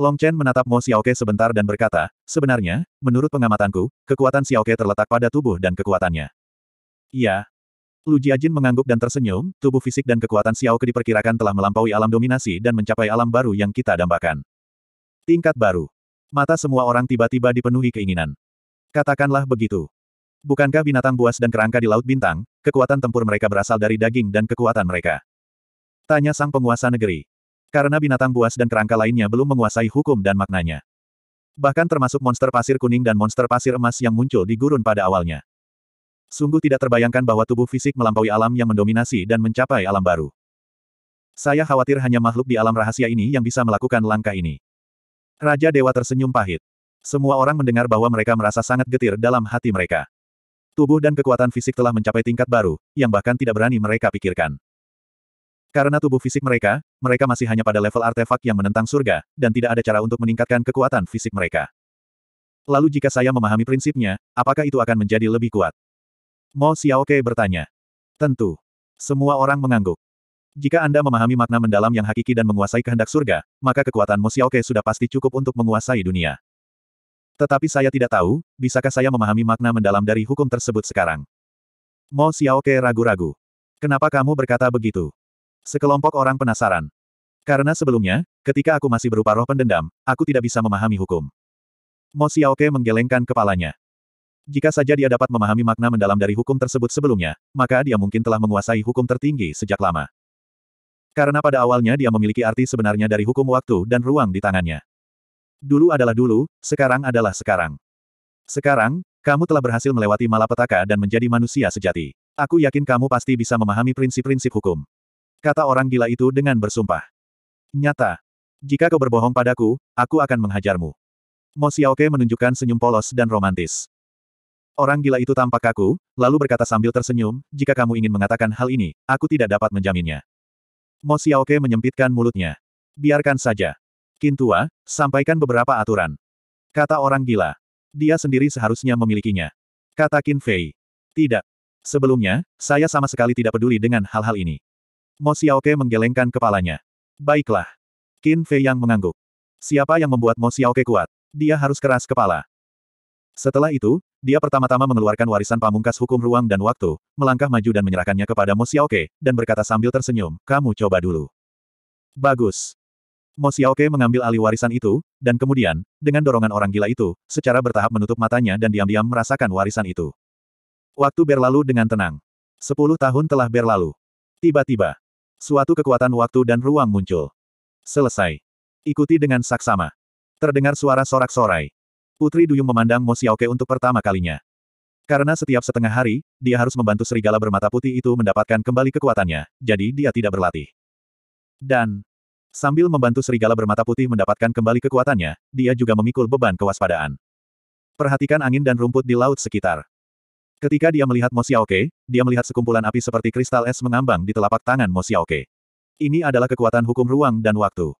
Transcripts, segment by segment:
Long Chen menatap Mo Xiaoke sebentar dan berkata, sebenarnya, menurut pengamatanku, kekuatan Xiaoke terletak pada tubuh dan kekuatannya. Iya. Lu Jiajin mengangguk dan tersenyum, tubuh fisik dan kekuatan Xiaoke diperkirakan telah melampaui alam dominasi dan mencapai alam baru yang kita dambakan. Tingkat baru. Mata semua orang tiba-tiba dipenuhi keinginan. Katakanlah begitu. Bukankah binatang buas dan kerangka di Laut Bintang, kekuatan tempur mereka berasal dari daging dan kekuatan mereka? Tanya sang penguasa negeri. Karena binatang buas dan kerangka lainnya belum menguasai hukum dan maknanya. Bahkan termasuk monster pasir kuning dan monster pasir emas yang muncul di gurun pada awalnya. Sungguh tidak terbayangkan bahwa tubuh fisik melampaui alam yang mendominasi dan mencapai alam baru. Saya khawatir hanya makhluk di alam rahasia ini yang bisa melakukan langkah ini. Raja Dewa tersenyum pahit. Semua orang mendengar bahwa mereka merasa sangat getir dalam hati mereka. Tubuh dan kekuatan fisik telah mencapai tingkat baru, yang bahkan tidak berani mereka pikirkan. Karena tubuh fisik mereka, mereka masih hanya pada level artefak yang menentang surga, dan tidak ada cara untuk meningkatkan kekuatan fisik mereka. Lalu jika saya memahami prinsipnya, apakah itu akan menjadi lebih kuat? Mo Xiaoke bertanya. Tentu. Semua orang mengangguk. Jika Anda memahami makna mendalam yang hakiki dan menguasai kehendak surga, maka kekuatan Mo Xiaoke sudah pasti cukup untuk menguasai dunia. Tetapi saya tidak tahu, bisakah saya memahami makna mendalam dari hukum tersebut sekarang? Mo Xiaoke ragu-ragu. Kenapa kamu berkata begitu? Sekelompok orang penasaran. Karena sebelumnya, ketika aku masih berupa roh pendendam, aku tidak bisa memahami hukum. Mo Xiaoke menggelengkan kepalanya. Jika saja dia dapat memahami makna mendalam dari hukum tersebut sebelumnya, maka dia mungkin telah menguasai hukum tertinggi sejak lama. Karena pada awalnya dia memiliki arti sebenarnya dari hukum waktu dan ruang di tangannya. Dulu adalah dulu, sekarang adalah sekarang. Sekarang, kamu telah berhasil melewati malapetaka dan menjadi manusia sejati. Aku yakin kamu pasti bisa memahami prinsip-prinsip hukum. Kata orang gila itu dengan bersumpah. Nyata. Jika kau berbohong padaku, aku akan menghajarmu. Mo Xiaoke menunjukkan senyum polos dan romantis. Orang gila itu tampak kaku, lalu berkata sambil tersenyum, jika kamu ingin mengatakan hal ini, aku tidak dapat menjaminnya. Mo Xiaoke menyempitkan mulutnya. Biarkan saja. Kintua, sampaikan beberapa aturan. Kata orang gila. Dia sendiri seharusnya memilikinya. Kata Qin Fei. Tidak. Sebelumnya, saya sama sekali tidak peduli dengan hal-hal ini. Mo Xiaoke menggelengkan kepalanya. Baiklah. Qin Fei yang mengangguk. Siapa yang membuat Mo Xiaoke kuat? Dia harus keras kepala. Setelah itu, dia pertama-tama mengeluarkan warisan pamungkas hukum ruang dan waktu, melangkah maju dan menyerahkannya kepada Mo Xiaoke, dan berkata sambil tersenyum, kamu coba dulu. Bagus. Mo Xiaoke mengambil alih warisan itu, dan kemudian, dengan dorongan orang gila itu, secara bertahap menutup matanya dan diam-diam merasakan warisan itu. Waktu berlalu dengan tenang. Sepuluh tahun telah berlalu. Tiba-tiba, Suatu kekuatan waktu dan ruang muncul. Selesai. Ikuti dengan saksama. Terdengar suara sorak-sorai. Putri Duyung memandang Mo Xiaoke untuk pertama kalinya. Karena setiap setengah hari, dia harus membantu serigala bermata putih itu mendapatkan kembali kekuatannya, jadi dia tidak berlatih. Dan, sambil membantu serigala bermata putih mendapatkan kembali kekuatannya, dia juga memikul beban kewaspadaan. Perhatikan angin dan rumput di laut sekitar. Ketika dia melihat Mo Xiaoke, dia melihat sekumpulan api seperti kristal es mengambang di telapak tangan Mo Xiaoke. Ini adalah kekuatan hukum ruang dan waktu.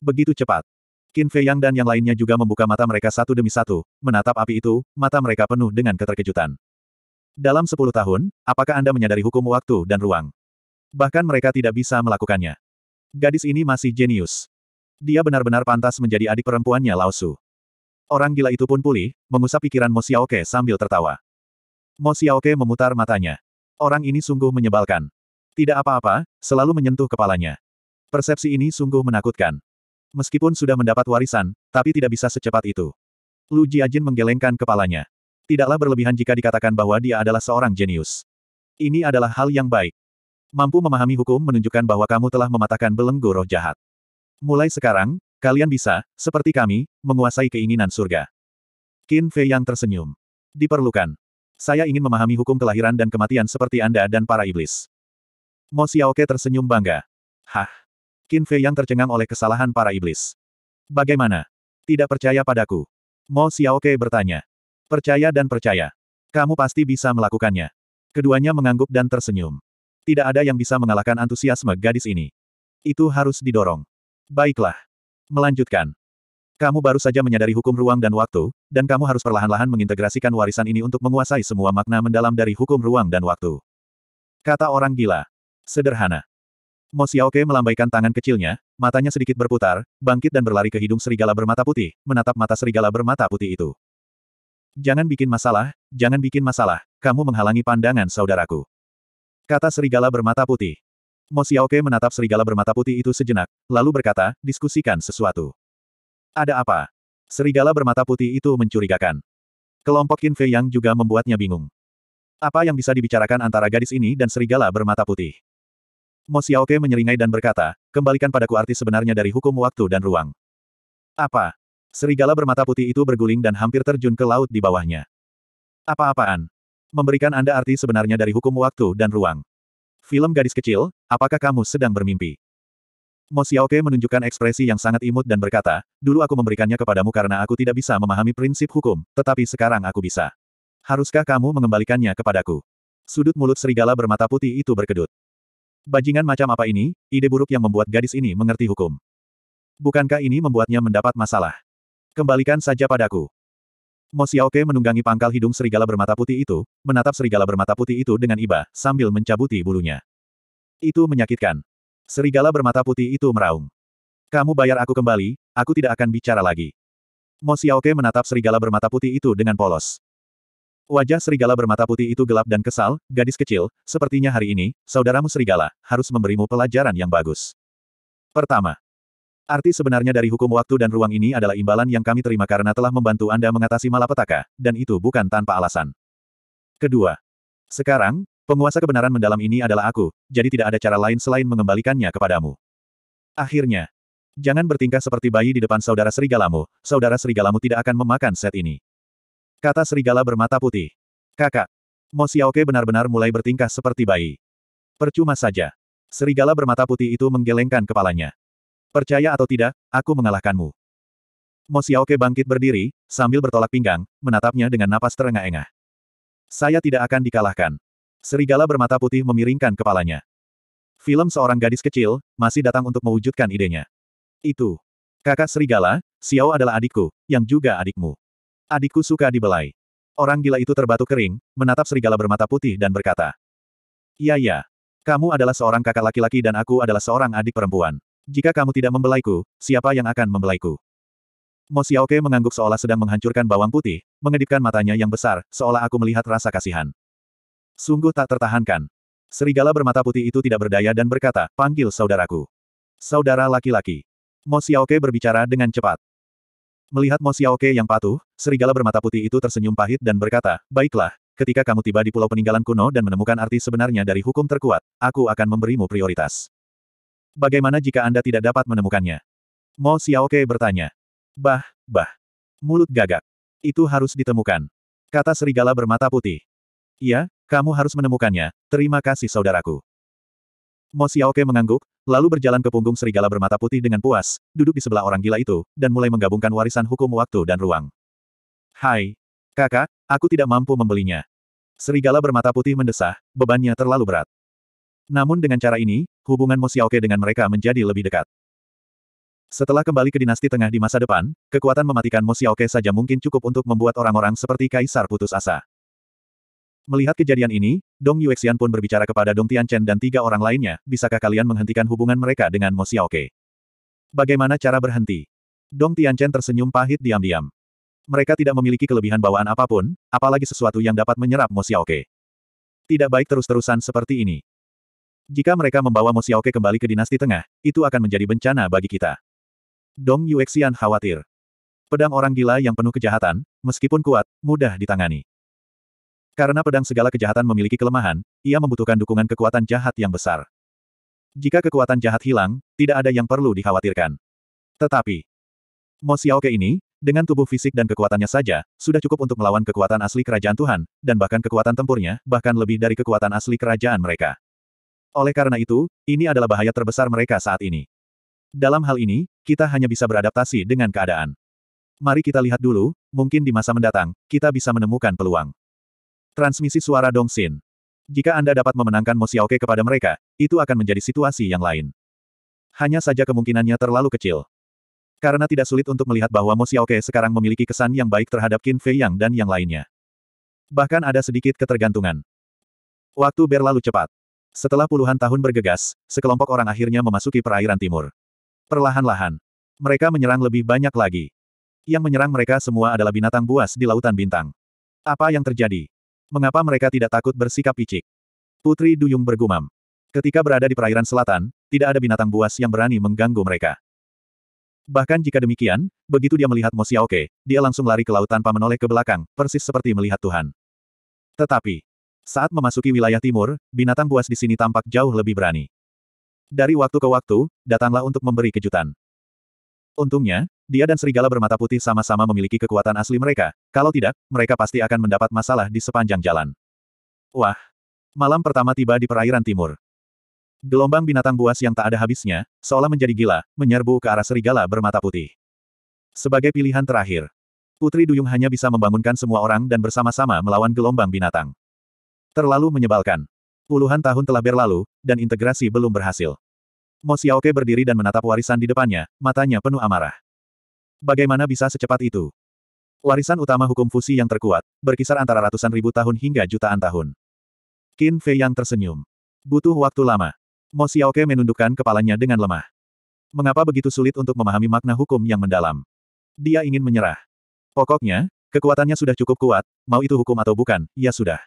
Begitu cepat. Qin Fei Yang dan yang lainnya juga membuka mata mereka satu demi satu, menatap api itu, mata mereka penuh dengan keterkejutan. Dalam sepuluh tahun, apakah Anda menyadari hukum waktu dan ruang? Bahkan mereka tidak bisa melakukannya. Gadis ini masih jenius. Dia benar-benar pantas menjadi adik perempuannya Lao Su. Orang gila itu pun pulih, mengusap pikiran Mo Xiaoke sambil tertawa. Mo Xiaoke memutar matanya. Orang ini sungguh menyebalkan. Tidak apa-apa, selalu menyentuh kepalanya. Persepsi ini sungguh menakutkan. Meskipun sudah mendapat warisan, tapi tidak bisa secepat itu. Lu Jiajin menggelengkan kepalanya. Tidaklah berlebihan jika dikatakan bahwa dia adalah seorang jenius. Ini adalah hal yang baik. Mampu memahami hukum menunjukkan bahwa kamu telah mematahkan belenggu roh jahat. Mulai sekarang, kalian bisa, seperti kami, menguasai keinginan surga. Qin Fei yang tersenyum. Diperlukan. Saya ingin memahami hukum kelahiran dan kematian seperti Anda dan para iblis. Mo Xiaoke tersenyum bangga. Hah? Qin Fei yang tercengang oleh kesalahan para iblis. Bagaimana? Tidak percaya padaku? Mo Xiaoke bertanya. Percaya dan percaya. Kamu pasti bisa melakukannya. Keduanya mengangguk dan tersenyum. Tidak ada yang bisa mengalahkan antusiasme gadis ini. Itu harus didorong. Baiklah. Melanjutkan. Kamu baru saja menyadari hukum ruang dan waktu, dan kamu harus perlahan-lahan mengintegrasikan warisan ini untuk menguasai semua makna mendalam dari hukum ruang dan waktu. Kata orang gila. Sederhana. Mo Xiaoke melambaikan tangan kecilnya, matanya sedikit berputar, bangkit dan berlari ke hidung serigala bermata putih, menatap mata serigala bermata putih itu. Jangan bikin masalah, jangan bikin masalah, kamu menghalangi pandangan saudaraku. Kata serigala bermata putih. Mo Xiaoke menatap serigala bermata putih itu sejenak, lalu berkata, diskusikan sesuatu. Ada apa? Serigala bermata putih itu mencurigakan. Kelompok Qin Fei Yang juga membuatnya bingung. Apa yang bisa dibicarakan antara gadis ini dan serigala bermata putih? Mo Xiaoke menyeringai dan berkata, kembalikan padaku arti sebenarnya dari hukum waktu dan ruang. Apa? Serigala bermata putih itu berguling dan hampir terjun ke laut di bawahnya. Apa-apaan? Memberikan Anda arti sebenarnya dari hukum waktu dan ruang. Film gadis kecil, apakah kamu sedang bermimpi? Mo Xiaoke menunjukkan ekspresi yang sangat imut dan berkata, dulu aku memberikannya kepadamu karena aku tidak bisa memahami prinsip hukum, tetapi sekarang aku bisa. Haruskah kamu mengembalikannya kepadaku? Sudut mulut serigala bermata putih itu berkedut. Bajingan macam apa ini, ide buruk yang membuat gadis ini mengerti hukum. Bukankah ini membuatnya mendapat masalah? Kembalikan saja padaku. Mo Xiaoke menunggangi pangkal hidung serigala bermata putih itu, menatap serigala bermata putih itu dengan iba, sambil mencabuti bulunya. Itu menyakitkan. Serigala bermata putih itu meraung. Kamu bayar aku kembali, aku tidak akan bicara lagi. Mo Xiaoke menatap serigala bermata putih itu dengan polos. Wajah serigala bermata putih itu gelap dan kesal, gadis kecil, sepertinya hari ini, saudaramu serigala, harus memberimu pelajaran yang bagus. Pertama. Arti sebenarnya dari hukum waktu dan ruang ini adalah imbalan yang kami terima karena telah membantu Anda mengatasi malapetaka, dan itu bukan tanpa alasan. Kedua. Sekarang, penguasa kebenaran mendalam ini adalah aku, jadi tidak ada cara lain selain mengembalikannya kepadamu. Akhirnya. Jangan bertingkah seperti bayi di depan saudara serigalamu, saudara serigalamu tidak akan memakan set ini. Kata serigala bermata putih. Kakak. Mo Xiaoke benar-benar mulai bertingkah seperti bayi. Percuma saja. Serigala bermata putih itu menggelengkan kepalanya. Percaya atau tidak, aku mengalahkanmu. Mo Xiaoke bangkit berdiri, sambil bertolak pinggang, menatapnya dengan napas terengah-engah. Saya tidak akan dikalahkan. Serigala bermata putih memiringkan kepalanya. Film seorang gadis kecil, masih datang untuk mewujudkan idenya. Itu. Kakak serigala, Xiao adalah adikku, yang juga adikmu. Adikku suka dibelai. Orang gila itu terbatu kering, menatap serigala bermata putih dan berkata. Iya ya. Kamu adalah seorang kakak laki-laki dan aku adalah seorang adik perempuan. Jika kamu tidak membelaiku, siapa yang akan membelaiku? Mo Xiaoke mengangguk seolah sedang menghancurkan bawang putih, mengedipkan matanya yang besar, seolah aku melihat rasa kasihan. Sungguh tak tertahankan. Serigala bermata putih itu tidak berdaya dan berkata, panggil saudaraku. Saudara laki-laki. Mo Xiaoke berbicara dengan cepat. Melihat Mo Xiaoke yang patuh, serigala bermata putih itu tersenyum pahit dan berkata, Baiklah, ketika kamu tiba di pulau peninggalan kuno dan menemukan arti sebenarnya dari hukum terkuat, aku akan memberimu prioritas. Bagaimana jika Anda tidak dapat menemukannya? Mo Xiaoke bertanya. Bah, bah. Mulut gagak. Itu harus ditemukan. Kata serigala bermata putih. Iya, kamu harus menemukannya, terima kasih saudaraku. Mo Xiaoke mengangguk, lalu berjalan ke punggung serigala bermata putih dengan puas, duduk di sebelah orang gila itu, dan mulai menggabungkan warisan hukum waktu dan ruang. Hai. Kakak, aku tidak mampu membelinya. Serigala bermata putih mendesah, bebannya terlalu berat. Namun dengan cara ini, hubungan Mo Xiaoke dengan mereka menjadi lebih dekat. Setelah kembali ke dinasti tengah di masa depan, kekuatan mematikan Mo Xiaoke saja mungkin cukup untuk membuat orang-orang seperti Kaisar putus asa. Melihat kejadian ini, Dong Yuexian pun berbicara kepada Dong Tianchen dan tiga orang lainnya, bisakah kalian menghentikan hubungan mereka dengan Mo Xiaoke? Bagaimana cara berhenti? Dong Tianchen tersenyum pahit diam-diam. Mereka tidak memiliki kelebihan bawaan apa pun, apalagi sesuatu yang dapat menyerap Mo Xiaoke. Tidak baik terus-terusan seperti ini. Jika mereka membawa Mo Xiaoke kembali ke dinasti tengah, itu akan menjadi bencana bagi kita. Dong Yuexian khawatir. Pedang orang gila yang penuh kejahatan, meskipun kuat, mudah ditangani. Karena pedang segala kejahatan memiliki kelemahan, ia membutuhkan dukungan kekuatan jahat yang besar. Jika kekuatan jahat hilang, tidak ada yang perlu dikhawatirkan. Tetapi, Mo Xiaoke ini, dengan tubuh fisik dan kekuatannya saja, sudah cukup untuk melawan kekuatan asli kerajaan Tuhan, dan bahkan kekuatan tempurnya, bahkan lebih dari kekuatan asli kerajaan mereka. Oleh karena itu, ini adalah bahaya terbesar mereka saat ini. Dalam hal ini, kita hanya bisa beradaptasi dengan keadaan. Mari kita lihat dulu, mungkin di masa mendatang, kita bisa menemukan peluang. Transmisi suara Dongxin. Jika Anda dapat memenangkan Mo Xiaoke kepada mereka, itu akan menjadi situasi yang lain. Hanya saja kemungkinannya terlalu kecil. Karena tidak sulit untuk melihat bahwa Mo Xiaoke sekarang memiliki kesan yang baik terhadap Qin Fei Yang dan yang lainnya. Bahkan ada sedikit ketergantungan. Waktu berlalu cepat. Setelah puluhan tahun bergegas, sekelompok orang akhirnya memasuki perairan timur. Perlahan-lahan, mereka menyerang lebih banyak lagi. Yang menyerang mereka semua adalah binatang buas di lautan bintang. Apa yang terjadi? Mengapa mereka tidak takut bersikap picik? Putri Duyung bergumam. Ketika berada di perairan selatan, tidak ada binatang buas yang berani mengganggu mereka. Bahkan jika demikian, begitu dia melihat Mo Xiaoke, dia langsung lari ke laut tanpa menoleh ke belakang, persis seperti melihat Tuhan. Tetapi, saat memasuki wilayah timur, binatang buas di sini tampak jauh lebih berani. Dari waktu ke waktu, datanglah untuk memberi kejutan. Untungnya, dia dan serigala bermata putih sama-sama memiliki kekuatan asli mereka, kalau tidak, mereka pasti akan mendapat masalah di sepanjang jalan. Wah! Malam pertama tiba di perairan timur. Gelombang binatang buas yang tak ada habisnya, seolah menjadi gila, menyerbu ke arah serigala bermata putih. Sebagai pilihan terakhir, Putri Duyung hanya bisa membangunkan semua orang dan bersama-sama melawan gelombang binatang. Terlalu menyebalkan. Puluhan tahun telah berlalu, dan integrasi belum berhasil. Mo Xiaoke berdiri dan menatap warisan di depannya, matanya penuh amarah. Bagaimana bisa secepat itu? Warisan utama hukum fusi yang terkuat, berkisar antara ratusan ribu tahun hingga jutaan tahun. Qin Fei yang tersenyum. Butuh waktu lama. Mo Xiaoke menundukkan kepalanya dengan lemah. Mengapa begitu sulit untuk memahami makna hukum yang mendalam? Dia ingin menyerah. Pokoknya, kekuatannya sudah cukup kuat, mau itu hukum atau bukan, ya sudah.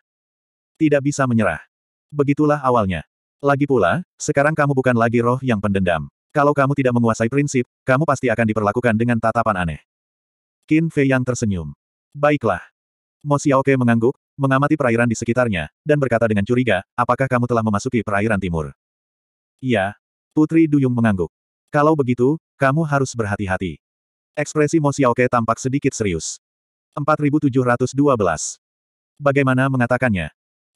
Tidak bisa menyerah. Begitulah awalnya. Lagi pula, sekarang kamu bukan lagi roh yang pendendam. Kalau kamu tidak menguasai prinsip, kamu pasti akan diperlakukan dengan tatapan aneh. Qin Fei yang tersenyum. Baiklah. Mo Xiaoke mengangguk, mengamati perairan di sekitarnya, dan berkata dengan curiga, apakah kamu telah memasuki perairan timur? Iya. Putri Duyung mengangguk. Kalau begitu, kamu harus berhati-hati. Ekspresi Mo Xiaoke tampak sedikit serius. 4712. Bagaimana mengatakannya?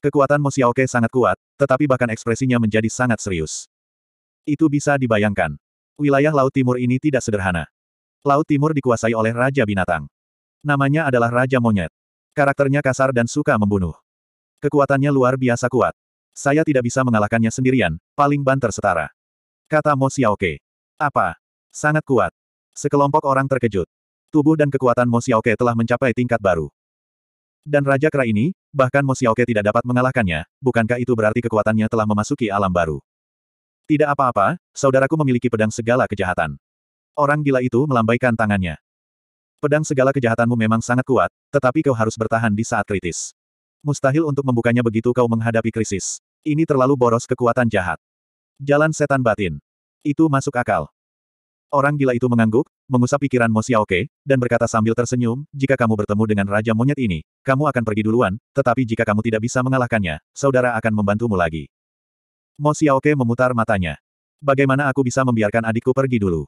Kekuatan Mo Xiaoke sangat kuat, tetapi bahkan ekspresinya menjadi sangat serius. Itu bisa dibayangkan. Wilayah Laut Timur ini tidak sederhana. Laut Timur dikuasai oleh Raja Binatang. Namanya adalah Raja Monyet. Karakternya kasar dan suka membunuh. Kekuatannya luar biasa kuat. Saya tidak bisa mengalahkannya sendirian, paling banter setara. Kata Mo Xiaoke. Apa? Sangat kuat. Sekelompok orang terkejut. Tubuh dan kekuatan Mo Xiaoke telah mencapai tingkat baru. Dan Raja Kera ini, bahkan Mo Xiaoke tidak dapat mengalahkannya, bukankah itu berarti kekuatannya telah memasuki alam baru? Tidak apa-apa, saudaraku memiliki pedang segala kejahatan. Orang gila itu melambaikan tangannya. Pedang segala kejahatanmu memang sangat kuat, tetapi kau harus bertahan di saat kritis. Mustahil untuk membukanya begitu kau menghadapi krisis. Ini terlalu boros kekuatan jahat. Jalan setan batin. Itu masuk akal. Orang gila itu mengangguk, mengusap pikiran Mo Xiaoke, dan berkata sambil tersenyum, jika kamu bertemu dengan Raja Monyet ini, kamu akan pergi duluan, tetapi jika kamu tidak bisa mengalahkannya, saudara akan membantumu lagi. Mo Xiaoke memutar matanya. Bagaimana aku bisa membiarkan adikku pergi dulu?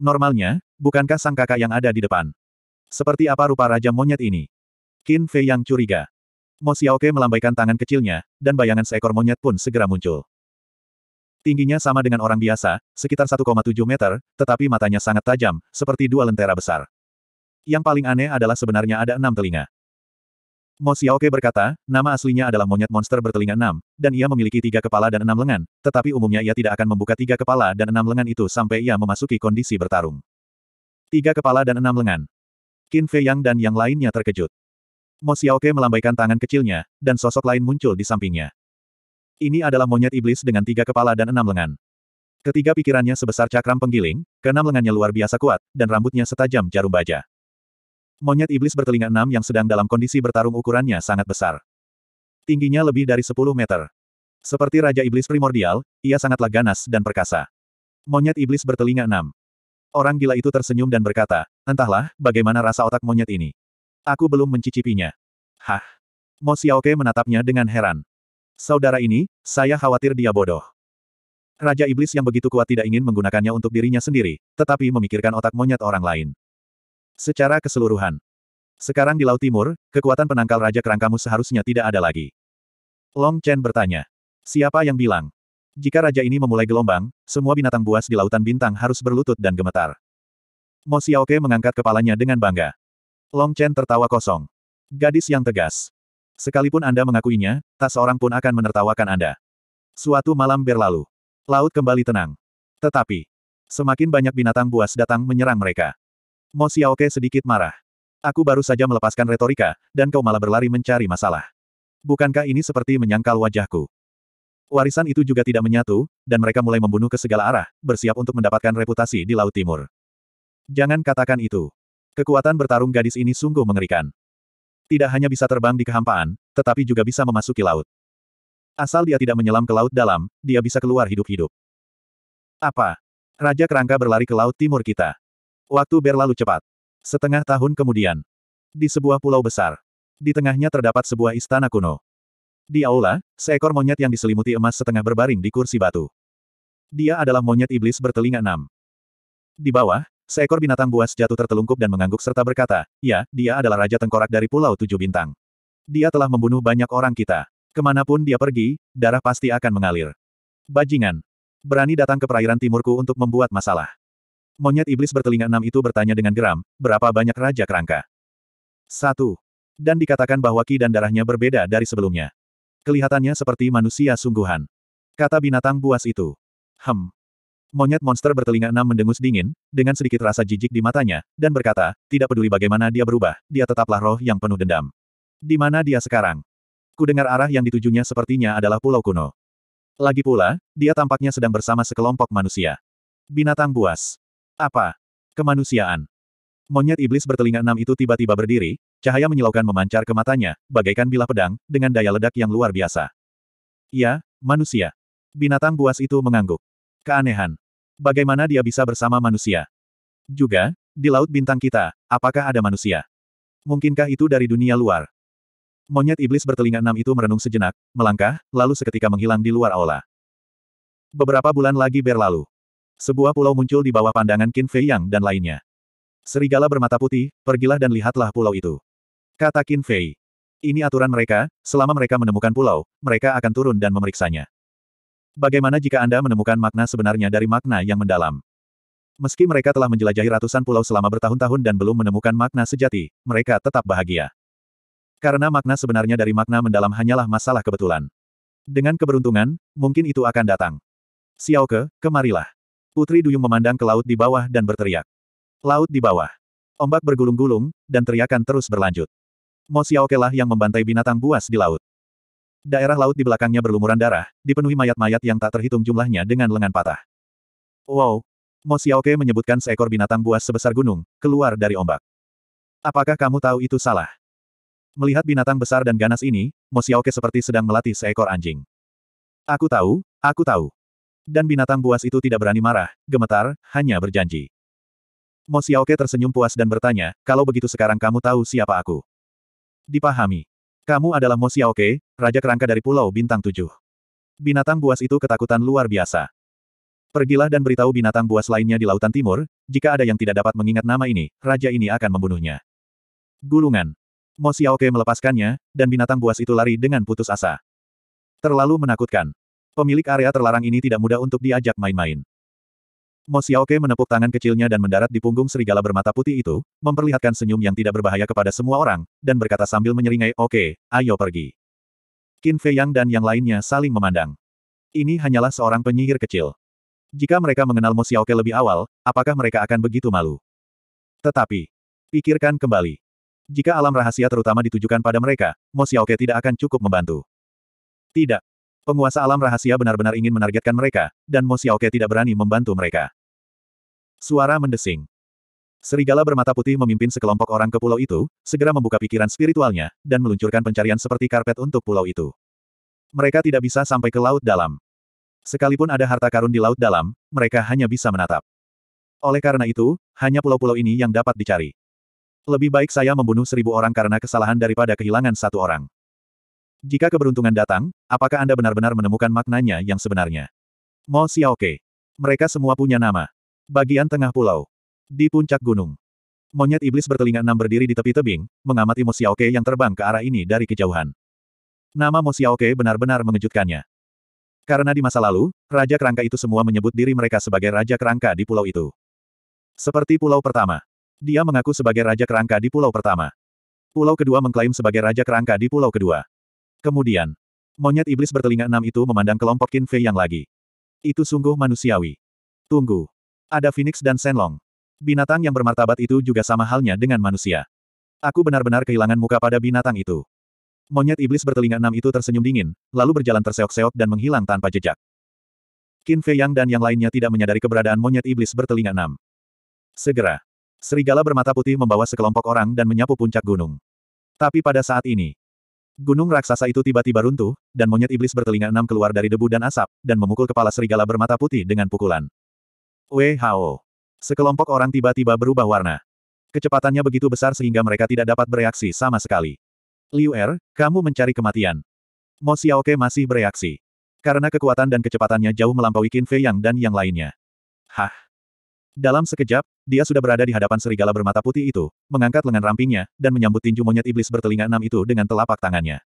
Normalnya, bukankah sang kakak yang ada di depan? Seperti apa rupa Raja Monyet ini? Qin Fei yang curiga. Mo Xiaoke melambaikan tangan kecilnya, dan bayangan seekor monyet pun segera muncul. Tingginya sama dengan orang biasa, sekitar 1,7 meter, tetapi matanya sangat tajam, seperti dua lentera besar. Yang paling aneh adalah sebenarnya ada enam telinga. Mo Xiaoke berkata, nama aslinya adalah monyet monster bertelinga enam, dan ia memiliki tiga kepala dan enam lengan, tetapi umumnya ia tidak akan membuka tiga kepala dan enam lengan itu sampai ia memasuki kondisi bertarung. Tiga kepala dan enam lengan. Qin Fei Yang dan yang lainnya terkejut. Mo Xiaoke melambaikan tangan kecilnya, dan sosok lain muncul di sampingnya. Ini adalah monyet iblis dengan tiga kepala dan enam lengan. Ketiga pikirannya sebesar cakram penggiling, keenam lengannya luar biasa kuat, dan rambutnya setajam jarum baja. Monyet iblis bertelinga enam yang sedang dalam kondisi bertarung ukurannya sangat besar. Tingginya lebih dari 10 meter. Seperti Raja Iblis Primordial, ia sangatlah ganas dan perkasa. Monyet iblis bertelinga enam. Orang gila itu tersenyum dan berkata, entahlah, bagaimana rasa otak monyet ini. Aku belum mencicipinya. Hah? Mo Xiaoke menatapnya dengan heran. Saudara ini, saya khawatir dia bodoh. Raja Iblis yang begitu kuat tidak ingin menggunakannya untuk dirinya sendiri, tetapi memikirkan otak monyet orang lain. Secara keseluruhan. Sekarang di Laut Timur, kekuatan penangkal Raja Kerangkamu seharusnya tidak ada lagi. Long Chen bertanya. Siapa yang bilang? Jika Raja ini memulai gelombang, semua binatang buas di Lautan Bintang harus berlutut dan gemetar. Mo Xiaoke mengangkat kepalanya dengan bangga. Long Chen tertawa kosong. Gadis yang tegas. Sekalipun Anda mengakuinya, tak seorang pun akan menertawakan Anda. Suatu malam berlalu. Laut kembali tenang. Tetapi, semakin banyak binatang buas datang menyerang mereka. Mo Xiaoke sedikit marah. Aku baru saja melepaskan retorika, dan kau malah berlari mencari masalah. Bukankah ini seperti menyangkal wajahku? Warisan itu juga tidak menyatu, dan mereka mulai membunuh ke segala arah, bersiap untuk mendapatkan reputasi di Laut Timur. Jangan katakan itu. Kekuatan bertarung gadis ini sungguh mengerikan. Tidak hanya bisa terbang di kehampaan, tetapi juga bisa memasuki laut. Asal dia tidak menyelam ke laut dalam, dia bisa keluar hidup-hidup. Apa? Raja Kerangka berlari ke laut timur kita. Waktu berlalu cepat. Setengah tahun kemudian. Di sebuah pulau besar. Di tengahnya terdapat sebuah istana kuno. Di aula, seekor monyet yang diselimuti emas setengah berbaring di kursi batu. Dia adalah monyet iblis bertelinga enam. Di bawah, seekor binatang buas jatuh tertelungkup dan mengangguk serta berkata, ya, dia adalah Raja Tengkorak dari Pulau Tujuh Bintang. Dia telah membunuh banyak orang kita. Ke mana pun dia pergi, darah pasti akan mengalir. Bajingan. Berani datang ke perairan timurku untuk membuat masalah. Monyet iblis bertelinga enam itu bertanya dengan geram, berapa banyak Raja Kerangka? Satu. Dan dikatakan bahwa ki dan darahnya berbeda dari sebelumnya. Kelihatannya seperti manusia sungguhan. Kata binatang buas itu. Hem. Monyet monster bertelinga enam mendengus dingin, dengan sedikit rasa jijik di matanya, dan berkata, tidak peduli bagaimana dia berubah, dia tetaplah roh yang penuh dendam. Di mana dia sekarang? Kudengar arah yang ditujunya sepertinya adalah pulau kuno. Lagi pula, dia tampaknya sedang bersama sekelompok manusia. Binatang buas. Apa? Kemanusiaan. Monyet iblis bertelinga enam itu tiba-tiba berdiri, cahaya menyilaukan memancar ke matanya, bagaikan bilah pedang, dengan daya ledak yang luar biasa. Ya, manusia. Binatang buas itu mengangguk. Keanehan. Bagaimana dia bisa bersama manusia? Juga, di laut bintang kita, apakah ada manusia? Mungkinkah itu dari dunia luar? Monyet iblis bertelinga enam itu merenung sejenak, melangkah, lalu seketika menghilang di luar aula. Beberapa bulan lagi berlalu. Sebuah pulau muncul di bawah pandangan Qin Fei Yang dan lainnya. Serigala bermata putih, pergilah dan lihatlah pulau itu. Kata Qin Fei. Ini aturan mereka, selama mereka menemukan pulau, mereka akan turun dan memeriksanya. Bagaimana jika Anda menemukan makna sebenarnya dari makna yang mendalam? Meski mereka telah menjelajahi ratusan pulau selama bertahun-tahun dan belum menemukan makna sejati, mereka tetap bahagia. Karena makna sebenarnya dari makna mendalam hanyalah masalah kebetulan. Dengan keberuntungan, mungkin itu akan datang. Xiaoke, kemarilah. Putri Duyung memandang ke laut di bawah dan berteriak. Laut di bawah. Ombak bergulung-gulung, dan teriakan terus berlanjut. Mo Xiaoke lah yang membantai binatang buas di laut. Daerah laut di belakangnya berlumuran darah, dipenuhi mayat-mayat yang tak terhitung jumlahnya dengan lengan patah. Wow! Mo Xiaoke menyebutkan seekor binatang buas sebesar gunung, keluar dari ombak. Apakah kamu tahu itu salah? Melihat binatang besar dan ganas ini, Mo Xiaoke seperti sedang melatih seekor anjing. Aku tahu, aku tahu. Dan binatang buas itu tidak berani marah, gemetar, hanya berjanji. Mo Xiaoke tersenyum puas dan bertanya, kalau begitu sekarang kamu tahu siapa aku. Dipahami. Kamu adalah Mo Xiaoke, Raja Kerangka dari Pulau Bintang Tujuh. Binatang buas itu ketakutan luar biasa. Pergilah dan beritahu binatang buas lainnya di Lautan Timur, jika ada yang tidak dapat mengingat nama ini, raja ini akan membunuhnya. Gulungan. Mo Xiaoke melepaskannya, dan binatang buas itu lari dengan putus asa. Terlalu menakutkan. Pemilik area terlarang ini tidak mudah untuk diajak main-main. Mo Xiaoke menepuk tangan kecilnya dan mendarat di punggung serigala bermata putih itu, memperlihatkan senyum yang tidak berbahaya kepada semua orang, dan berkata sambil menyeringai, oke, ayo pergi. Qin Fei Yang dan yang lainnya saling memandang. Ini hanyalah seorang penyihir kecil. Jika mereka mengenal Mo Xiaoke lebih awal, apakah mereka akan begitu malu? Tetapi, pikirkan kembali. Jika alam rahasia terutama ditujukan pada mereka, Mo Xiaoke tidak akan cukup membantu. Tidak. Penguasa alam rahasia benar-benar ingin menargetkan mereka, dan Mo Xiaoke tidak berani membantu mereka. Suara mendesing. Serigala bermata putih memimpin sekelompok orang ke pulau itu, segera membuka pikiran spiritualnya, dan meluncurkan pencarian seperti karpet untuk pulau itu. Mereka tidak bisa sampai ke laut dalam. Sekalipun ada harta karun di laut dalam, mereka hanya bisa menatap. Oleh karena itu, hanya pulau-pulau ini yang dapat dicari. Lebih baik saya membunuh seribu orang karena kesalahan daripada kehilangan satu orang. Jika keberuntungan datang, apakah Anda benar-benar menemukan maknanya yang sebenarnya? Mo Xiaoke. Mereka semua punya nama. Bagian tengah pulau. Di puncak gunung. Monyet iblis bertelinga enam berdiri di tepi tebing, mengamati Mo Xiaoke yang terbang ke arah ini dari kejauhan. Nama Mo Xiaoke benar-benar mengejutkannya. Karena di masa lalu, Raja Kerangka itu semua menyebut diri mereka sebagai Raja Kerangka di pulau itu. Seperti pulau pertama. Dia mengaku sebagai Raja Kerangka di pulau pertama. Pulau kedua mengklaim sebagai Raja Kerangka di pulau kedua. Kemudian, monyet iblis bertelinga enam itu memandang kelompok Qin Fei yang lagi. Itu sungguh manusiawi. Tunggu. Ada Phoenix dan Shenlong. Binatang yang bermartabat itu juga sama halnya dengan manusia. Aku benar-benar kehilangan muka pada binatang itu. Monyet iblis bertelinga enam itu tersenyum dingin, lalu berjalan terseok-seok dan menghilang tanpa jejak. Qin Fei Yang dan yang lainnya tidak menyadari keberadaan monyet iblis bertelinga enam. Segera, serigala bermata putih membawa sekelompok orang dan menyapu puncak gunung. Tapi pada saat ini, gunung raksasa itu tiba-tiba runtuh, dan monyet iblis bertelinga enam keluar dari debu dan asap, dan memukul kepala serigala bermata putih dengan pukulan. Wei Hao. Sekelompok orang tiba-tiba berubah warna. Kecepatannya begitu besar sehingga mereka tidak dapat bereaksi sama sekali. Liu Er, kamu mencari kematian. Mo Xiaoke masih bereaksi. Karena kekuatan dan kecepatannya jauh melampaui Qin Fei Yang dan yang lainnya. Hah? Dalam sekejap, dia sudah berada di hadapan serigala bermata putih itu, mengangkat lengan rampingnya, dan menyambut tinju monyet iblis bertelinga enam itu dengan telapak tangannya.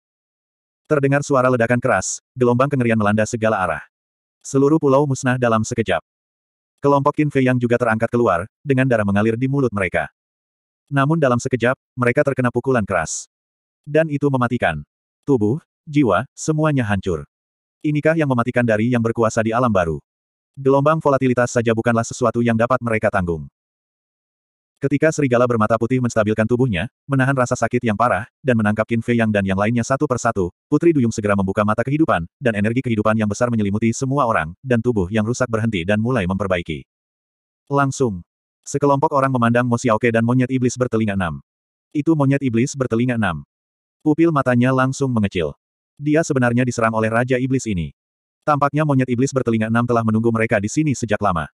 Terdengar suara ledakan keras, gelombang kengerian melanda segala arah. Seluruh pulau musnah dalam sekejap. Kelompok Qin Fei Yang juga terangkat keluar, dengan darah mengalir di mulut mereka. Namun dalam sekejap, mereka terkena pukulan keras. Dan itu mematikan. Tubuh, jiwa, semuanya hancur. Inikah yang mematikan dari yang berkuasa di alam baru? Gelombang volatilitas saja bukanlah sesuatu yang dapat mereka tanggung. Ketika serigala bermata putih menstabilkan tubuhnya, menahan rasa sakit yang parah, dan menangkap Qin Fei Yang dan yang lainnya satu persatu, Putri Duyung segera membuka mata kehidupan, dan energi kehidupan yang besar menyelimuti semua orang, dan tubuh yang rusak berhenti dan mulai memperbaiki. Langsung. Sekelompok orang memandang Mo Xiaoke dan monyet iblis bertelinga enam. Itu monyet iblis bertelinga enam. Pupil matanya langsung mengecil. Dia sebenarnya diserang oleh Raja Iblis ini. Tampaknya monyet iblis bertelinga enam telah menunggu mereka di sini sejak lama.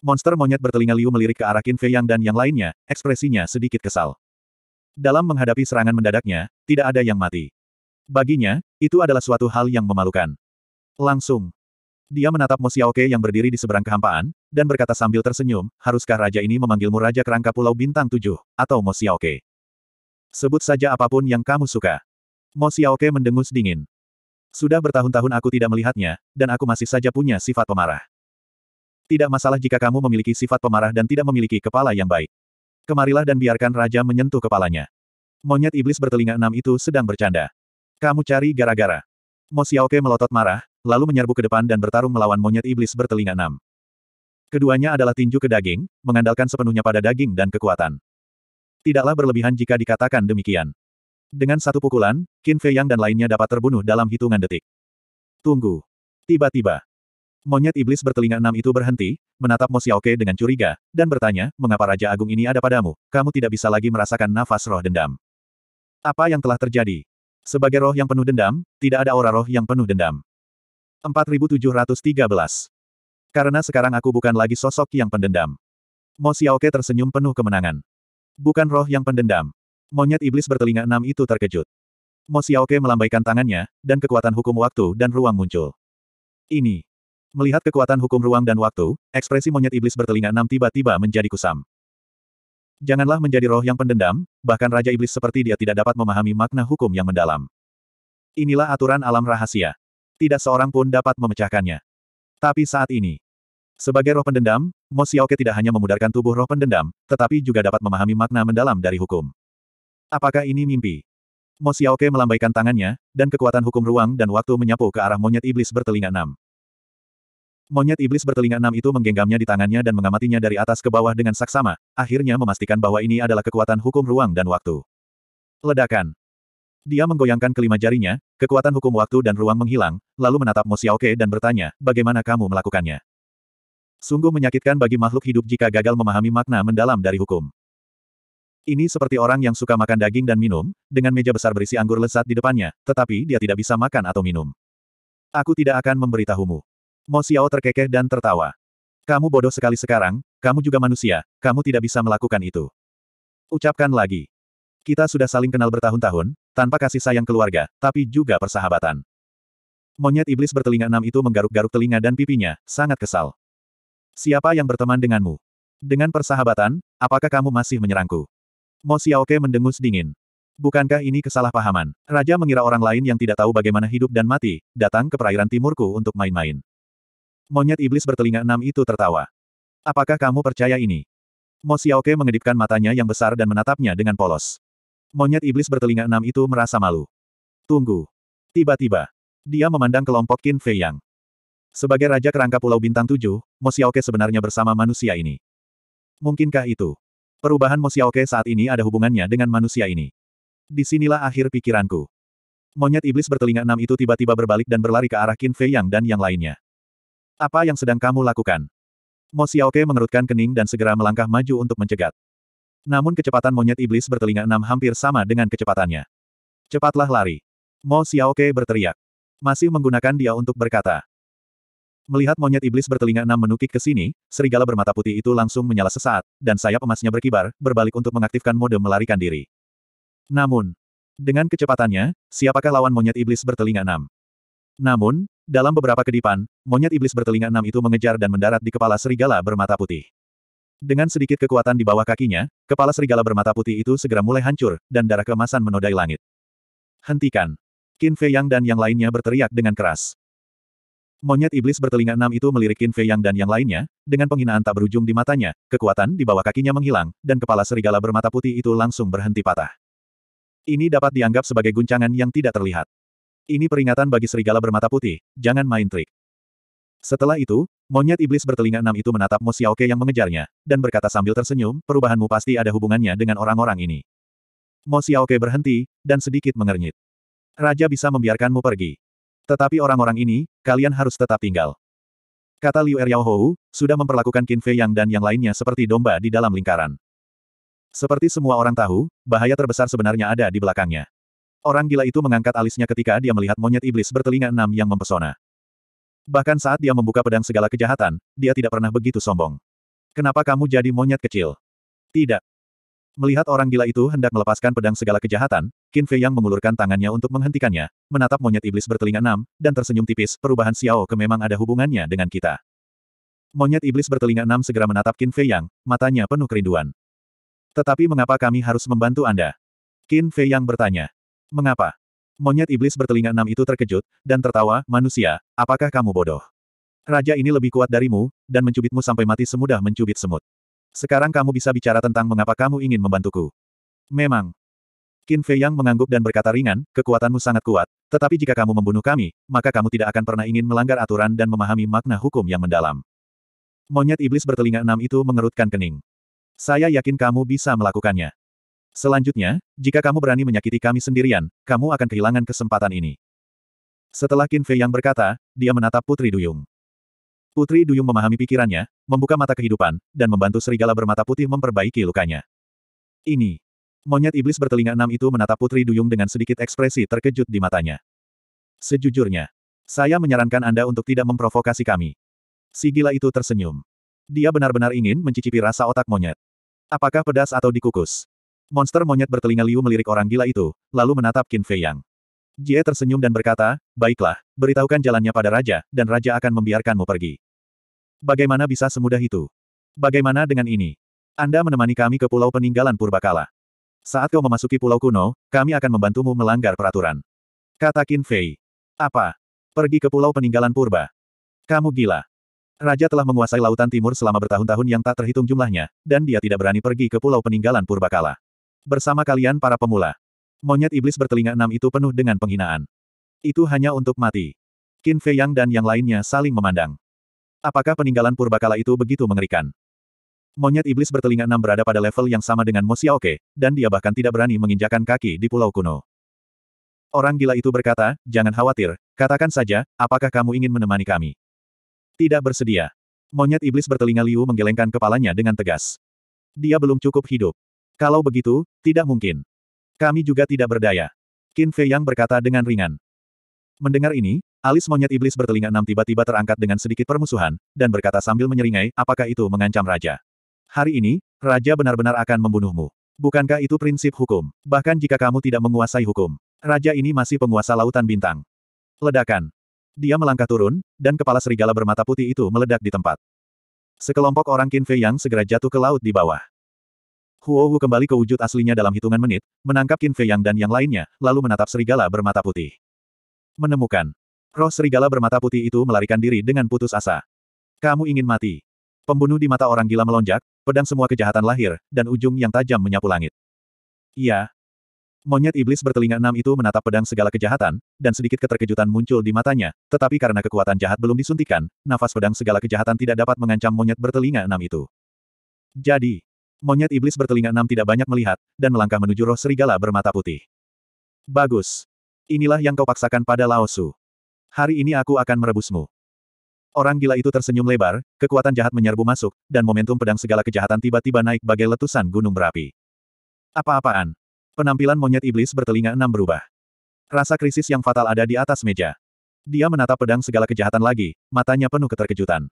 Monster monyet bertelinga liu melirik ke arah Qin Fei Yang dan yang lainnya, ekspresinya sedikit kesal. Dalam menghadapi serangan mendadaknya, tidak ada yang mati. Baginya, itu adalah suatu hal yang memalukan. Langsung. Dia menatap Mo Xiaoke yang berdiri di seberang kehampaan, dan berkata sambil tersenyum, haruskah raja ini memanggilmu Raja Kerangka Pulau Bintang Tujuh, atau Mo Xiaoke? Sebut saja apa pun yang kamu suka. Mo Xiaoke mendengus dingin. Sudah bertahun-tahun aku tidak melihatnya, dan aku masih saja punya sifat pemarah. Tidak masalah jika kamu memiliki sifat pemarah dan tidak memiliki kepala yang baik. Kemarilah dan biarkan raja menyentuh kepalanya. Monyet iblis bertelinga enam itu sedang bercanda. Kamu cari gara-gara. Mo Xiaoke melotot marah, lalu menyerbu ke depan dan bertarung melawan monyet iblis bertelinga enam. Keduanya adalah tinju ke daging, mengandalkan sepenuhnya pada daging dan kekuatan. Tidaklah berlebihan jika dikatakan demikian. Dengan satu pukulan, Qin Fei Yang dan lainnya dapat terbunuh dalam hitungan detik. Tunggu. Tiba-tiba. Monyet iblis bertelinga enam itu berhenti, menatap Mo Xiaoke dengan curiga, dan bertanya, mengapa Raja Agung ini ada padamu, kamu tidak bisa lagi merasakan nafas roh dendam. Apa yang telah terjadi? Sebagai roh yang penuh dendam, tidak ada aura roh yang penuh dendam. 4713. Karena sekarang aku bukan lagi sosok yang pendendam. Mo Xiaoke tersenyum penuh kemenangan. Bukan roh yang pendendam. Monyet iblis bertelinga enam itu terkejut. Mo Xiaoke melambaikan tangannya, dan kekuatan hukum waktu dan ruang muncul. Ini. Melihat kekuatan hukum ruang dan waktu, ekspresi monyet iblis bertelinga enam tiba-tiba menjadi kusam. Janganlah menjadi roh yang pendendam, bahkan Raja Iblis seperti dia tidak dapat memahami makna hukum yang mendalam. Inilah aturan alam rahasia. Tidak seorang pun dapat memecahkannya. Tapi saat ini, sebagai roh pendendam, Mo Xiaoke tidak hanya memudarkan tubuh roh pendendam, tetapi juga dapat memahami makna mendalam dari hukum. Apakah ini mimpi? Mo Xiaoke melambaikan tangannya, dan kekuatan hukum ruang dan waktu menyapu ke arah monyet iblis bertelinga enam. Monyet iblis bertelinga enam itu menggenggamnya di tangannya dan mengamatinya dari atas ke bawah dengan saksama, akhirnya memastikan bahwa ini adalah kekuatan hukum ruang dan waktu. Ledakan. Dia menggoyangkan kelima jarinya, kekuatan hukum waktu dan ruang menghilang, lalu menatap Mo Xiaoke dan bertanya, bagaimana kamu melakukannya? Sungguh menyakitkan bagi makhluk hidup jika gagal memahami makna mendalam dari hukum. Ini seperti orang yang suka makan daging dan minum, dengan meja besar berisi anggur lezat di depannya, tetapi dia tidak bisa makan atau minum. Aku tidak akan memberitahumu. Mo Xiao terkekeh dan tertawa. Kamu bodoh sekali sekarang, kamu juga manusia, kamu tidak bisa melakukan itu. Ucapkan lagi. Kita sudah saling kenal bertahun-tahun, tanpa kasih sayang keluarga, tapi juga persahabatan. Monyet iblis bertelinga enam itu menggaruk-garuk telinga dan pipinya, sangat kesal. Siapa yang berteman denganmu? Dengan persahabatan, apakah kamu masih menyerangku? Mo Xiaoke mendengus dingin. Bukankah ini kesalahpahaman? Raja mengira orang lain yang tidak tahu bagaimana hidup dan mati, datang ke perairan timurku untuk main-main. Monyet iblis bertelinga enam itu tertawa. Apakah kamu percaya ini? Mo Xiaoke mengedipkan matanya yang besar dan menatapnya dengan polos. Monyet iblis bertelinga enam itu merasa malu. Tunggu. Tiba-tiba, dia memandang kelompok Qin Fei Yang. Sebagai Raja Kerangka Pulau Bintang Tujuh, Mo Xiaoke sebenarnya bersama manusia ini. Mungkinkah itu? Perubahan Mo Xiaoke saat ini ada hubungannya dengan manusia ini. Di sinilah akhir pikiranku. Monyet iblis bertelinga enam itu tiba-tiba berbalik dan berlari ke arah Qin Fei Yang dan yang lainnya. Apa yang sedang kamu lakukan? Mo Xiaoke mengerutkan kening dan segera melangkah maju untuk mencegat. Namun kecepatan monyet iblis bertelinga enam hampir sama dengan kecepatannya. Cepatlah lari. Mo Xiaoke berteriak. Masih menggunakan dia untuk berkata. Melihat monyet iblis bertelinga enam menukik ke sini, serigala bermata putih itu langsung menyala sesaat, dan sayap emasnya berkibar, berbalik untuk mengaktifkan mode melarikan diri. Namun, dengan kecepatannya, siapakah lawan monyet iblis bertelinga enam? Namun, dalam beberapa kedipan, monyet iblis bertelinga enam itu mengejar dan mendarat di kepala serigala bermata putih. Dengan sedikit kekuatan di bawah kakinya, kepala serigala bermata putih itu segera mulai hancur, dan darah keemasan menodai langit. Hentikan! Qin Fei Yang dan yang lainnya berteriak dengan keras. Monyet iblis bertelinga enam itu melirik Qin Fei Yang dan yang lainnya, dengan penghinaan tak berujung di matanya, kekuatan di bawah kakinya menghilang, dan kepala serigala bermata putih itu langsung berhenti patah. Ini dapat dianggap sebagai guncangan yang tidak terlihat. Ini peringatan bagi serigala bermata putih, jangan main trik. Setelah itu, monyet iblis bertelinga enam itu menatap Mo Xiaoke yang mengejarnya, dan berkata sambil tersenyum, perubahanmu pasti ada hubungannya dengan orang-orang ini. Mo Xiaoke berhenti, dan sedikit mengernyit. Raja bisa membiarkanmu pergi. Tetapi orang-orang ini, kalian harus tetap tinggal. Kata Liu Eryao sudah memperlakukan Qin Fei Yang dan yang lainnya seperti domba di dalam lingkaran. Seperti semua orang tahu, bahaya terbesar sebenarnya ada di belakangnya. Orang gila itu mengangkat alisnya ketika dia melihat monyet iblis bertelinga enam yang mempesona. Bahkan saat dia membuka pedang segala kejahatan, dia tidak pernah begitu sombong. Kenapa kamu jadi monyet kecil? Tidak. Melihat orang gila itu hendak melepaskan pedang segala kejahatan, Qin Fei yang mengulurkan tangannya untuk menghentikannya, menatap monyet iblis bertelinga enam, dan tersenyum tipis, perubahan Xiao ke memang ada hubungannya dengan kita. Monyet iblis bertelinga enam segera menatap Qin Fei Yang, matanya penuh kerinduan. Tetapi mengapa kami harus membantu Anda? Qin Fei yang bertanya. Mengapa? Monyet iblis bertelinga enam itu terkejut, dan tertawa, manusia, apakah kamu bodoh? Raja ini lebih kuat darimu, dan mencubitmu sampai mati semudah mencubit semut. Sekarang kamu bisa bicara tentang mengapa kamu ingin membantuku. Memang. Qin Fei yang mengangguk dan berkata ringan, kekuatanmu sangat kuat, tetapi jika kamu membunuh kami, maka kamu tidak akan pernah ingin melanggar aturan dan memahami makna hukum yang mendalam. Monyet iblis bertelinga enam itu mengerutkan kening. Saya yakin kamu bisa melakukannya. Selanjutnya, jika kamu berani menyakiti kami sendirian, kamu akan kehilangan kesempatan ini. Setelah Qin Fei yang berkata, dia menatap Putri Duyung. Putri Duyung memahami pikirannya, membuka mata kehidupan, dan membantu serigala bermata putih memperbaiki lukanya. Ini. Monyet iblis bertelinga enam itu menatap Putri Duyung dengan sedikit ekspresi terkejut di matanya. Sejujurnya, saya menyarankan Anda untuk tidak memprovokasi kami. Si gila itu tersenyum. Dia benar-benar ingin mencicipi rasa otak monyet. Apakah pedas atau dikukus? Monster monyet bertelinga liu melirik orang gila itu, lalu menatap Qin Fei Yang. Jie tersenyum dan berkata, baiklah, beritahukan jalannya pada Raja, dan Raja akan membiarkanmu pergi. Bagaimana bisa semudah itu? Bagaimana dengan ini? Anda menemani kami ke pulau peninggalan Purbakala. Saat kau memasuki pulau kuno, kami akan membantumu melanggar peraturan. Kata Qin Fei. Apa? Pergi ke pulau peninggalan purba. Kamu gila. Raja telah menguasai lautan timur selama bertahun-tahun yang tak terhitung jumlahnya, dan dia tidak berani pergi ke pulau peninggalan Purbakala. Bersama kalian para pemula. Monyet iblis bertelinga enam itu penuh dengan penghinaan. Itu hanya untuk mati. Qin Fei Yang dan yang lainnya saling memandang. Apakah peninggalan Purbakala itu begitu mengerikan? Monyet iblis bertelinga enam berada pada level yang sama dengan Mo Xiaoke, dan dia bahkan tidak berani menginjakan kaki di pulau kuno. Orang gila itu berkata, jangan khawatir, katakan saja, apakah kamu ingin menemani kami? Tidak bersedia. Monyet iblis bertelinga liu menggelengkan kepalanya dengan tegas. Dia belum cukup hidup. Kalau begitu, tidak mungkin. Kami juga tidak berdaya. Qin Fei Yang berkata dengan ringan. Mendengar ini, alis monyet iblis bertelinga enam tiba-tiba terangkat dengan sedikit permusuhan, dan berkata sambil menyeringai, apakah itu mengancam raja? Hari ini, raja benar-benar akan membunuhmu. Bukankah itu prinsip hukum? Bahkan jika kamu tidak menguasai hukum, raja ini masih penguasa lautan bintang. Ledakan. Dia melangkah turun, dan kepala serigala bermata putih itu meledak di tempat. Sekelompok orang Qin Fei Yang segera jatuh ke laut di bawah. Huo Wu kembali ke wujud aslinya dalam hitungan menit, menangkap Qin Fei Yang dan yang lainnya, lalu menatap serigala bermata putih. Menemukan. Roh serigala bermata putih itu melarikan diri dengan putus asa. Kamu ingin mati. Pembunuh di mata orang gila melonjak, pedang semua kejahatan lahir, dan ujung yang tajam menyapu langit. Iya, Monyet iblis bertelinga enam itu menatap pedang segala kejahatan, dan sedikit keterkejutan muncul di matanya, tetapi karena kekuatan jahat belum disuntikan, nafas pedang segala kejahatan tidak dapat mengancam monyet bertelinga enam itu. Jadi, monyet iblis bertelinga enam tidak banyak melihat, dan melangkah menuju roh serigala bermata putih. Bagus. Inilah yang kau paksakan pada Lao Su. Hari ini aku akan merebusmu. Orang gila itu tersenyum lebar, kekuatan jahat menyerbu masuk, dan momentum pedang segala kejahatan tiba-tiba naik bagai letusan gunung berapi. Apa-apaan? Penampilan monyet iblis bertelinga enam berubah. Rasa krisis yang fatal ada di atas meja. Dia menatap pedang segala kejahatan lagi, matanya penuh keterkejutan.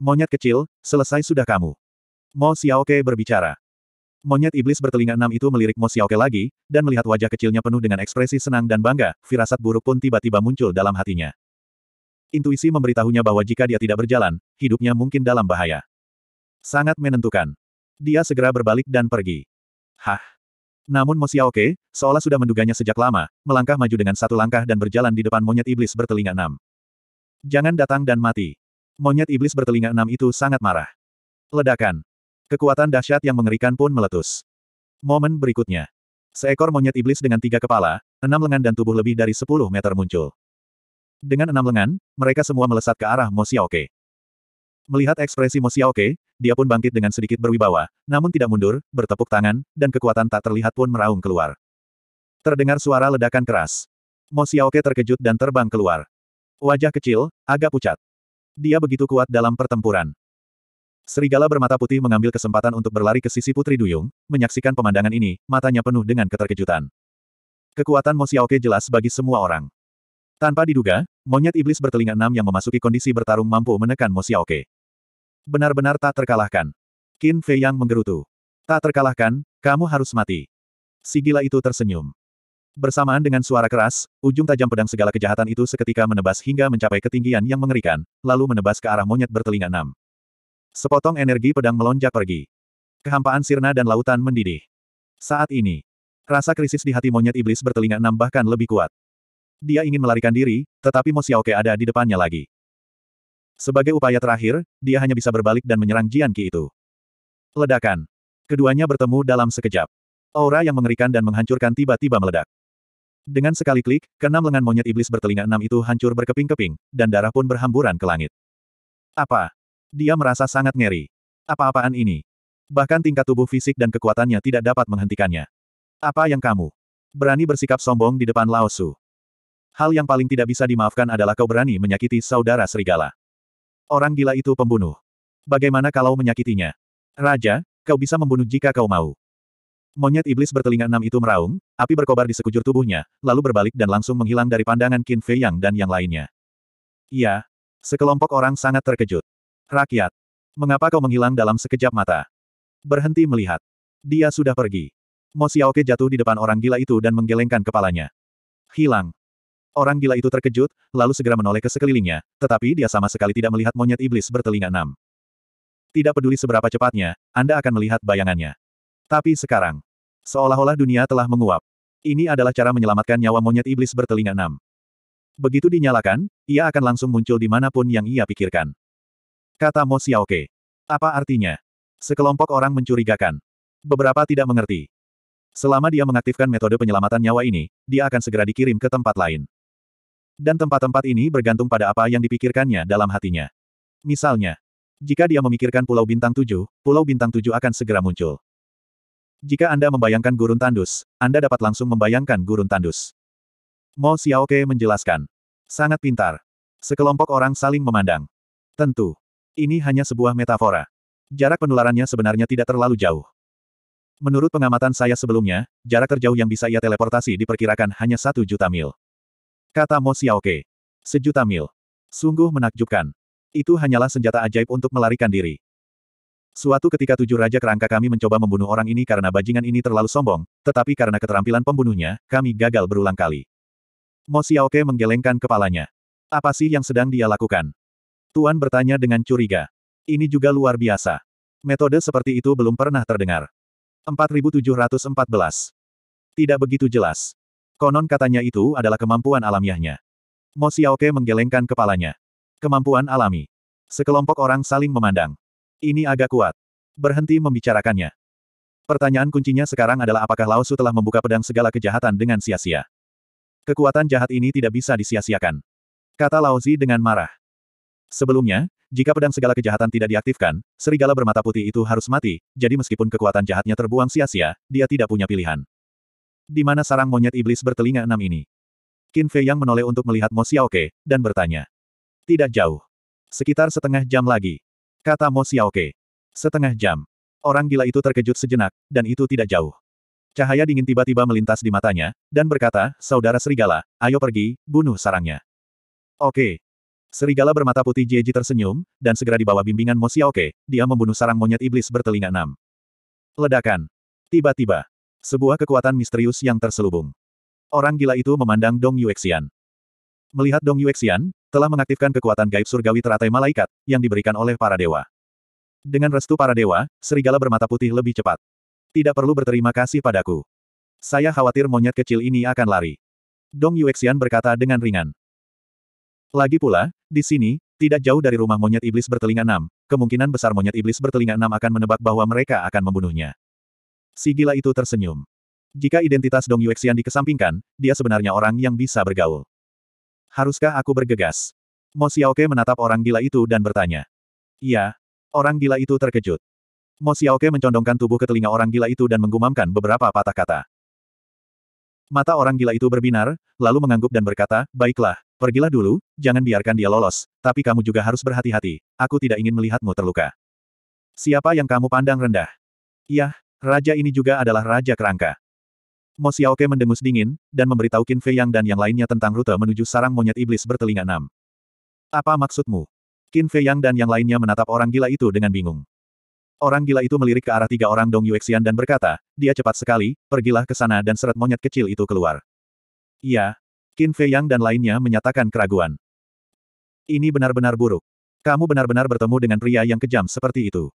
Monyet kecil, selesai sudah kamu. Mo Xiaoke berbicara. Monyet iblis bertelinga enam itu melirik Mo Xiaoke lagi, dan melihat wajah kecilnya penuh dengan ekspresi senang dan bangga, firasat buruk pun tiba-tiba muncul dalam hatinya. Intuisi memberitahunya bahwa jika dia tidak berjalan, hidupnya mungkin dalam bahaya. Sangat menentukan. Dia segera berbalik dan pergi. Hah? Namun Mo Xiaoke, seolah sudah menduganya sejak lama, melangkah maju dengan satu langkah dan berjalan di depan monyet iblis bertelinga enam. Jangan datang dan mati. Monyet iblis bertelinga enam itu sangat marah. Ledakan. Kekuatan dahsyat yang mengerikan pun meletus. Momen berikutnya. Seekor monyet iblis dengan tiga kepala, enam lengan dan tubuh lebih dari sepuluh meter muncul. Dengan enam lengan, mereka semua melesat ke arah Mo Xiaoke. Melihat ekspresi Mo Xiaoke, dia pun bangkit dengan sedikit berwibawa, namun tidak mundur, bertepuk tangan, dan kekuatan tak terlihat pun meraung keluar. Terdengar suara ledakan keras. Mo Xiaoke terkejut dan terbang keluar. Wajah kecil, agak pucat. Dia begitu kuat dalam pertempuran. Serigala bermata putih mengambil kesempatan untuk berlari ke sisi Putri Duyung, menyaksikan pemandangan ini, matanya penuh dengan keterkejutan. Kekuatan Mo Xiaoke jelas bagi semua orang. Tanpa diduga, monyet iblis bertelinga enam yang memasuki kondisi bertarung mampu menekan Mo Xiaoke. Benar-benar tak terkalahkan. Qin Fei yang menggerutu. Tak terkalahkan, kamu harus mati. Si gila itu tersenyum. Bersamaan dengan suara keras, ujung tajam pedang segala kejahatan itu seketika menebas hingga mencapai ketinggian yang mengerikan, lalu menebas ke arah monyet bertelinga enam. Sepotong energi pedang melonjak pergi. Kehampaan sirna dan lautan mendidih. Saat ini, rasa krisis di hati monyet iblis bertelinga enam bahkan lebih kuat. Dia ingin melarikan diri, tetapi Mo Xiaoke ada di depannya lagi. Sebagai upaya terakhir, dia hanya bisa berbalik dan menyerang Jian Qi itu. Ledakan. Keduanya bertemu dalam sekejap. Aura yang mengerikan dan menghancurkan tiba-tiba meledak. Dengan sekali klik, keenam lengan monyet iblis bertelinga enam itu hancur berkeping-keping, dan darah pun berhamburan ke langit. Apa? Dia merasa sangat ngeri. Apa-apaan ini? Bahkan tingkat tubuh fisik dan kekuatannya tidak dapat menghentikannya. Apa yang kamu? Berani bersikap sombong di depan Lao Su. Hal yang paling tidak bisa dimaafkan adalah kau berani menyakiti saudara serigala. Orang gila itu pembunuh. Bagaimana kalau menyakitinya? Raja, kau bisa membunuh jika kau mau. Monyet iblis bertelinga enam itu meraung, api berkobar di sekujur tubuhnya, lalu berbalik dan langsung menghilang dari pandangan Qin Fei Yang dan yang lainnya. Iya. Sekelompok orang sangat terkejut. Rakyat. Mengapa kau menghilang dalam sekejap mata? Berhenti melihat. Dia sudah pergi. Mo Xiaoke jatuh di depan orang gila itu dan menggelengkan kepalanya. Hilang. Orang gila itu terkejut, lalu segera menoleh ke sekelilingnya, tetapi dia sama sekali tidak melihat monyet iblis bertelinga enam. Tidak peduli seberapa cepatnya, Anda akan melihat bayangannya. Tapi sekarang, seolah-olah dunia telah menguap. Ini adalah cara menyelamatkan nyawa monyet iblis bertelinga enam. Begitu dinyalakan, ia akan langsung muncul di mana pun yang ia pikirkan. Kata Mo Xiaoke. Apa artinya? Sekelompok orang mencurigakan. Beberapa tidak mengerti. Selama dia mengaktifkan metode penyelamatan nyawa ini, dia akan segera dikirim ke tempat lain. Dan tempat-tempat ini bergantung pada apa yang dipikirkannya dalam hatinya. Misalnya, jika dia memikirkan Pulau Bintang Tujuh, Pulau Bintang Tujuh akan segera muncul. Jika Anda membayangkan gurun tandus, Anda dapat langsung membayangkan gurun tandus. Mo Xiaoke menjelaskan. Sangat pintar. Sekelompok orang saling memandang. Tentu. Ini hanya sebuah metafora. Jarak penularannya sebenarnya tidak terlalu jauh. Menurut pengamatan saya sebelumnya, jarak terjauh yang bisa ia teleportasi diperkirakan hanya satu juta mil. Kata Mo Xiaoke. Sejuta mil. Sungguh menakjubkan. Itu hanyalah senjata ajaib untuk melarikan diri. Suatu ketika tujuh raja kerangka kami mencoba membunuh orang ini karena bajingan ini terlalu sombong, tetapi karena keterampilan pembunuhnya, kami gagal berulang kali. Mo Xiaoke menggelengkan kepalanya. Apa sih yang sedang dia lakukan? Tuan bertanya dengan curiga. Ini juga luar biasa. Metode seperti itu belum pernah terdengar. 4714. Tidak begitu jelas. Konon katanya itu adalah kemampuan alamiahnya. Mo Xiaoke menggelengkan kepalanya. Kemampuan alami. Sekelompok orang saling memandang. Ini agak kuat. Berhenti membicarakannya. Pertanyaan kuncinya sekarang adalah apakah Lao Su telah membuka pedang segala kejahatan dengan sia-sia. Kekuatan jahat ini tidak bisa disia-siakan. Kata Lao Zi dengan marah. Sebelumnya, jika pedang segala kejahatan tidak diaktifkan, serigala bermata putih itu harus mati, jadi meskipun kekuatan jahatnya terbuang sia-sia, dia tidak punya pilihan. Di mana sarang monyet iblis bertelinga enam ini? Qin Fei Yang menoleh untuk melihat Mo Xiaoke, dan bertanya. Tidak jauh. Sekitar setengah jam lagi. Kata Mo Xiaoke. Setengah jam. Orang gila itu terkejut sejenak, dan itu tidak jauh. Cahaya dingin tiba-tiba melintas di matanya, dan berkata, Saudara Serigala, ayo pergi, bunuh sarangnya. Oke. Serigala bermata putih Jieji tersenyum, dan segera di bawah bimbingan Mo Xiaoke, dia membunuh sarang monyet iblis bertelinga enam. Ledakan. Tiba-tiba. Sebuah kekuatan misterius yang terselubung. Orang gila itu memandang Dong Yuexian. Melihat Dong Yuexian, telah mengaktifkan kekuatan gaib surgawi teratai malaikat, yang diberikan oleh para dewa. Dengan restu para dewa, serigala bermata putih lebih cepat. Tidak perlu berterima kasih padaku. Saya khawatir monyet kecil ini akan lari. Dong Yuexian berkata dengan ringan. Lagi pula, di sini, tidak jauh dari rumah monyet iblis bertelinga enam, kemungkinan besar monyet iblis bertelinga enam akan menebak bahwa mereka akan membunuhnya. Si gila itu tersenyum. Jika identitas Dong Yuexian dikesampingkan, dia sebenarnya orang yang bisa bergaul. Haruskah aku bergegas? Mo Xiaoke menatap orang gila itu dan bertanya. Iya. Orang gila itu terkejut. Mo Xiaoke mencondongkan tubuh ke telinga orang gila itu dan menggumamkan beberapa patah kata. Mata orang gila itu berbinar, lalu mengangguk dan berkata, Baiklah, pergilah dulu, jangan biarkan dia lolos, tapi kamu juga harus berhati-hati, aku tidak ingin melihatmu terluka. Siapa yang kamu pandang rendah? Iya, raja ini juga adalah raja kerangka. Mo Xiaoke mendengus dingin, dan memberitahu Qin Fei Yang dan yang lainnya tentang rute menuju sarang monyet iblis bertelinga enam. Apa maksudmu? Qin Fei Yang dan yang lainnya menatap orang gila itu dengan bingung. Orang gila itu melirik ke arah tiga orang Dong Yuexian dan berkata, dia cepat sekali, pergilah ke sana dan seret monyet kecil itu keluar. Iya. Qin Fei Yang dan lainnya menyatakan keraguan. Ini benar-benar buruk. Kamu benar-benar bertemu dengan pria yang kejam seperti itu.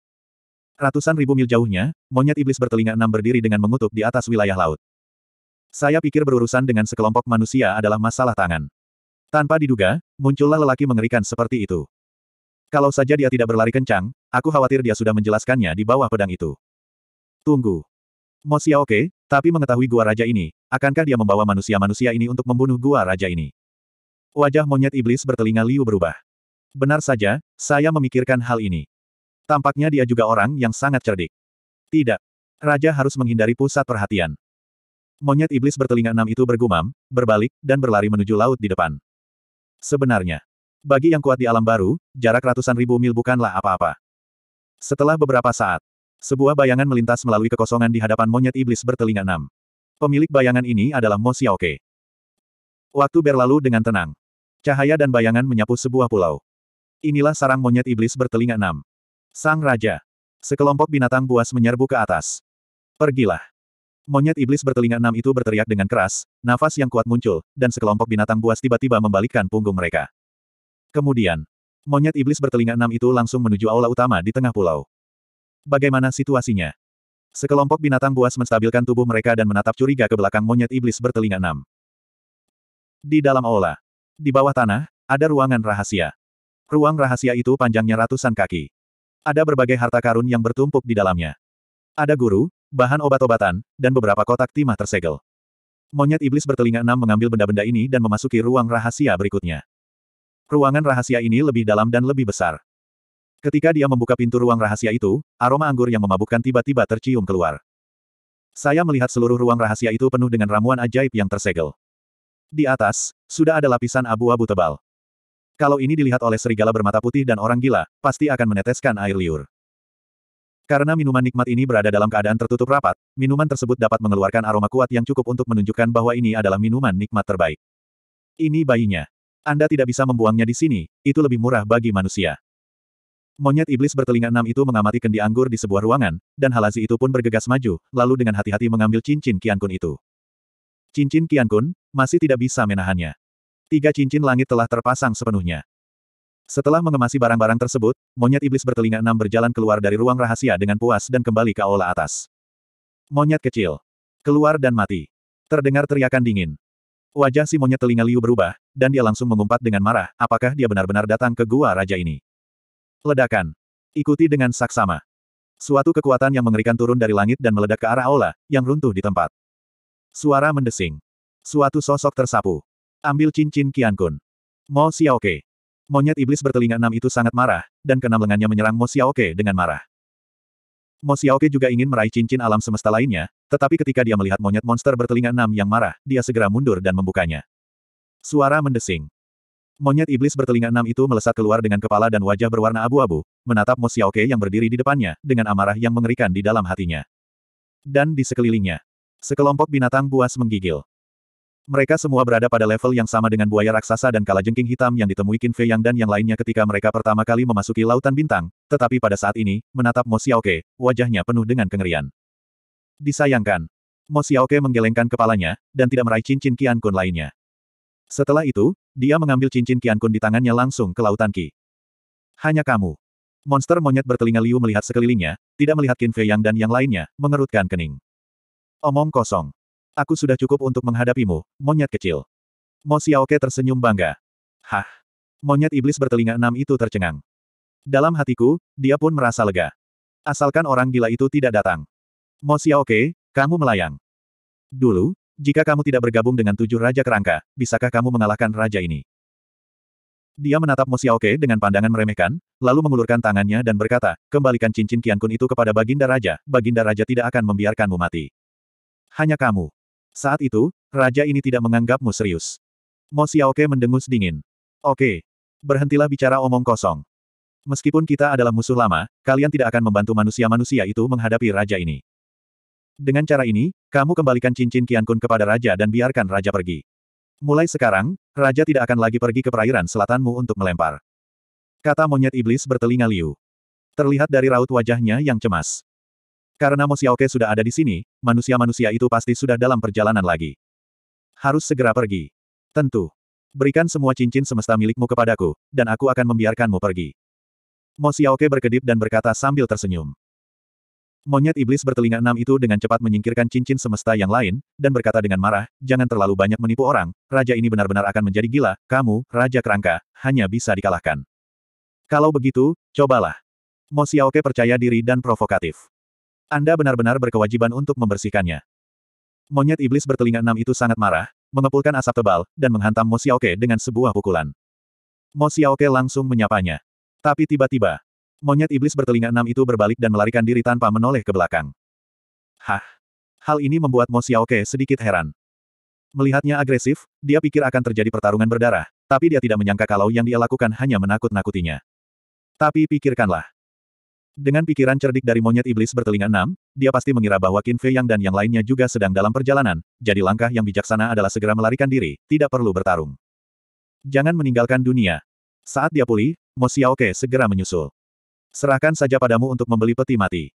Ratusan ribu mil jauhnya, monyet iblis bertelinga enam berdiri dengan mengutuk di atas wilayah laut. Saya pikir berurusan dengan sekelompok manusia adalah masalah tangan. Tanpa diduga, muncullah lelaki mengerikan seperti itu. Kalau saja dia tidak berlari kencang, aku khawatir dia sudah menjelaskannya di bawah pedang itu. Tunggu. Mo Xiaoke, tapi mengetahui gua raja ini, akankah dia membawa manusia-manusia ini untuk membunuh gua raja ini? Wajah monyet iblis bertelinga liu berubah. Benar saja, saya memikirkan hal ini. Tampaknya dia juga orang yang sangat cerdik. Tidak. Raja harus menghindari pusat perhatian. Monyet iblis bertelinga enam itu bergumam, berbalik, dan berlari menuju laut di depan. Sebenarnya, bagi yang kuat di alam baru, jarak ratusan ribu mil bukanlah apa-apa. Setelah beberapa saat, sebuah bayangan melintas melalui kekosongan di hadapan monyet iblis bertelinga enam. Pemilik bayangan ini adalah Mo Xiaoke. Waktu berlalu dengan tenang. Cahaya dan bayangan menyapu sebuah pulau. Inilah sarang monyet iblis bertelinga enam. Sang Raja. Sekelompok binatang buas menyerbu ke atas. Pergilah. Monyet iblis bertelinga enam itu berteriak dengan keras, nafas yang kuat muncul, dan sekelompok binatang buas tiba-tiba membalikkan punggung mereka. Kemudian, monyet iblis bertelinga enam itu langsung menuju aula utama di tengah pulau. Bagaimana situasinya? Sekelompok binatang buas menstabilkan tubuh mereka dan menatap curiga ke belakang monyet iblis bertelinga enam. Di dalam aula, di bawah tanah, ada ruangan rahasia. Ruang rahasia itu panjangnya ratusan kaki. Ada berbagai harta karun yang bertumpuk di dalamnya. Ada guru, bahan obat-obatan, dan beberapa kotak timah tersegel. Monyet iblis bertelinga enam mengambil benda-benda ini dan memasuki ruang rahasia berikutnya. Ruangan rahasia ini lebih dalam dan lebih besar. Ketika dia membuka pintu ruang rahasia itu, aroma anggur yang memabukkan tiba-tiba tercium keluar. Saya melihat seluruh ruang rahasia itu penuh dengan ramuan ajaib yang tersegel. Di atas, sudah ada lapisan abu-abu tebal. Kalau ini dilihat oleh serigala bermata putih dan orang gila, pasti akan meneteskan air liur. Karena minuman nikmat ini berada dalam keadaan tertutup rapat, minuman tersebut dapat mengeluarkan aroma kuat yang cukup untuk menunjukkan bahwa ini adalah minuman nikmat terbaik. Ini bayinya. Anda tidak bisa membuangnya di sini, itu lebih murah bagi manusia. Monyet iblis bertelinga enam itu mengamati kendi anggur di sebuah ruangan, dan halazi itu pun bergegas maju, lalu dengan hati-hati mengambil cincin kiankun itu. Cincin kiankun, masih tidak bisa menahannya. Tiga cincin langit telah terpasang sepenuhnya. Setelah mengemasi barang-barang tersebut, monyet iblis bertelinga enam berjalan keluar dari ruang rahasia dengan puas dan kembali ke aula atas. Monyet kecil. Keluar dan mati. Terdengar teriakan dingin. Wajah si monyet telinga liu berubah, dan dia langsung mengumpat dengan marah, apakah dia benar-benar datang ke gua raja ini. Ledakan. Ikuti dengan saksama. Suatu kekuatan yang mengerikan turun dari langit dan meledak ke arah aula, yang runtuh di tempat. Suara mendesing. Suatu sosok tersapu. Ambil cincin Kian Kun. Mo Xiaoke. Monyet iblis bertelinga enam itu sangat marah, dan keenam lengannya menyerang Mo Xiaoke dengan marah. Mo Xiaoke juga ingin meraih cincin alam semesta lainnya, tetapi ketika dia melihat monyet monster bertelinga enam yang marah, dia segera mundur dan membukanya. Suara mendesing. Monyet iblis bertelinga enam itu melesat keluar dengan kepala dan wajah berwarna abu-abu, menatap Mo Xiaoke yang berdiri di depannya, dengan amarah yang mengerikan di dalam hatinya. Dan di sekelilingnya, sekelompok binatang buas menggigil. Mereka semua berada pada level yang sama dengan buaya raksasa dan kalajengking hitam yang ditemui Qin Fei Yang dan yang lainnya ketika mereka pertama kali memasuki Lautan Bintang, tetapi pada saat ini, menatap Mo Xiaoke, wajahnya penuh dengan kengerian. Disayangkan. Mo Xiaoke menggelengkan kepalanya, dan tidak meraih cincin Qian Kun lainnya. Setelah itu, dia mengambil cincin Qian Kun di tangannya langsung ke lautan Qi. Hanya kamu. Monster monyet bertelinga liu melihat sekelilingnya, tidak melihat Qin Fei Yang dan yang lainnya, mengerutkan kening. Omong kosong. Aku sudah cukup untuk menghadapimu, monyet kecil. Mo Xiaoke tersenyum bangga. Hah. Monyet iblis bertelinga enam itu tercengang. Dalam hatiku, dia pun merasa lega. Asalkan orang gila itu tidak datang. Mo Xiaoke, kamu melayang. Dulu, jika kamu tidak bergabung dengan tujuh Raja Kerangka, bisakah kamu mengalahkan Raja ini? Dia menatap Mo Xiaoke dengan pandangan meremehkan, lalu mengulurkan tangannya dan berkata, kembalikan cincin Qiankun itu kepada Baginda Raja, Baginda Raja tidak akan membiarkanmu mati. Hanya kamu. Saat itu, Raja ini tidak menganggapmu serius. Mo Xiaoke mendengus dingin. Oke. Berhentilah bicara omong kosong. Meskipun kita adalah musuh lama, kalian tidak akan membantu manusia-manusia itu menghadapi Raja ini. Dengan cara ini, kamu kembalikan cincin Qiankun kepada Raja dan biarkan Raja pergi. Mulai sekarang, Raja tidak akan lagi pergi ke perairan selatanmu untuk melempar. Kata monyet iblis bertelinga liu. Terlihat dari raut wajahnya yang cemas. Karena Mo Xiaoke sudah ada di sini, manusia-manusia itu pasti sudah dalam perjalanan lagi. Harus segera pergi. Tentu. Berikan semua cincin semesta milikmu kepadaku, dan aku akan membiarkanmu pergi. Mo Xiaoke berkedip dan berkata sambil tersenyum. Monyet iblis bertelinga enam itu dengan cepat menyingkirkan cincin semesta yang lain, dan berkata dengan marah, jangan terlalu banyak menipu orang, raja ini benar-benar akan menjadi gila, kamu, Raja Kerangka, hanya bisa dikalahkan. Kalau begitu, cobalah. Mo Xiaoke percaya diri dan provokatif. Anda benar-benar berkewajiban untuk membersihkannya. Monyet iblis bertelinga enam itu sangat marah, mengepulkan asap tebal, dan menghantam Mo Xiaoke dengan sebuah pukulan. Mo Xiaoke langsung menyapanya. Tapi tiba-tiba, Monyet iblis bertelinga enam itu berbalik dan melarikan diri tanpa menoleh ke belakang. Hah! Hal ini membuat Mo Xiaoke sedikit heran. Melihatnya agresif, dia pikir akan terjadi pertarungan berdarah, tapi dia tidak menyangka kalau yang dia lakukan hanya menakut-nakutinya. Tapi pikirkanlah. Dengan pikiran cerdik dari monyet iblis bertelinga enam, dia pasti mengira bahwa Qin Fei Yang dan yang lainnya juga sedang dalam perjalanan, jadi langkah yang bijaksana adalah segera melarikan diri, tidak perlu bertarung. Jangan meninggalkan dunia. Saat dia pulih, Mo Xiaoke segera menyusul. Serahkan saja padamu untuk membeli peti mati.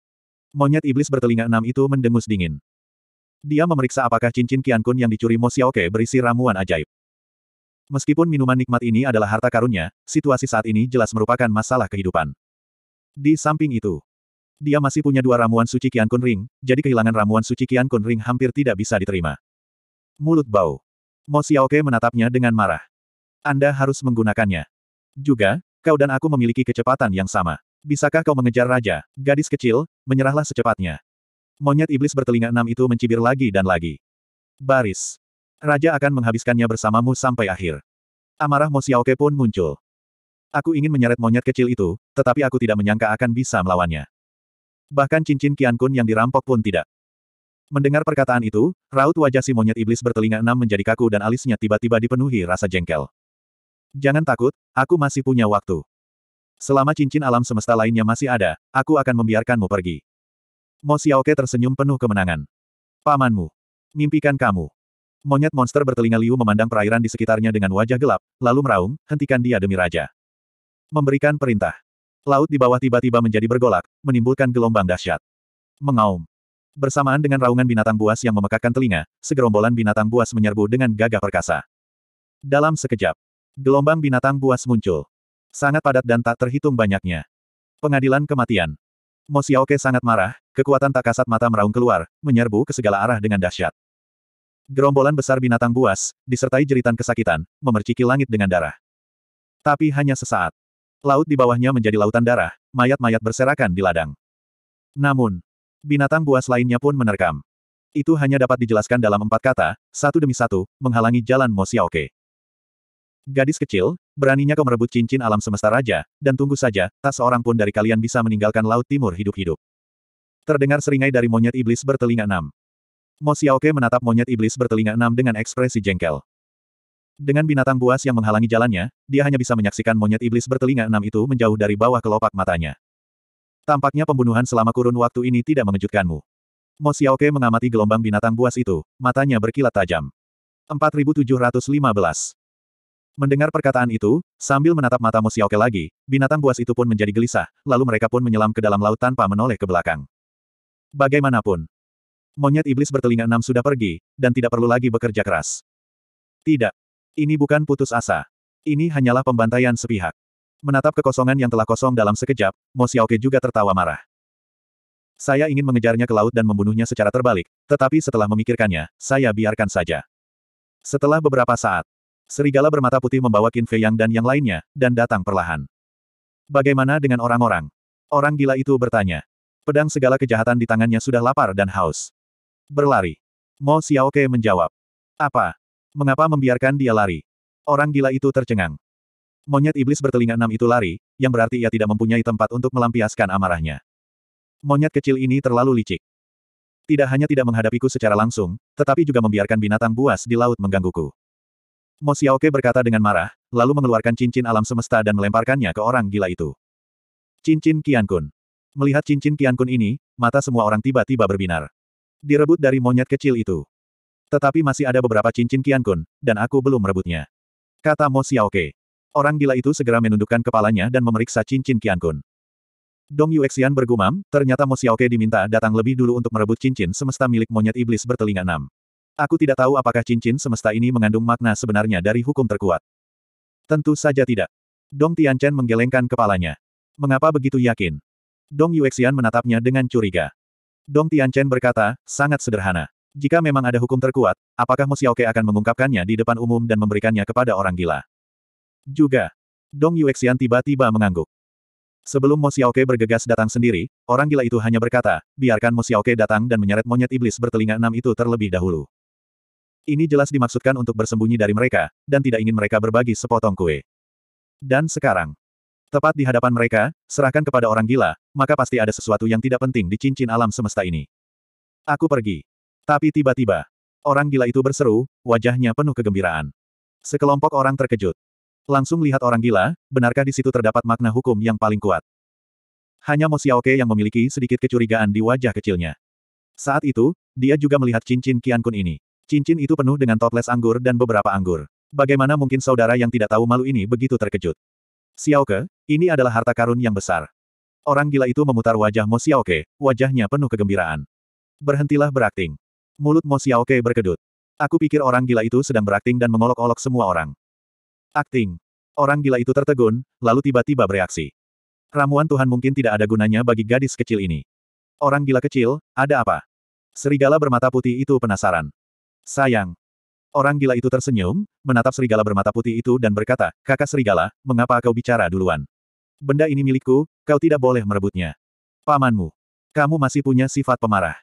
Monyet iblis bertelinga enam itu mendengus dingin. Dia memeriksa apakah cincin Qiankun yang dicuri Mo Xiaoke berisi ramuan ajaib. Meskipun minuman nikmat ini adalah harta karunnya, situasi saat ini jelas merupakan masalah kehidupan. Di samping itu, dia masih punya dua ramuan suci Qiankun Ring, jadi kehilangan ramuan suci Qiankun Ring hampir tidak bisa diterima. Mulut bau. Mo Xiaoke menatapnya dengan marah. Anda harus menggunakannya. Juga, kau dan aku memiliki kecepatan yang sama. Bisakah kau mengejar raja, gadis kecil, menyerahlah secepatnya. Monyet iblis bertelinga enam itu mencibir lagi dan lagi. Baris. Raja akan menghabiskannya bersamamu sampai akhir. Amarah Mo Xiaoke pun muncul. Aku ingin menyeret monyet kecil itu, tetapi aku tidak menyangka akan bisa melawannya. Bahkan cincin Kian Kun yang dirampok pun tidak. Mendengar perkataan itu, raut wajah si monyet iblis bertelinga enam menjadi kaku dan alisnya tiba-tiba dipenuhi rasa jengkel. Jangan takut, aku masih punya waktu. Selama cincin alam semesta lainnya masih ada, aku akan membiarkanmu pergi. Mo Xiaoke tersenyum penuh kemenangan. Pamanmu. Mimpikan kamu. Monyet monster bertelinga liu memandang perairan di sekitarnya dengan wajah gelap, lalu meraung, hentikan dia demi raja. Memberikan perintah. Laut di bawah tiba-tiba menjadi bergolak, menimbulkan gelombang dahsyat. Mengaum. Bersamaan dengan raungan binatang buas yang memekakkan telinga, segerombolan binatang buas menyerbu dengan gagah perkasa. Dalam sekejap, gelombang binatang buas muncul. Sangat padat dan tak terhitung banyaknya. Pengadilan kematian. Mo Xiaoke sangat marah, kekuatan tak kasat mata meraung keluar, menyerbu ke segala arah dengan dahsyat. Gerombolan besar binatang buas, disertai jeritan kesakitan, memerciki langit dengan darah. Tapi hanya sesaat. Laut di bawahnya menjadi lautan darah, mayat-mayat berserakan di ladang. Namun, binatang buas lainnya pun menerkam. Itu hanya dapat dijelaskan dalam empat kata, satu demi satu, menghalangi jalan Mo Xiaoke. Gadis kecil, beraninya kau merebut cincin alam semesta raja, dan tunggu saja, tak seorang pun dari kalian bisa meninggalkan Laut Timur hidup-hidup. Terdengar seringai dari monyet iblis bertelinga enam. Mo Xiaoke menatap monyet iblis bertelinga enam dengan ekspresi jengkel. Dengan binatang buas yang menghalangi jalannya, dia hanya bisa menyaksikan monyet iblis bertelinga enam itu menjauh dari bawah kelopak matanya. Tampaknya pembunuhan selama kurun waktu ini tidak mengejutkanmu. Mo Xiaoke mengamati gelombang binatang buas itu, matanya berkilat tajam. 4715 Mendengar perkataan itu, sambil menatap mata Mo Xiaoke lagi, binatang buas itu pun menjadi gelisah, lalu mereka pun menyelam ke dalam laut tanpa menoleh ke belakang. Bagaimanapun, monyet iblis bertelinga enam sudah pergi, dan tidak perlu lagi bekerja keras. Tidak. Ini bukan putus asa. Ini hanyalah pembantaian sepihak. Menatap kekosongan yang telah kosong dalam sekejap, Mo Xiaoke juga tertawa marah. Saya ingin mengejarnya ke laut dan membunuhnya secara terbalik, tetapi setelah memikirkannya, saya biarkan saja. Setelah beberapa saat, serigala bermata putih membawa Qin Fei Yang dan yang lainnya, dan datang perlahan. Bagaimana dengan orang-orang? Orang gila itu bertanya. Pedang segala kejahatan di tangannya sudah lapar dan haus. Berlari. Mo Xiaoke menjawab. Apa? Mengapa membiarkan dia lari? Orang gila itu tercengang. Monyet iblis bertelinga enam itu lari, yang berarti ia tidak mempunyai tempat untuk melampiaskan amarahnya. Monyet kecil ini terlalu licik. Tidak hanya tidak menghadapiku secara langsung, tetapi juga membiarkan binatang buas di laut menggangguku. Mo Xiaoke berkata dengan marah, lalu mengeluarkan cincin alam semesta dan melemparkannya ke orang gila itu. Cincin Qiankun. Melihat cincin Qiankun ini, mata semua orang tiba-tiba berbinar. Direbut dari monyet kecil itu. Tetapi masih ada beberapa cincin Qiankun, dan aku belum merebutnya. Kata Mo Xiaoke. Orang gila itu segera menundukkan kepalanya dan memeriksa cincin Qiankun. Dong Yuexian bergumam, ternyata Mo Xiaoke diminta datang lebih dulu untuk merebut cincin semesta milik monyet iblis bertelinga enam. Aku tidak tahu apakah cincin semesta ini mengandung makna sebenarnya dari hukum terkuat. Tentu saja tidak. Dong Tianchen menggelengkan kepalanya. Mengapa begitu yakin? Dong Yuexian menatapnya dengan curiga. Dong Tianchen berkata, sangat sederhana. Jika memang ada hukum terkuat, apakah Mo Xiaoke akan mengungkapkannya di depan umum dan memberikannya kepada orang gila? Juga. Dong Yuexian tiba-tiba mengangguk. Sebelum Mo Xiaoke bergegas datang sendiri, orang gila itu hanya berkata, biarkan Mo Xiaoke datang dan menyeret monyet iblis bertelinga enam itu terlebih dahulu. Ini jelas dimaksudkan untuk bersembunyi dari mereka, dan tidak ingin mereka berbagi sepotong kue. Dan sekarang, tepat di hadapan mereka, serahkan kepada orang gila, maka pasti ada sesuatu yang tidak penting di cincin alam semesta ini. Aku pergi. Tapi tiba-tiba, orang gila itu berseru, wajahnya penuh kegembiraan. Sekelompok orang terkejut. Langsung lihat orang gila, benarkah di situ terdapat makna hukum yang paling kuat? Hanya Mo Xiaoke yang memiliki sedikit kecurigaan di wajah kecilnya. Saat itu, dia juga melihat cincin Qiankun ini. Cincin itu penuh dengan toples anggur dan beberapa anggur. Bagaimana mungkin saudara yang tidak tahu malu ini begitu terkejut? Xiaoke, ini adalah harta karun yang besar. Orang gila itu memutar wajah Mo Xiaoke, wajahnya penuh kegembiraan. Berhentilah berakting. Mulut Mo Xiaoke berkedut. Aku pikir orang gila itu sedang berakting dan mengolok-olok semua orang. Akting. Orang gila itu tertegun, lalu tiba-tiba bereaksi. Ramuan Tuhan mungkin tidak ada gunanya bagi gadis kecil ini. Orang gila kecil, ada apa? Serigala bermata putih itu penasaran. Sayang. Orang gila itu tersenyum, menatap serigala bermata putih itu dan berkata, kakak serigala, mengapa kau bicara duluan? Benda ini milikku, kau tidak boleh merebutnya. Pamanmu. Kamu masih punya sifat pemarah.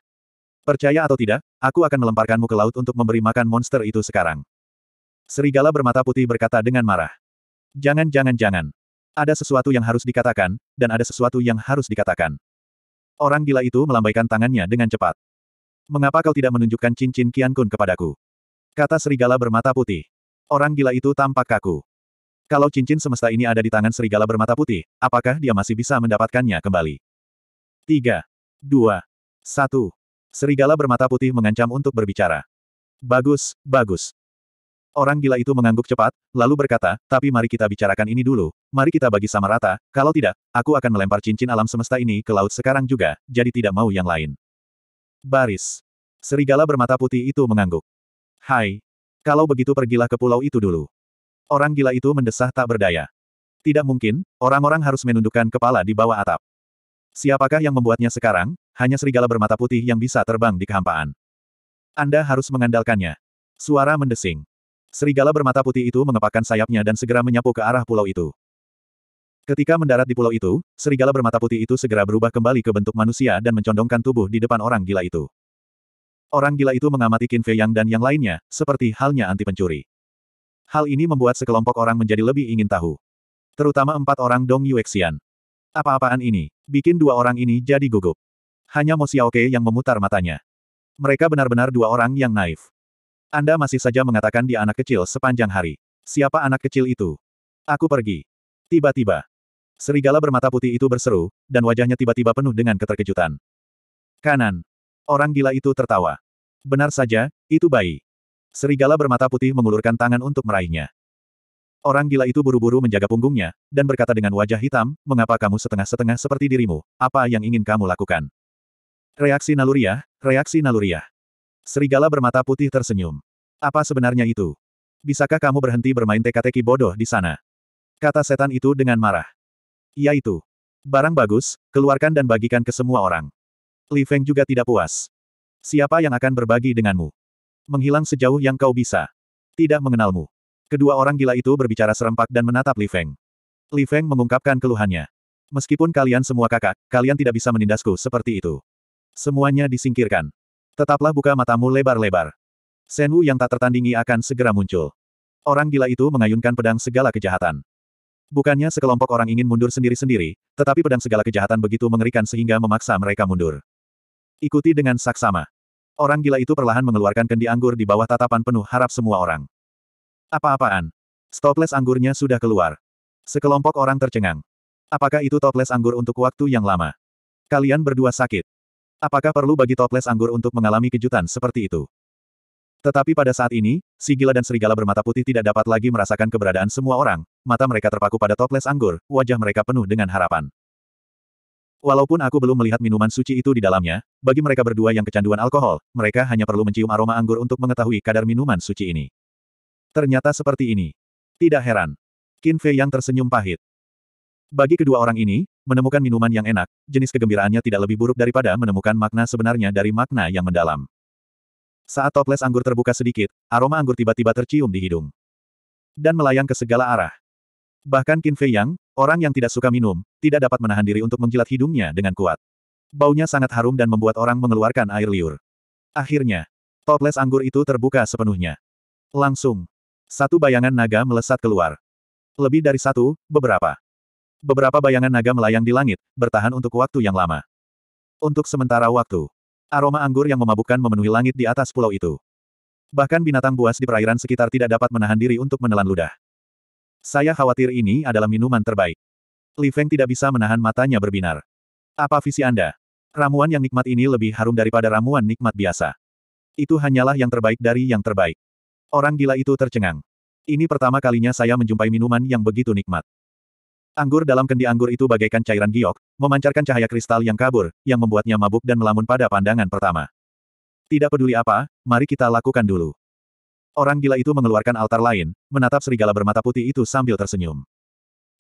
Percaya atau tidak, aku akan melemparkanmu ke laut untuk memberi makan monster itu sekarang. Serigala bermata putih berkata dengan marah. Jangan jangan jangan. Ada sesuatu yang harus dikatakan, dan ada sesuatu yang harus dikatakan. Orang gila itu melambaikan tangannya dengan cepat. Mengapa kau tidak menunjukkan cincin Kun kepadaku? Kata serigala bermata putih. Orang gila itu tampak kaku. Kalau cincin semesta ini ada di tangan serigala bermata putih, apakah dia masih bisa mendapatkannya kembali? 3, 2, 1. Serigala bermata putih mengancam untuk berbicara. Bagus, bagus. Orang gila itu mengangguk cepat, lalu berkata, tapi mari kita bicarakan ini dulu, mari kita bagi sama rata, kalau tidak, aku akan melempar cincin alam semesta ini ke laut sekarang juga, jadi tidak mau yang lain. Baris. Serigala bermata putih itu mengangguk. Hai. Kalau begitu pergilah ke pulau itu dulu. Orang gila itu mendesah tak berdaya. Tidak mungkin, orang-orang harus menundukkan kepala di bawah atap. Siapakah yang membuatnya sekarang? Hanya serigala bermata putih yang bisa terbang di kehampaan. Anda harus mengandalkannya. Suara mendesing. Serigala bermata putih itu mengepakkan sayapnya dan segera menyapu ke arah pulau itu. Ketika mendarat di pulau itu, serigala bermata putih itu segera berubah kembali ke bentuk manusia dan mencondongkan tubuh di depan orang gila itu. Orang gila itu mengamati Qin Fei Yang dan yang lainnya, seperti halnya anti pencuri. Hal ini membuat sekelompok orang menjadi lebih ingin tahu. Terutama empat orang Dong Yuexian. Apa-apaan ini? Bikin dua orang ini jadi gugup. Hanya Mo Xiaoke yang memutar matanya. Mereka benar-benar dua orang yang naif. Anda masih saja mengatakan dia anak kecil sepanjang hari. Siapa anak kecil itu? Aku pergi. Tiba-tiba. Serigala bermata putih itu berseru, dan wajahnya tiba-tiba penuh dengan keterkejutan. Kanan. Orang gila itu tertawa. Benar saja, itu bayi. Serigala bermata putih mengulurkan tangan untuk meraihnya. Orang gila itu buru-buru menjaga punggungnya, dan berkata dengan wajah hitam, mengapa kamu setengah-setengah seperti dirimu, apa yang ingin kamu lakukan? Reaksi naluriah, reaksi naluriah. Serigala bermata putih tersenyum. Apa sebenarnya itu? Bisakah kamu berhenti bermain teka-teki bodoh di sana? Kata setan itu dengan marah. Yaitu. Barang bagus, keluarkan dan bagikan ke semua orang. Li Feng juga tidak puas. Siapa yang akan berbagi denganmu? Menghilang sejauh yang kau bisa. Tidak mengenalmu. Kedua orang gila itu berbicara serempak dan menatap Li Feng. Li Feng mengungkapkan keluhannya. Meskipun kalian semua kakak, kalian tidak bisa menindasku seperti itu. Semuanya disingkirkan. Tetaplah buka matamu lebar-lebar. Shen Wu yang tak tertandingi akan segera muncul. Orang gila itu mengayunkan pedang segala kejahatan. Bukannya sekelompok orang ingin mundur sendiri-sendiri, tetapi pedang segala kejahatan begitu mengerikan sehingga memaksa mereka mundur. Ikuti dengan saksama. Orang gila itu perlahan mengeluarkan kendi anggur di bawah tatapan penuh harap semua orang. Apa-apaan? Stoples anggurnya sudah keluar. Sekelompok orang tercengang. Apakah itu toples anggur untuk waktu yang lama? Kalian berdua sakit. Apakah perlu bagi toples anggur untuk mengalami kejutan seperti itu? Tetapi pada saat ini, si gila dan serigala bermata putih tidak dapat lagi merasakan keberadaan semua orang, mata mereka terpaku pada toples anggur, wajah mereka penuh dengan harapan. Walaupun aku belum melihat minuman suci itu di dalamnya, bagi mereka berdua yang kecanduan alkohol, mereka hanya perlu mencium aroma anggur untuk mengetahui kadar minuman suci ini. Ternyata seperti ini. Tidak heran. Qin Fei yang tersenyum pahit. Bagi kedua orang ini, menemukan minuman yang enak, jenis kegembiraannya tidak lebih buruk daripada menemukan makna sebenarnya dari makna yang mendalam. Saat toples anggur terbuka sedikit, aroma anggur tiba-tiba tercium di hidung. Dan melayang ke segala arah. Bahkan Qin Fei Yang, orang yang tidak suka minum, tidak dapat menahan diri untuk menjilat hidungnya dengan kuat. Baunya sangat harum dan membuat orang mengeluarkan air liur. Akhirnya, toples anggur itu terbuka sepenuhnya. Langsung, satu bayangan naga melesat keluar. Lebih dari satu, beberapa. Beberapa bayangan naga melayang di langit, bertahan untuk waktu yang lama. Untuk sementara waktu, Aroma anggur yang memabukkan memenuhi langit di atas pulau itu. Bahkan binatang buas di perairan sekitar tidak dapat menahan diri untuk menelan ludah. Saya khawatir ini adalah minuman terbaik. Li Feng tidak bisa menahan matanya berbinar. Apa visi Anda? Ramuan yang nikmat ini lebih harum daripada ramuan nikmat biasa. Itu hanyalah yang terbaik dari yang terbaik. Orang gila itu tercengang. Ini pertama kalinya saya menjumpai minuman yang begitu nikmat. Anggur dalam kendi anggur itu bagaikan cairan giok, memancarkan cahaya kristal yang kabur, yang membuatnya mabuk dan melamun pada pandangan pertama. Tidak peduli apa, mari kita lakukan dulu. Orang gila itu mengeluarkan altar lain, menatap serigala bermata putih itu sambil tersenyum.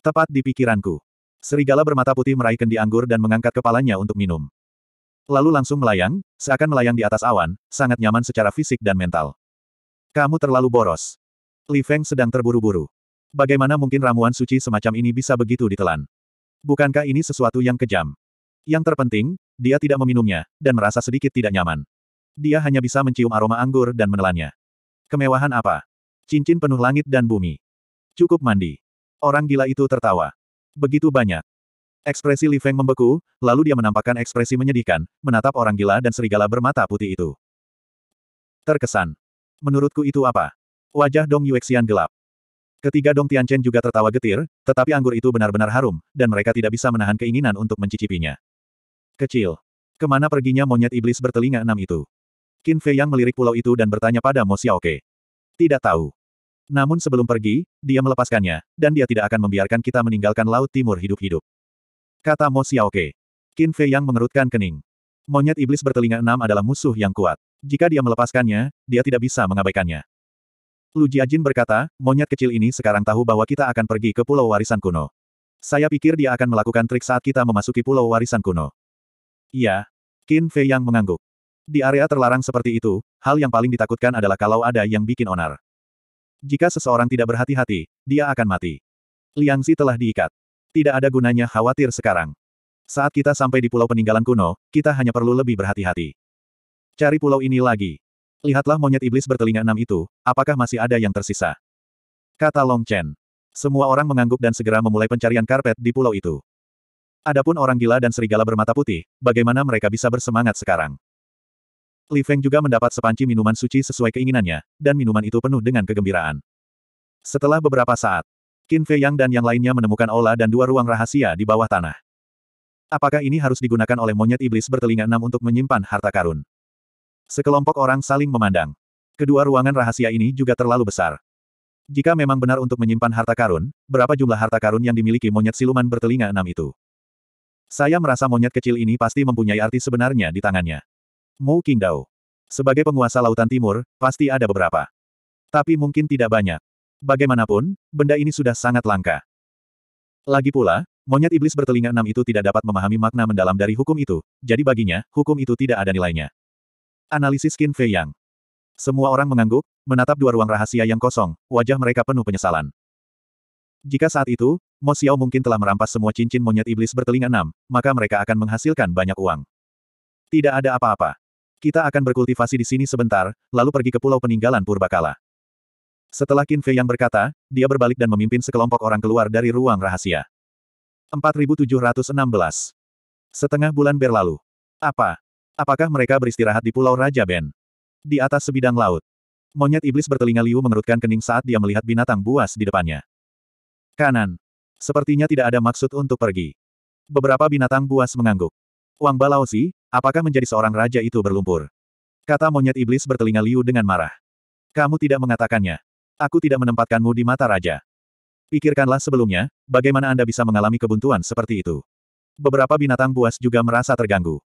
Tepat di pikiranku. Serigala bermata putih meraih kendi anggur dan mengangkat kepalanya untuk minum. Lalu langsung melayang, seakan melayang di atas awan, sangat nyaman secara fisik dan mental. Kamu terlalu boros. Li Feng sedang terburu-buru. Bagaimana mungkin ramuan suci semacam ini bisa begitu ditelan? Bukankah ini sesuatu yang kejam? Yang terpenting, dia tidak meminumnya, dan merasa sedikit tidak nyaman. Dia hanya bisa mencium aroma anggur dan menelannya. Kemewahan apa? Cincin penuh langit dan bumi. Cukup mandi. Orang gila itu tertawa. Begitu banyak. Ekspresi Li Feng membeku, lalu dia menampakkan ekspresi menyedihkan, menatap orang gila dan serigala bermata putih itu. Terkesan. Menurutku itu apa? Wajah Dong Yuexian gelap. Ketiga Dong Tianchen juga tertawa getir, tetapi anggur itu benar-benar harum, dan mereka tidak bisa menahan keinginan untuk mencicipinya. Kecil. Ke mana perginya monyet iblis bertelinga enam itu? Qin Fei yang melirik pulau itu dan bertanya pada Mo Xiaoke. Tidak tahu. Namun sebelum pergi, dia melepaskannya, dan dia tidak akan membiarkan kita meninggalkan Laut Timur hidup-hidup. Kata Mo Xiaoke. Qin Fei yang mengerutkan kening. Monyet iblis bertelinga enam adalah musuh yang kuat. Jika dia melepaskannya, dia tidak bisa mengabaikannya. Lu Jiajin berkata, monyet kecil ini sekarang tahu bahwa kita akan pergi ke Pulau Warisan Kuno. Saya pikir dia akan melakukan trik saat kita memasuki Pulau Warisan Kuno. Iya. Qin Fei yang mengangguk. Di area terlarang seperti itu, hal yang paling ditakutkan adalah kalau ada yang bikin onar. Jika seseorang tidak berhati-hati, dia akan mati. Liang Xi telah diikat. Tidak ada gunanya khawatir sekarang. Saat kita sampai di pulau peninggalan kuno, kita hanya perlu lebih berhati-hati. Cari pulau ini lagi. Lihatlah monyet iblis bertelinga enam itu, apakah masih ada yang tersisa? Kata Long Chen. Semua orang mengangguk dan segera memulai pencarian karpet di pulau itu. Adapun orang gila dan serigala bermata putih, bagaimana mereka bisa bersemangat sekarang? Li Feng juga mendapat sepanci minuman suci sesuai keinginannya, dan minuman itu penuh dengan kegembiraan. Setelah beberapa saat, Qin Fei Yang dan yang lainnya menemukan aula dan dua ruang rahasia di bawah tanah. Apakah ini harus digunakan oleh monyet iblis bertelinga enam untuk menyimpan harta karun? Sekelompok orang saling memandang. Kedua ruangan rahasia ini juga terlalu besar. Jika memang benar untuk menyimpan harta karun, berapa jumlah harta karun yang dimiliki monyet siluman bertelinga enam itu? Saya merasa monyet kecil ini pasti mempunyai arti sebenarnya di tangannya. Mu Qingdao. Sebagai penguasa Lautan Timur, pasti ada beberapa. Tapi mungkin tidak banyak. Bagaimanapun, benda ini sudah sangat langka. Lagi pula, monyet iblis bertelinga enam itu tidak dapat memahami makna mendalam dari hukum itu, jadi baginya, hukum itu tidak ada nilainya. Analisis Qin Fei Yang semua orang mengangguk, menatap dua ruang rahasia yang kosong, wajah mereka penuh penyesalan. Jika saat itu, Mo Xiao mungkin telah merampas semua cincin monyet iblis bertelinga enam, maka mereka akan menghasilkan banyak uang. Tidak ada apa-apa. Kita akan berkultivasi di sini sebentar, lalu pergi ke pulau peninggalan Purbakala. Setelah Qin Fei yang berkata, dia berbalik dan memimpin sekelompok orang keluar dari ruang rahasia. 4716. Setengah bulan berlalu. Apa? Apakah mereka beristirahat di Pulau Raja Ben? Di atas sebidang laut. Monyet iblis bertelinga liu mengerutkan kening saat dia melihat binatang buas di depannya. Kanan. Sepertinya tidak ada maksud untuk pergi. Beberapa binatang buas mengangguk. Wang Balaosi, apakah menjadi seorang raja itu berlumpur? Kata monyet iblis bertelinga liu dengan marah. Kamu tidak mengatakannya. Aku tidak menempatkanmu di mata raja. Pikirkanlah sebelumnya, bagaimana Anda bisa mengalami kebuntuan seperti itu. Beberapa binatang buas juga merasa terganggu.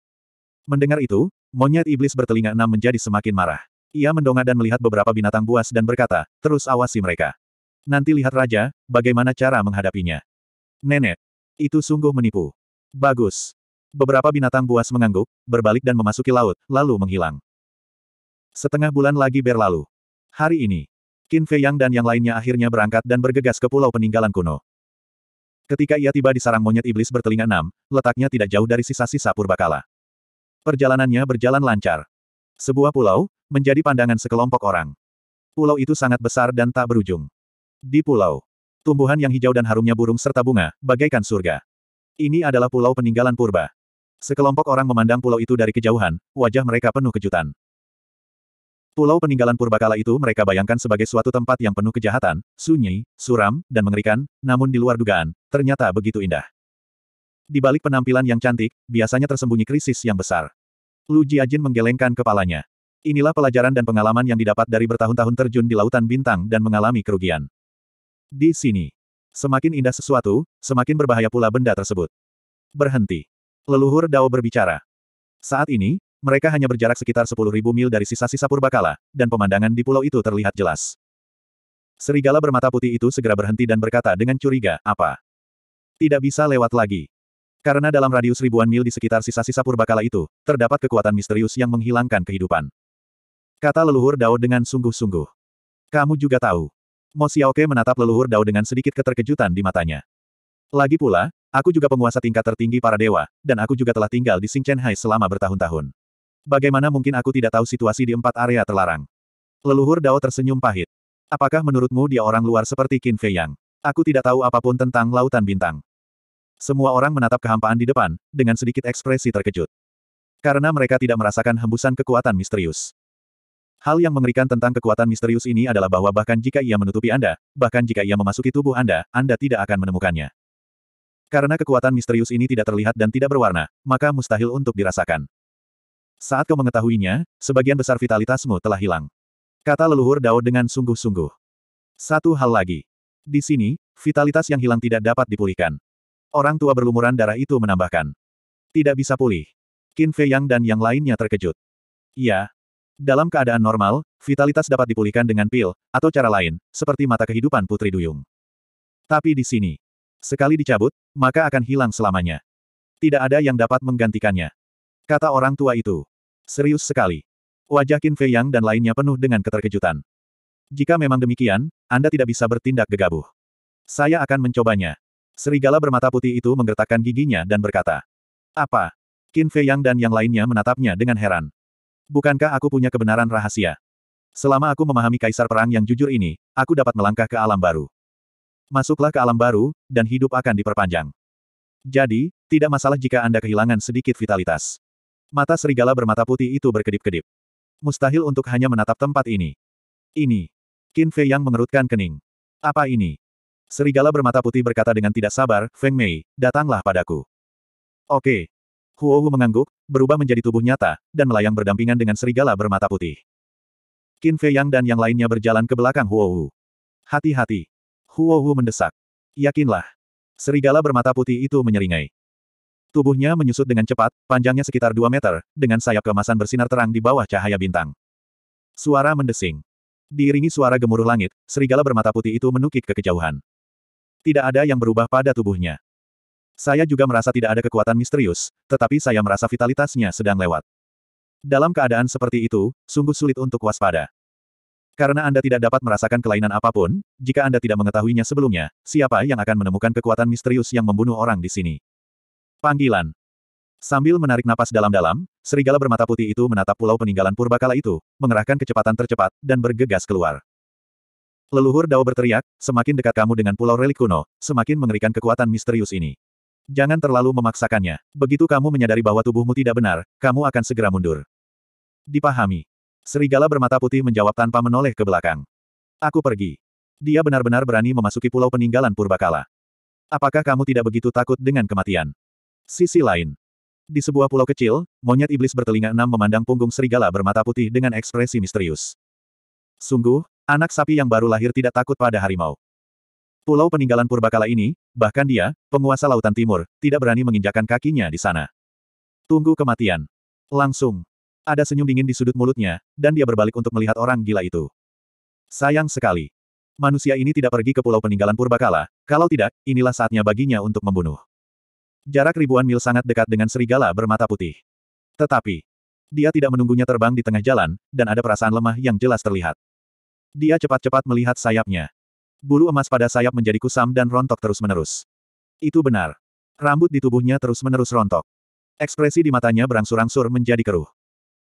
Mendengar itu, monyet iblis bertelinga enam menjadi semakin marah. Ia mendongak dan melihat beberapa binatang buas dan berkata, terus awasi mereka. Nanti lihat raja, bagaimana cara menghadapinya. Nenek. Itu sungguh menipu. Bagus. Beberapa binatang buas mengangguk, berbalik dan memasuki laut, lalu menghilang. Setengah bulan lagi berlalu. Hari ini, Qin Fei Yang dan yang lainnya akhirnya berangkat dan bergegas ke pulau peninggalan kuno. Ketika ia tiba di sarang monyet iblis bertelinga enam, letaknya tidak jauh dari sisa-sisa purbakala. Perjalanannya berjalan lancar. Sebuah pulau, menjadi pandangan sekelompok orang. Pulau itu sangat besar dan tak berujung. Di pulau, tumbuhan yang hijau dan harumnya burung serta bunga, bagaikan surga. Ini adalah pulau peninggalan purba. Sekelompok orang memandang pulau itu dari kejauhan, wajah mereka penuh kejutan. Pulau peninggalan purbakala itu mereka bayangkan sebagai suatu tempat yang penuh kejahatan, sunyi, suram, dan mengerikan, namun di luar dugaan, ternyata begitu indah. Di balik penampilan yang cantik, biasanya tersembunyi krisis yang besar. Lu Jiajin menggelengkan kepalanya. Inilah pelajaran dan pengalaman yang didapat dari bertahun-tahun terjun di lautan bintang dan mengalami kerugian. Di sini, semakin indah sesuatu, semakin berbahaya pula benda tersebut. Berhenti. Leluhur Dao berbicara. Saat ini, mereka hanya berjarak sekitar 10.000 mil dari sisa-sisa purbakala, dan pemandangan di pulau itu terlihat jelas. Serigala bermata putih itu segera berhenti dan berkata dengan curiga, apa? Tidak bisa lewat lagi. Karena dalam radius ribuan mil di sekitar sisa-sisa purbakala itu, terdapat kekuatan misterius yang menghilangkan kehidupan. Kata leluhur Dao dengan sungguh-sungguh. Kamu juga tahu. Mo Xiaoke menatap leluhur Dao dengan sedikit keterkejutan di matanya. Lagi pula, aku juga penguasa tingkat tertinggi para dewa, dan aku juga telah tinggal di Hai selama bertahun-tahun. Bagaimana mungkin aku tidak tahu situasi di empat area terlarang? Leluhur Dao tersenyum pahit. Apakah menurutmu dia orang luar seperti Qin Fei Yang? Aku tidak tahu apa pun tentang lautan bintang. Semua orang menatap kehampaan di depan, dengan sedikit ekspresi terkejut. Karena mereka tidak merasakan hembusan kekuatan misterius. Hal yang mengerikan tentang kekuatan misterius ini adalah bahwa bahkan jika ia menutupi Anda, bahkan jika ia memasuki tubuh Anda, Anda tidak akan menemukannya. Karena kekuatan misterius ini tidak terlihat dan tidak berwarna, maka mustahil untuk dirasakan. Saat kau mengetahuinya, sebagian besar vitalitasmu telah hilang. Kata leluhur Dao dengan sungguh-sungguh. Satu hal lagi. Di sini, vitalitas yang hilang tidak dapat dipulihkan. Orang tua berlumuran darah itu menambahkan. Tidak bisa pulih. Qin Fei Yang dan yang lainnya terkejut. Iya. Dalam keadaan normal, vitalitas dapat dipulihkan dengan pil, atau cara lain, seperti mata kehidupan Putri Duyung. Tapi di sini, sekali dicabut, maka akan hilang selamanya. Tidak ada yang dapat menggantikannya. Kata orang tua itu. Serius sekali. Wajah Qin Fei Yang dan lainnya penuh dengan keterkejutan. Jika memang demikian, Anda tidak bisa bertindak gegabah. Saya akan mencobanya. Serigala bermata putih itu menggertakkan giginya dan berkata, Apa? Qin Fei Yang dan yang lainnya menatapnya dengan heran. Bukankah aku punya kebenaran rahasia? Selama aku memahami kaisar perang yang jujur ini, aku dapat melangkah ke alam baru. Masuklah ke alam baru, dan hidup akan diperpanjang. Jadi, tidak masalah jika Anda kehilangan sedikit vitalitas. Mata serigala bermata putih itu berkedip-kedip. Mustahil untuk hanya menatap tempat ini. Ini. Qin Fei Yang mengerutkan kening. Apa ini? Serigala bermata putih berkata dengan tidak sabar, Feng Mei, datanglah padaku. Oke. Huo Hu mengangguk, berubah menjadi tubuh nyata, dan melayang berdampingan dengan serigala bermata putih. Qin Fei Yang dan yang lainnya berjalan ke belakang Huo Hu. Hati-hati. Huo Hu mendesak. Yakinlah. Serigala bermata putih itu menyeringai. Tubuhnya menyusut dengan cepat, panjangnya sekitar 2 meter, dengan sayap kemasan bersinar terang di bawah cahaya bintang. Suara mendesing. Diiringi suara gemuruh langit, serigala bermata putih itu menukik ke kejauhan. Tidak ada yang berubah pada tubuhnya. Saya juga merasa tidak ada kekuatan misterius, tetapi saya merasa vitalitasnya sedang lewat. Dalam keadaan seperti itu, sungguh sulit untuk waspada. Karena Anda tidak dapat merasakan kelainan apa pun, jika Anda tidak mengetahuinya sebelumnya, siapa yang akan menemukan kekuatan misterius yang membunuh orang di sini? Panggilan. Sambil menarik napas dalam-dalam, serigala bermata putih itu menatap pulau peninggalan purbakala itu, mengerahkan kecepatan tercepat, dan bergegas keluar. Leluhur Dao berteriak, semakin dekat kamu dengan pulau relik kuno, semakin mengerikan kekuatan misterius ini. Jangan terlalu memaksakannya. Begitu kamu menyadari bahwa tubuhmu tidak benar, kamu akan segera mundur. Dipahami. Serigala bermata putih menjawab tanpa menoleh ke belakang. Aku pergi. Dia benar-benar berani memasuki pulau peninggalan purbakala. Apakah kamu tidak begitu takut dengan kematian? Sisi lain. Di sebuah pulau kecil, monyet iblis bertelinga enam memandang punggung serigala bermata putih dengan ekspresi misterius. Sungguh, anak sapi yang baru lahir tidak takut pada harimau. Pulau peninggalan purbakala ini, bahkan dia, penguasa lautan timur, tidak berani menginjakan kakinya di sana. Tunggu kematian. Langsung. Ada senyum dingin di sudut mulutnya, dan dia berbalik untuk melihat orang gila itu. Sayang sekali. Manusia ini tidak pergi ke pulau peninggalan purbakala, kalau tidak, inilah saatnya baginya untuk membunuh. Jarak ribuan mil sangat dekat dengan serigala bermata putih. Tetapi, dia tidak menunggunya terbang di tengah jalan, dan ada perasaan lemah yang jelas terlihat. Dia cepat-cepat melihat sayapnya. Bulu emas pada sayap menjadi kusam dan rontok terus-menerus. Itu benar. Rambut di tubuhnya terus-menerus rontok. Ekspresi di matanya berangsur-angsur menjadi keruh.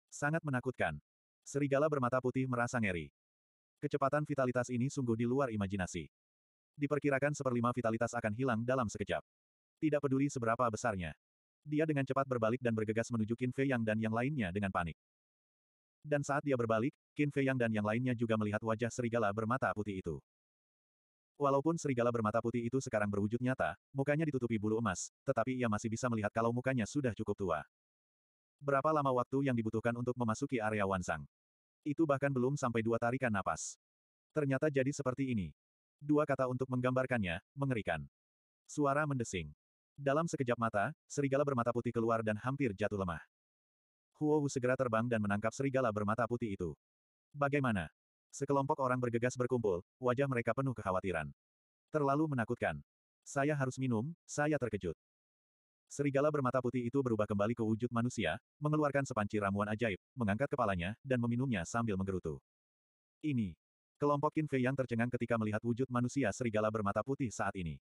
Sangat menakutkan. Serigala bermata putih merasa ngeri. Kecepatan vitalitas ini sungguh di luar imajinasi. Diperkirakan seperlima vitalitas akan hilang dalam sekejap. Tidak peduli seberapa besarnya. Dia dengan cepat berbalik dan bergegas menuju Qin Fei Yang dan yang lainnya dengan panik. Dan saat dia berbalik, Qin Fei Yang dan yang lainnya juga melihat wajah serigala bermata putih itu. Walaupun serigala bermata putih itu sekarang berwujud nyata, mukanya ditutupi bulu emas, tetapi ia masih bisa melihat kalau mukanya sudah cukup tua. Berapa lama waktu yang dibutuhkan untuk memasuki area Wansang? Itu bahkan belum sampai dua tarikan napas. Ternyata jadi seperti ini. Dua kata untuk menggambarkannya, mengerikan. Suara mendesing. Dalam sekejap mata, serigala bermata putih keluar dan hampir jatuh lemah. Huo Hu segera terbang dan menangkap serigala bermata putih itu. Bagaimana? Sekelompok orang bergegas berkumpul, wajah mereka penuh kekhawatiran. Terlalu menakutkan. Saya harus minum, saya terkejut. Serigala bermata putih itu berubah kembali ke wujud manusia, mengeluarkan sepanci ramuan ajaib, mengangkat kepalanya, dan meminumnya sambil menggerutu. Ini. Kelompok Qin Fei yang tercengang ketika melihat wujud manusia serigala bermata putih saat ini.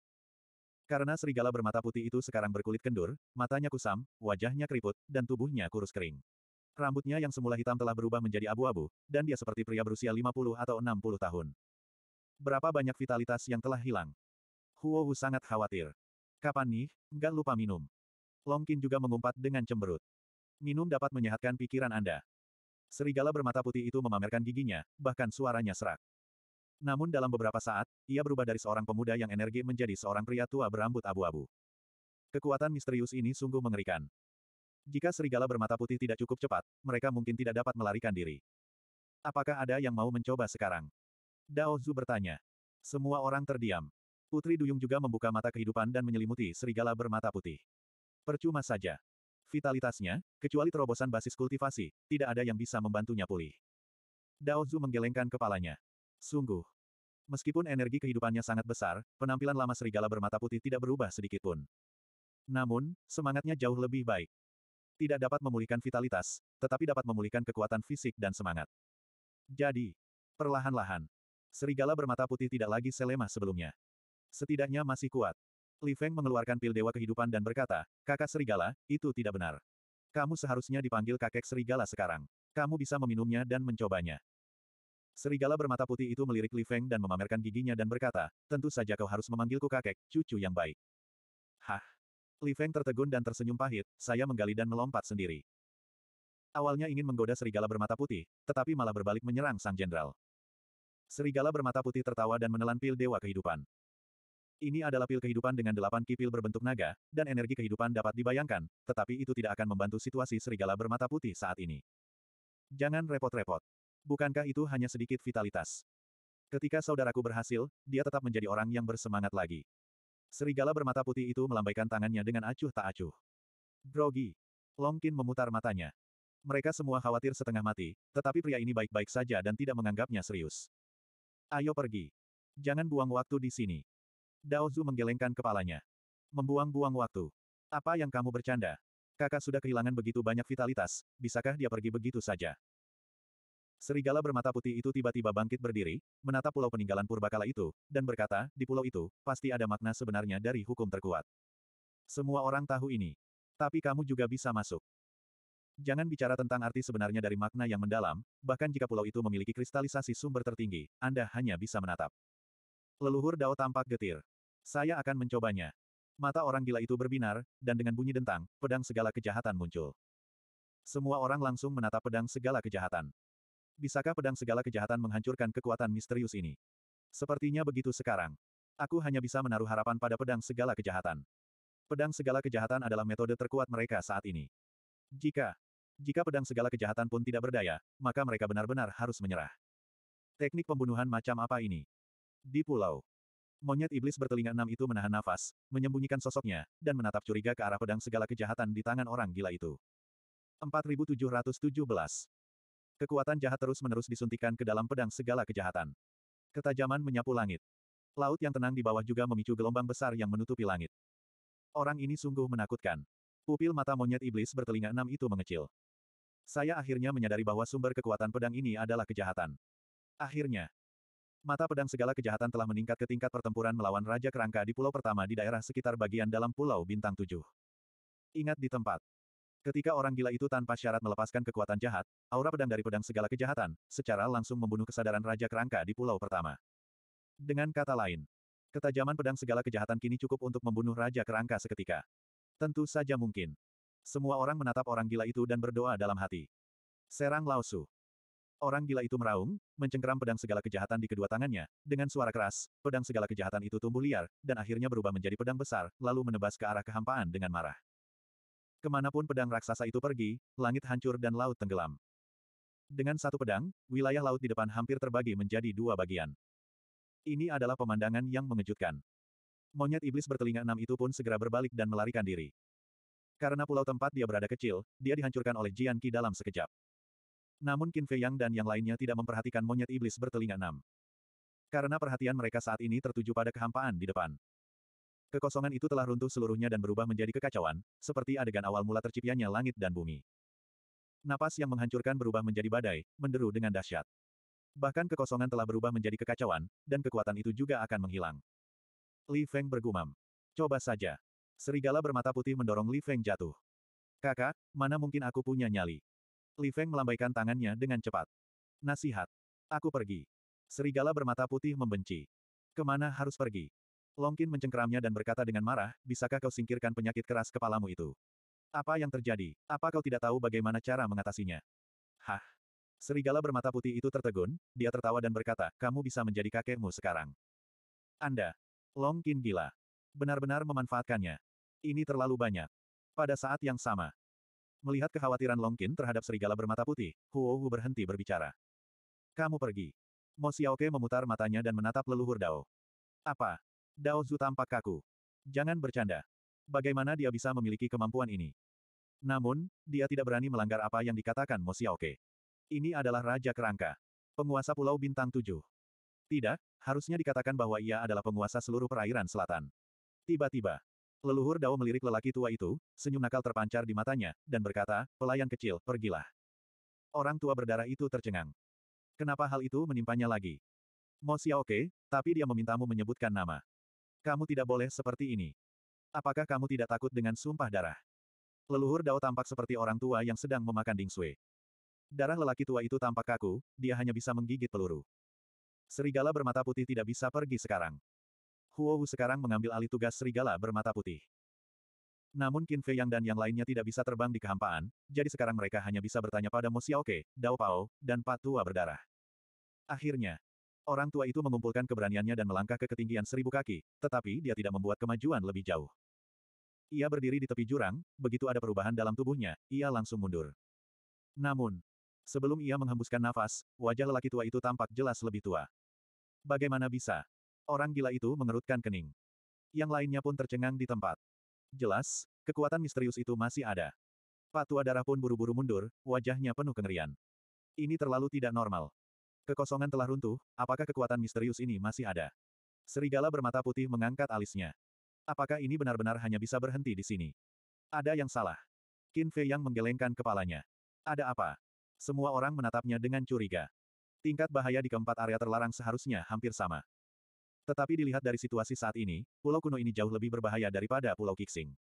Karena serigala bermata putih itu sekarang berkulit kendur, matanya kusam, wajahnya keriput, dan tubuhnya kurus kering. Rambutnya yang semula hitam telah berubah menjadi abu-abu, dan dia seperti pria berusia 50 atau 60 tahun. Berapa banyak vitalitas yang telah hilang? Huo Hu sangat khawatir. Kapan nih, nggak lupa minum. Long Qin juga mengumpat dengan cemberut. Minum dapat menyehatkan pikiran Anda. Serigala bermata putih itu memamerkan giginya, bahkan suaranya serak. Namun dalam beberapa saat, ia berubah dari seorang pemuda yang energi menjadi seorang pria tua berambut abu-abu. Kekuatan misterius ini sungguh mengerikan. Jika serigala bermata putih tidak cukup cepat, mereka mungkin tidak dapat melarikan diri. Apakah ada yang mau mencoba sekarang? Dao Zu bertanya. Semua orang terdiam. Putri Duyung juga membuka mata kehidupan dan menyelimuti serigala bermata putih. Percuma saja. Vitalitasnya, kecuali terobosan basis kultivasi, tidak ada yang bisa membantunya pulih. Dao Zu menggelengkan kepalanya. Sungguh. Meskipun energi kehidupannya sangat besar, penampilan lama serigala bermata putih tidak berubah sedikitpun. Namun, semangatnya jauh lebih baik. Tidak dapat memulihkan vitalitas, tetapi dapat memulihkan kekuatan fisik dan semangat. Jadi, perlahan-lahan, serigala bermata putih tidak lagi selemah sebelumnya. Setidaknya masih kuat. Li Feng mengeluarkan pil dewa kehidupan dan berkata, kakak serigala, itu tidak benar. Kamu seharusnya dipanggil kakek serigala sekarang. Kamu bisa meminumnya dan mencobanya. Serigala bermata putih itu melirik Li Feng dan memamerkan giginya dan berkata, tentu saja kau harus memanggilku kakek, cucu yang baik. Hah? Li Feng tertegun dan tersenyum pahit, saya menggali dan melompat sendiri. Awalnya ingin menggoda serigala bermata putih, tetapi malah berbalik menyerang sang jenderal. Serigala bermata putih tertawa dan menelan pil dewa kehidupan. Ini adalah pil kehidupan dengan delapan kipil berbentuk naga, dan energi kehidupan dapat dibayangkan, tetapi itu tidak akan membantu situasi serigala bermata putih saat ini. Jangan repot-repot. Bukankah itu hanya sedikit vitalitas? Ketika saudaraku berhasil, dia tetap menjadi orang yang bersemangat lagi. Serigala bermata putih itu melambaikan tangannya dengan acuh tak acuh. Grogi. Longkin memutar matanya. Mereka semua khawatir setengah mati, tetapi pria ini baik-baik saja dan tidak menganggapnya serius. Ayo pergi. Jangan buang waktu di sini. Dao Zu menggelengkan kepalanya. Membuang-buang waktu. Apa yang kamu bercanda? Kakak sudah kehilangan begitu banyak vitalitas, bisakah dia pergi begitu saja? Serigala bermata putih itu tiba-tiba bangkit berdiri, menatap pulau peninggalan purbakala itu, dan berkata, di pulau itu, pasti ada makna sebenarnya dari hukum terkuat. Semua orang tahu ini. Tapi kamu juga bisa masuk. Jangan bicara tentang arti sebenarnya dari makna yang mendalam, bahkan jika pulau itu memiliki kristalisasi sumber tertinggi, Anda hanya bisa menatap. Leluhur Dao tampak getir. Saya akan mencobanya. Mata orang gila itu berbinar, dan dengan bunyi dentang, pedang segala kejahatan muncul. Semua orang langsung menatap pedang segala kejahatan. Bisakah pedang segala kejahatan menghancurkan kekuatan misterius ini? Sepertinya begitu sekarang. Aku hanya bisa menaruh harapan pada pedang segala kejahatan. Pedang segala kejahatan adalah metode terkuat mereka saat ini. Jika, jika pedang segala kejahatan pun tidak berdaya, maka mereka benar-benar harus menyerah. Teknik pembunuhan macam apa ini? Di pulau, Monyet iblis bertelinga enam itu menahan nafas, menyembunyikan sosoknya, dan menatap curiga ke arah pedang segala kejahatan di tangan orang gila itu. 4717. Kekuatan jahat terus-menerus disuntikan ke dalam pedang segala kejahatan. Ketajaman menyapu langit. Laut yang tenang di bawah juga memicu gelombang besar yang menutupi langit. Orang ini sungguh menakutkan. Pupil mata monyet iblis bertelinga enam itu mengecil. Saya akhirnya menyadari bahwa sumber kekuatan pedang ini adalah kejahatan. Akhirnya, Mata pedang segala kejahatan telah meningkat ke tingkat pertempuran melawan Raja Kerangka di pulau pertama di daerah sekitar bagian dalam Pulau Bintang Tujuh. Ingat di tempat. Ketika orang gila itu tanpa syarat melepaskan kekuatan jahat, aura pedang dari pedang segala kejahatan, secara langsung membunuh kesadaran Raja Kerangka di pulau pertama. Dengan kata lain, ketajaman pedang segala kejahatan kini cukup untuk membunuh Raja Kerangka seketika. Tentu saja mungkin. Semua orang menatap orang gila itu dan berdoa dalam hati. Serang Lausu. Orang gila itu meraung, mencengkeram pedang segala kejahatan di kedua tangannya. Dengan suara keras, pedang segala kejahatan itu tumbuh liar, dan akhirnya berubah menjadi pedang besar, lalu menebas ke arah kehampaan dengan marah. Ke mana pun pedang raksasa itu pergi, langit hancur dan laut tenggelam. Dengan satu pedang, wilayah laut di depan hampir terbagi menjadi dua bagian. Ini adalah pemandangan yang mengejutkan. Monyet iblis bertelinga enam itu pun segera berbalik dan melarikan diri. Karena pulau tempat dia berada kecil, dia dihancurkan oleh Jian Qi dalam sekejap. Namun Qin Fei Yang dan yang lainnya tidak memperhatikan monyet iblis bertelinga enam. Karena perhatian mereka saat ini tertuju pada kehampaan di depan. Kekosongan itu telah runtuh seluruhnya dan berubah menjadi kekacauan, seperti adegan awal mula terciptanya langit dan bumi. Napas yang menghancurkan berubah menjadi badai, menderu dengan dahsyat. Bahkan kekosongan telah berubah menjadi kekacauan, dan kekuatan itu juga akan menghilang. Li Feng bergumam. Coba saja. Serigala bermata putih mendorong Li Feng jatuh. Kakak, mana mungkin aku punya nyali? Li Feng melambaikan tangannya dengan cepat. Nasihat. Aku pergi. Serigala bermata putih membenci. Ke mana harus pergi? Longkin mencengkeramnya dan berkata dengan marah, bisakah kau singkirkan penyakit keras kepalamu itu? Apa yang terjadi? Apa kau tidak tahu bagaimana cara mengatasinya? Hah? Serigala bermata putih itu tertegun, dia tertawa dan berkata, kamu bisa menjadi kakekmu sekarang. Anda. Longkin gila. Benar-benar memanfaatkannya. Ini terlalu banyak. Pada saat yang sama, Melihat kekhawatiran Long Qin terhadap serigala bermata putih, Huo Wu berhenti berbicara. Kamu pergi. Mo Xiaoke memutar matanya dan menatap leluhur Dao. Apa? Dao Zu tampak kaku. Jangan bercanda. Bagaimana dia bisa memiliki kemampuan ini? Namun, dia tidak berani melanggar apa yang dikatakan Mo Xiaoke. Ini adalah Raja Kerangka. Penguasa Pulau Bintang Tujuh. Tidak, harusnya dikatakan bahwa ia adalah penguasa seluruh perairan selatan. Tiba-tiba, Leluhur Dao melirik lelaki tua itu, senyum nakal terpancar di matanya, dan berkata, pelayan kecil, pergilah. Orang tua berdarah itu tercengang. Kenapa hal itu menimpanya lagi? Mo Xiaoke, tapi dia memintamu menyebutkan nama. Kamu tidak boleh seperti ini. Apakah kamu tidak takut dengan sumpah darah? Leluhur Dao tampak seperti orang tua yang sedang memakan dingsue. Darah lelaki tua itu tampak kaku, dia hanya bisa menggigit peluru. Serigala bermata putih tidak bisa pergi sekarang. Huo Wu sekarang mengambil alih tugas serigala bermata putih. Namun Qin Fei Yang dan yang lainnya tidak bisa terbang di kehampaan, jadi sekarang mereka hanya bisa bertanya pada Mo Xiaoke, Dao Pao, dan Pak Tua berdarah. Akhirnya, Orang tua itu mengumpulkan keberaniannya dan melangkah ke ketinggian seribu kaki, tetapi dia tidak membuat kemajuan lebih jauh. Ia berdiri di tepi jurang, begitu ada perubahan dalam tubuhnya, ia langsung mundur. Namun, sebelum ia menghembuskan nafas, wajah lelaki tua itu tampak jelas lebih tua. Bagaimana bisa? Orang gila itu mengerutkan kening. Yang lainnya pun tercengang di tempat. Jelas, kekuatan misterius itu masih ada. Pak tua darah pun buru-buru mundur, wajahnya penuh kengerian. Ini terlalu tidak normal. Kekosongan telah runtuh, apakah kekuatan misterius ini masih ada? Serigala bermata putih mengangkat alisnya. Apakah ini benar-benar hanya bisa berhenti di sini? Ada yang salah. Qin Fei yang menggelengkan kepalanya. Ada apa? Semua orang menatapnya dengan curiga. Tingkat bahaya di keempat area terlarang seharusnya hampir sama. Tetapi dilihat dari situasi saat ini, pulau kuno ini jauh lebih berbahaya daripada pulau Kixing.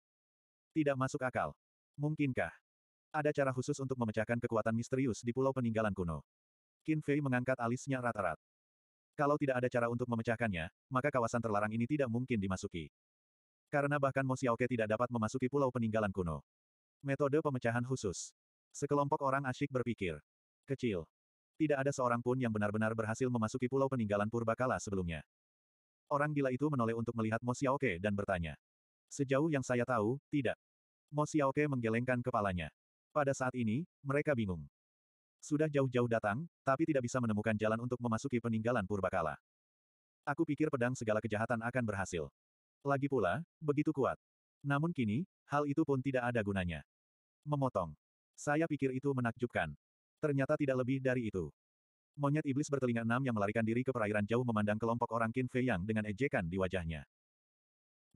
Tidak masuk akal. Mungkinkah? Ada cara khusus untuk memecahkan kekuatan misterius di pulau peninggalan kuno. Qin Fei mengangkat alisnya rata-rat. Kalau tidak ada cara untuk memecahkannya, maka kawasan terlarang ini tidak mungkin dimasuki. Karena bahkan Mo Xiaoke tidak dapat memasuki pulau peninggalan kuno. Metode pemecahan khusus. Sekelompok orang asyik berpikir. Kecil. Tidak ada seorang pun yang benar-benar berhasil memasuki pulau peninggalan purbakala sebelumnya. Orang gila itu menoleh untuk melihat Mo Xiaoke dan bertanya. Sejauh yang saya tahu, tidak. Mo Xiaoke menggelengkan kepalanya. Pada saat ini, mereka bingung. Sudah jauh-jauh datang, tapi tidak bisa menemukan jalan untuk memasuki peninggalan purbakala. Aku pikir pedang segala kejahatan akan berhasil. Lagi pula, begitu kuat. Namun kini, hal itu pun tidak ada gunanya. Memotong. Saya pikir itu menakjubkan. Ternyata tidak lebih dari itu. Monyet iblis bertelinga enam yang melarikan diri ke perairan jauh memandang kelompok orang Qin Fei Yang dengan ejekan di wajahnya.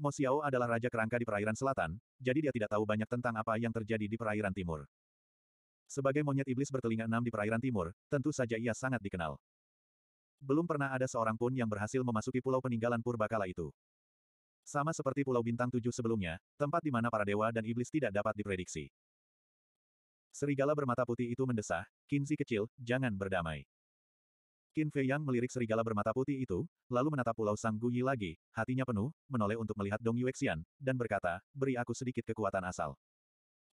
Mo Xiao adalah raja kerangka di perairan selatan, jadi dia tidak tahu banyak tentang apa yang terjadi di perairan timur. Sebagai monyet iblis bertelinga enam di perairan timur, tentu saja ia sangat dikenal. Belum pernah ada seorang pun yang berhasil memasuki pulau peninggalan purbakala itu. Sama seperti Pulau Bintang Tujuh sebelumnya, tempat di mana para dewa dan iblis tidak dapat diprediksi. Serigala bermata putih itu mendesah, Qinzi kecil, jangan berdamai. Qin Fei Yang melirik serigala bermata putih itu, lalu menatap Pulau Sang Guyi lagi, hatinya penuh, menoleh untuk melihat Dong Yuexian, dan berkata, beri aku sedikit kekuatan asal.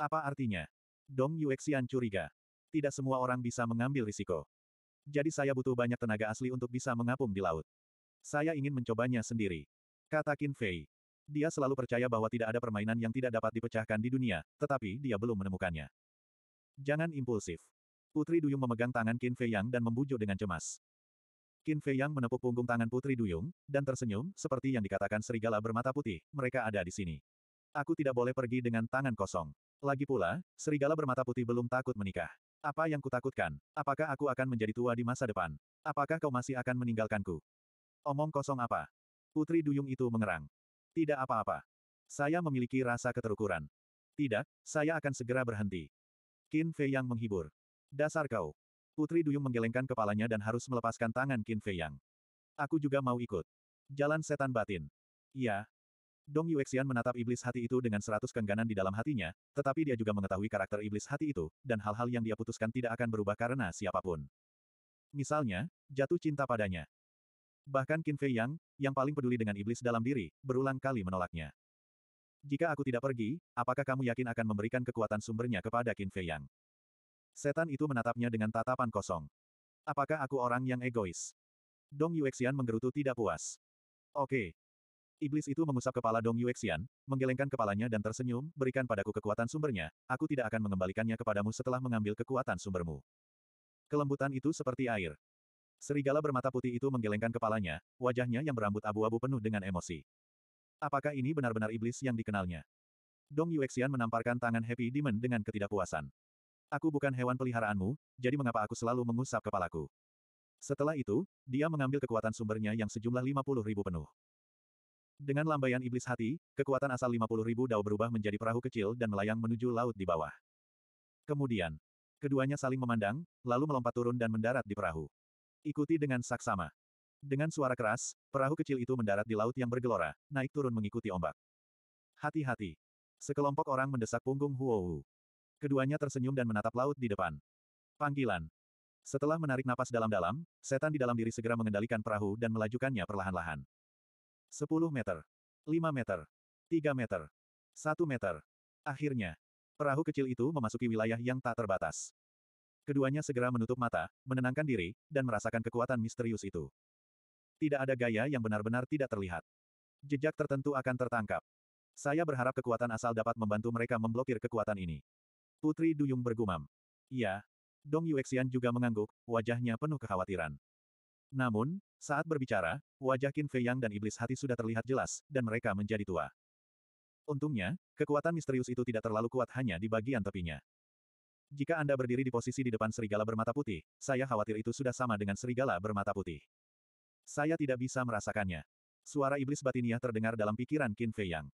Apa artinya? Dong Yuexian curiga. Tidak semua orang bisa mengambil risiko. Jadi saya butuh banyak tenaga asli untuk bisa mengapung di laut. Saya ingin mencobanya sendiri. Kata Qin Fei. Dia selalu percaya bahwa tidak ada permainan yang tidak dapat dipecahkan di dunia, tetapi dia belum menemukannya. Jangan impulsif. Putri Duyung memegang tangan Qin Fei Yang dan membujuk dengan cemas. Qin Fei Yang menepuk punggung tangan Putri Duyung, dan tersenyum, seperti yang dikatakan serigala bermata putih, mereka ada di sini. Aku tidak boleh pergi dengan tangan kosong. Lagi pula, serigala bermata putih belum takut menikah. Apa yang kutakutkan? Apakah aku akan menjadi tua di masa depan? Apakah kau masih akan meninggalkanku? Omong kosong apa? Putri Duyung itu mengerang. Tidak apa-apa. Saya memiliki rasa keterukuran. Tidak, saya akan segera berhenti. Qin Fei Yang menghibur. Dasar kau. Putri Duyung menggelengkan kepalanya dan harus melepaskan tangan Qin Fei Yang. Aku juga mau ikut. Jalan setan batin. Iya. Dong Yuexian menatap iblis hati itu dengan seratus kengganan di dalam hatinya, tetapi dia juga mengetahui karakter iblis hati itu, dan hal-hal yang dia putuskan tidak akan berubah karena siapa pun. Misalnya, jatuh cinta padanya. Bahkan Qin Fei Yang, yang paling peduli dengan iblis dalam diri, berulang kali menolaknya. Jika aku tidak pergi, apakah kamu yakin akan memberikan kekuatan sumbernya kepada Qin Fei Yang? Setan itu menatapnya dengan tatapan kosong. Apakah aku orang yang egois? Dong Yuexian menggerutu tidak puas. Oke. Iblis itu mengusap kepala Dong Yuexian, menggelengkan kepalanya dan tersenyum, berikan padaku kekuatan sumbernya, aku tidak akan mengembalikannya kepadamu setelah mengambil kekuatan sumbermu. Kelembutan itu seperti air. Serigala bermata putih itu menggelengkan kepalanya, wajahnya yang berambut abu-abu penuh dengan emosi. Apakah ini benar-benar iblis yang dikenalnya? Dong Yuexian menamparkan tangan Happy Demon dengan ketidakpuasan. Aku bukan hewan peliharaanmu, jadi mengapa aku selalu mengusap kepalaku? Setelah itu, dia mengambil kekuatan sumbernya yang sejumlah 50 ribu penuh. Dengan lambaian iblis hati, kekuatan asal 50 ribu dao berubah menjadi perahu kecil dan melayang menuju laut di bawah. Kemudian, keduanya saling memandang, lalu melompat turun dan mendarat di perahu. Ikuti dengan saksama. Dengan suara keras, perahu kecil itu mendarat di laut yang bergelora, naik turun mengikuti ombak. Hati-hati. Sekelompok orang mendesak punggung Huohu. Keduanya tersenyum dan menatap laut di depan. Panggilan. Setelah menarik napas dalam-dalam, setan di dalam diri segera mengendalikan perahu dan melajukannya perlahan-lahan. 10 meter. 5 meter. 3 meter. 1 meter. Akhirnya, perahu kecil itu memasuki wilayah yang tak terbatas. Keduanya segera menutup mata, menenangkan diri, dan merasakan kekuatan misterius itu. Tidak ada gaya yang benar-benar tidak terlihat. Jejak tertentu akan tertangkap. Saya berharap kekuatan asal dapat membantu mereka memblokir kekuatan ini. Putri Duyung bergumam. Iya. Dong Yuexian juga mengangguk, wajahnya penuh kekhawatiran. Namun, saat berbicara, wajah Qin Fei Yang dan Iblis Hati sudah terlihat jelas, dan mereka menjadi tua. Untungnya, kekuatan misterius itu tidak terlalu kuat hanya di bagian tepinya. Jika Anda berdiri di posisi di depan serigala bermata putih, saya khawatir itu sudah sama dengan serigala bermata putih. Saya tidak bisa merasakannya. Suara iblis batiniah terdengar dalam pikiran Qin Fei Yang.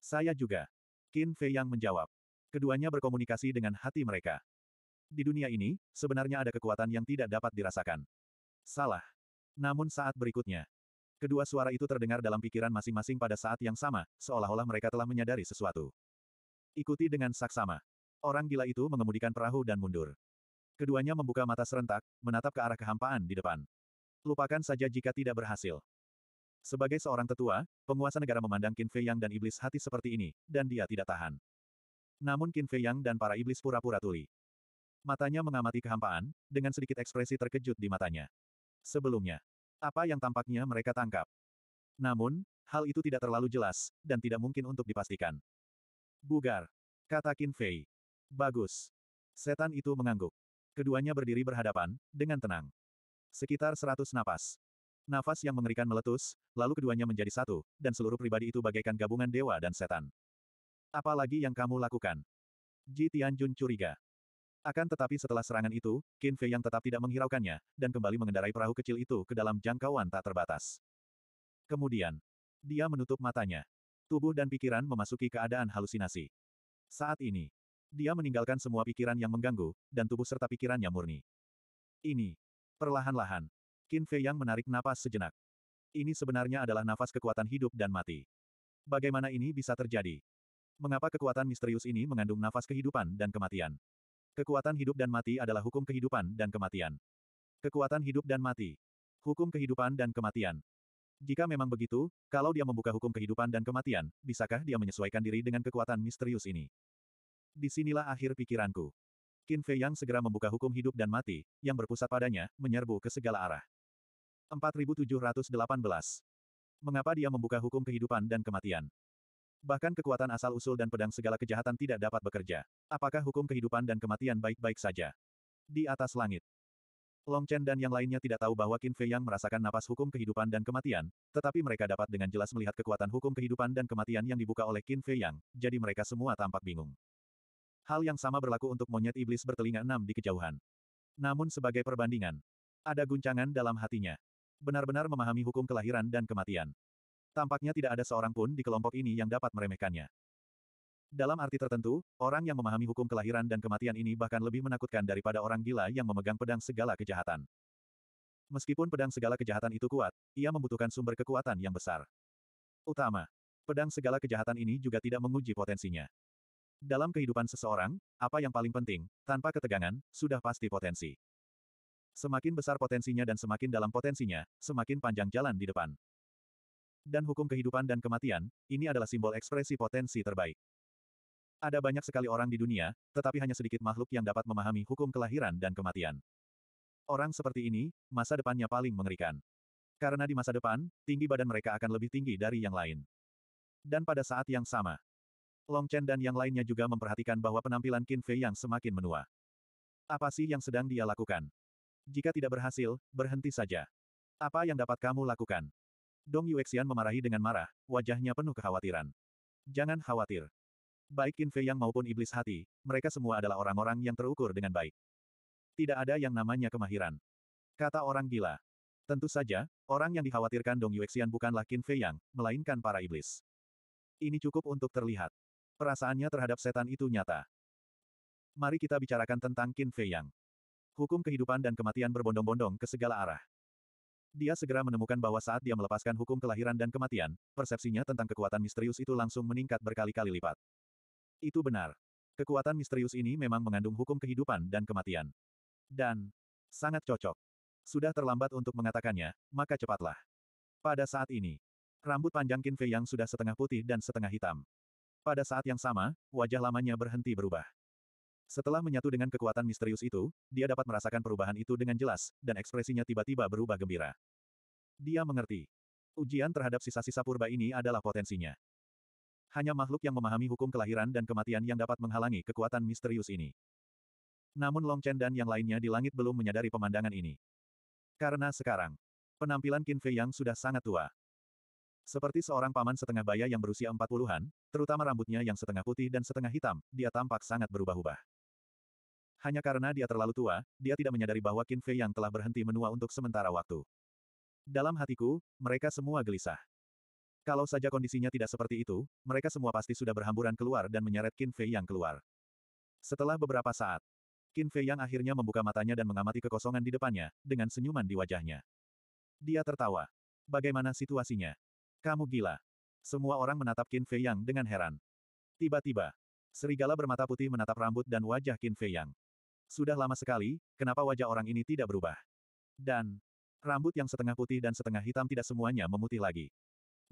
Saya juga. Qin Fei Yang menjawab. Keduanya berkomunikasi dengan hati mereka. Di dunia ini, sebenarnya ada kekuatan yang tidak dapat dirasakan. Salah. Namun saat berikutnya, kedua suara itu terdengar dalam pikiran masing-masing pada saat yang sama, seolah-olah mereka telah menyadari sesuatu. Ikuti dengan saksama. Orang gila itu mengemudikan perahu dan mundur. Keduanya membuka mata serentak, menatap ke arah kehampaan di depan. Lupakan saja jika tidak berhasil. Sebagai seorang tetua, penguasa negara memandang Qin Fei Yang dan iblis hati seperti ini, dan dia tidak tahan. Namun Qin Fei Yang dan para iblis pura-pura tuli. Matanya mengamati kehampaan, dengan sedikit ekspresi terkejut di matanya. Sebelumnya, apa yang tampaknya mereka tangkap? Namun, hal itu tidak terlalu jelas, dan tidak mungkin untuk dipastikan. Bugar, kata Qin Fei. Bagus. Setan itu mengangguk. Keduanya berdiri berhadapan, dengan tenang. Sekitar seratus napas. Nafas yang mengerikan meletus, lalu keduanya menjadi satu, dan seluruh pribadi itu bagaikan gabungan dewa dan setan. Apalagi yang kamu lakukan? Ji Tianjun curiga. Akan tetapi setelah serangan itu, Qin Fei yang tetap tidak menghiraukannya, dan kembali mengendarai perahu kecil itu ke dalam jangkauan tak terbatas. Kemudian, dia menutup matanya. Tubuh dan pikiran memasuki keadaan halusinasi. Saat ini, dia meninggalkan semua pikiran yang mengganggu, dan tubuh serta pikirannya murni. Ini, Perlahan-lahan, Qin Fei Yang menarik napas sejenak. Ini sebenarnya adalah nafas kekuatan hidup dan mati. Bagaimana ini bisa terjadi? Mengapa kekuatan misterius ini mengandung nafas kehidupan dan kematian? Kekuatan hidup dan mati adalah hukum kehidupan dan kematian. Kekuatan hidup dan mati. Hukum kehidupan dan kematian. Jika memang begitu, kalau dia membuka hukum kehidupan dan kematian, bisakah dia menyesuaikan diri dengan kekuatan misterius ini? Di sinilah akhir pikiranku. Qin Fei Yang segera membuka hukum hidup dan mati, yang berpusat padanya, menyerbu ke segala arah. 4718. Mengapa dia membuka hukum kehidupan dan kematian? Bahkan kekuatan asal-usul dan pedang segala kejahatan tidak dapat bekerja. Apakah hukum kehidupan dan kematian baik-baik saja? Di atas langit. Long Chen dan yang lainnya tidak tahu bahwa Qin Fei Yang merasakan napas hukum kehidupan dan kematian, tetapi mereka dapat dengan jelas melihat kekuatan hukum kehidupan dan kematian yang dibuka oleh Qin Fei Yang, jadi mereka semua tampak bingung. Hal yang sama berlaku untuk monyet iblis bertelinga enam di kejauhan. Namun sebagai perbandingan, ada guncangan dalam hatinya. Benar-benar memahami hukum kelahiran dan kematian. Tampaknya tidak ada seorang pun di kelompok ini yang dapat meremehkannya. Dalam arti tertentu, orang yang memahami hukum kelahiran dan kematian ini bahkan lebih menakutkan daripada orang gila yang memegang pedang segala kejahatan. Meskipun pedang segala kejahatan itu kuat, ia membutuhkan sumber kekuatan yang besar. Utama, pedang segala kejahatan ini juga tidak menguji potensinya. Dalam kehidupan seseorang, apa yang paling penting, tanpa ketegangan, sudah pasti potensi. Semakin besar potensinya dan semakin dalam potensinya, semakin panjang jalan di depan. Dan hukum kehidupan dan kematian, ini adalah simbol ekspresi potensi terbaik. Ada banyak sekali orang di dunia, tetapi hanya sedikit makhluk yang dapat memahami hukum kelahiran dan kematian. Orang seperti ini, masa depannya paling mengerikan. Karena di masa depan, tinggi badan mereka akan lebih tinggi dari yang lain. Dan pada saat yang sama, Long Chen dan yang lainnya juga memperhatikan bahwa penampilan Qin Fei yang semakin menua. Apa sih yang sedang dia lakukan? Jika tidak berhasil, berhenti saja. Apa yang dapat kamu lakukan? Dong Yuexian memarahi dengan marah, wajahnya penuh kekhawatiran. Jangan khawatir. Baik Qin Fei Yang maupun Iblis Hati, mereka semua adalah orang-orang yang terukur dengan baik. Tidak ada yang namanya kemahiran. Kata orang gila. Tentu saja, orang yang dikhawatirkan Dong Yuexian bukanlah Qin Fei Yang, melainkan para iblis. Ini cukup untuk terlihat. Perasaannya terhadap setan itu nyata. Mari kita bicarakan tentang Qin Fei Yang. Hukum kehidupan dan kematian berbondong-bondong ke segala arah. Dia segera menemukan bahwa saat dia melepaskan hukum kelahiran dan kematian, persepsinya tentang kekuatan misterius itu langsung meningkat berkali-kali lipat. Itu benar. Kekuatan misterius ini memang mengandung hukum kehidupan dan kematian. Dan, sangat cocok. Sudah terlambat untuk mengatakannya, maka cepatlah. Pada saat ini, rambut panjang Qin Fei Yang sudah setengah putih dan setengah hitam. Pada saat yang sama, wajah lamanya berhenti berubah. Setelah menyatu dengan kekuatan misterius itu, dia dapat merasakan perubahan itu dengan jelas, dan ekspresinya tiba-tiba berubah gembira. Dia mengerti. Ujian terhadap sisa-sisa purba ini adalah potensinya. Hanya makhluk yang memahami hukum kelahiran dan kematian yang dapat menghalangi kekuatan misterius ini. Namun Long Chen dan yang lainnya di langit belum menyadari pemandangan ini. Karena sekarang, penampilan Qin Fei Yang sudah sangat tua. Seperti seorang paman setengah baya yang berusia empat puluhan, terutama rambutnya yang setengah putih dan setengah hitam, dia tampak sangat berubah-ubah. Hanya karena dia terlalu tua, dia tidak menyadari bahwa Qin Fei Yang telah berhenti menua untuk sementara waktu. Dalam hatiku, mereka semua gelisah. Kalau saja kondisinya tidak seperti itu, mereka semua pasti sudah berhamburan keluar dan menyeret Qin Fei Yang keluar. Setelah beberapa saat, Qin Fei Yang akhirnya membuka matanya dan mengamati kekosongan di depannya, dengan senyuman di wajahnya. Dia tertawa. Bagaimana situasinya? Kamu gila. Semua orang menatap Qin Fei Yang dengan heran. Tiba-tiba, serigala bermata putih menatap rambut dan wajah Qin Fei Yang. Sudah lama sekali, kenapa wajah orang ini tidak berubah? Dan, Rambut yang setengah putih dan setengah hitam tidak semuanya memutih lagi.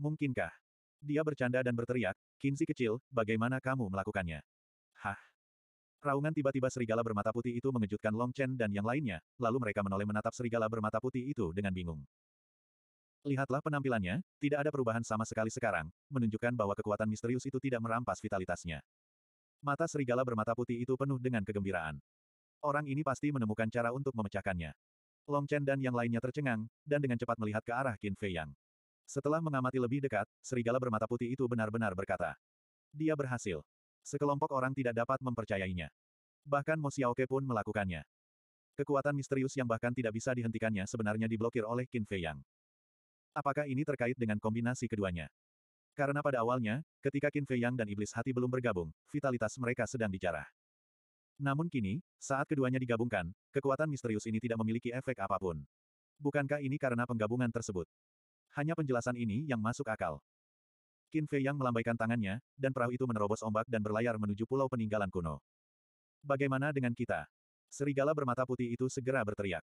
Mungkinkah? Dia bercanda dan berteriak, Kinzi kecil, bagaimana kamu melakukannya? Hah? Raungan tiba-tiba serigala bermata putih itu mengejutkan Long Chen dan yang lainnya, lalu mereka menoleh menatap serigala bermata putih itu dengan bingung. Lihatlah penampilannya, tidak ada perubahan sama sekali sekarang, menunjukkan bahwa kekuatan misterius itu tidak merampas vitalitasnya. Mata serigala bermata putih itu penuh dengan kegembiraan. Orang ini pasti menemukan cara untuk memecahkannya. Long Chen dan yang lainnya tercengang, dan dengan cepat melihat ke arah Qin Fei Yang. Setelah mengamati lebih dekat, serigala bermata putih itu benar-benar berkata. Dia berhasil. Sekelompok orang tidak dapat mempercayainya. Bahkan Mo Xiaoke pun melakukannya. Kekuatan misterius yang bahkan tidak bisa dihentikannya sebenarnya diblokir oleh Qin Fei Yang. Apakah ini terkait dengan kombinasi keduanya? Karena pada awalnya, ketika Qin Fei Yang dan Iblis Hati belum bergabung, vitalitas mereka sedang dijarah. Namun kini, saat keduanya digabungkan, kekuatan misterius ini tidak memiliki efek apa pun. Bukankah ini karena penggabungan tersebut? Hanya penjelasan ini yang masuk akal. Qin Fei yang melambaikan tangannya, dan perahu itu menerobos ombak dan berlayar menuju pulau peninggalan kuno. Bagaimana dengan kita? Serigala bermata putih itu segera berteriak.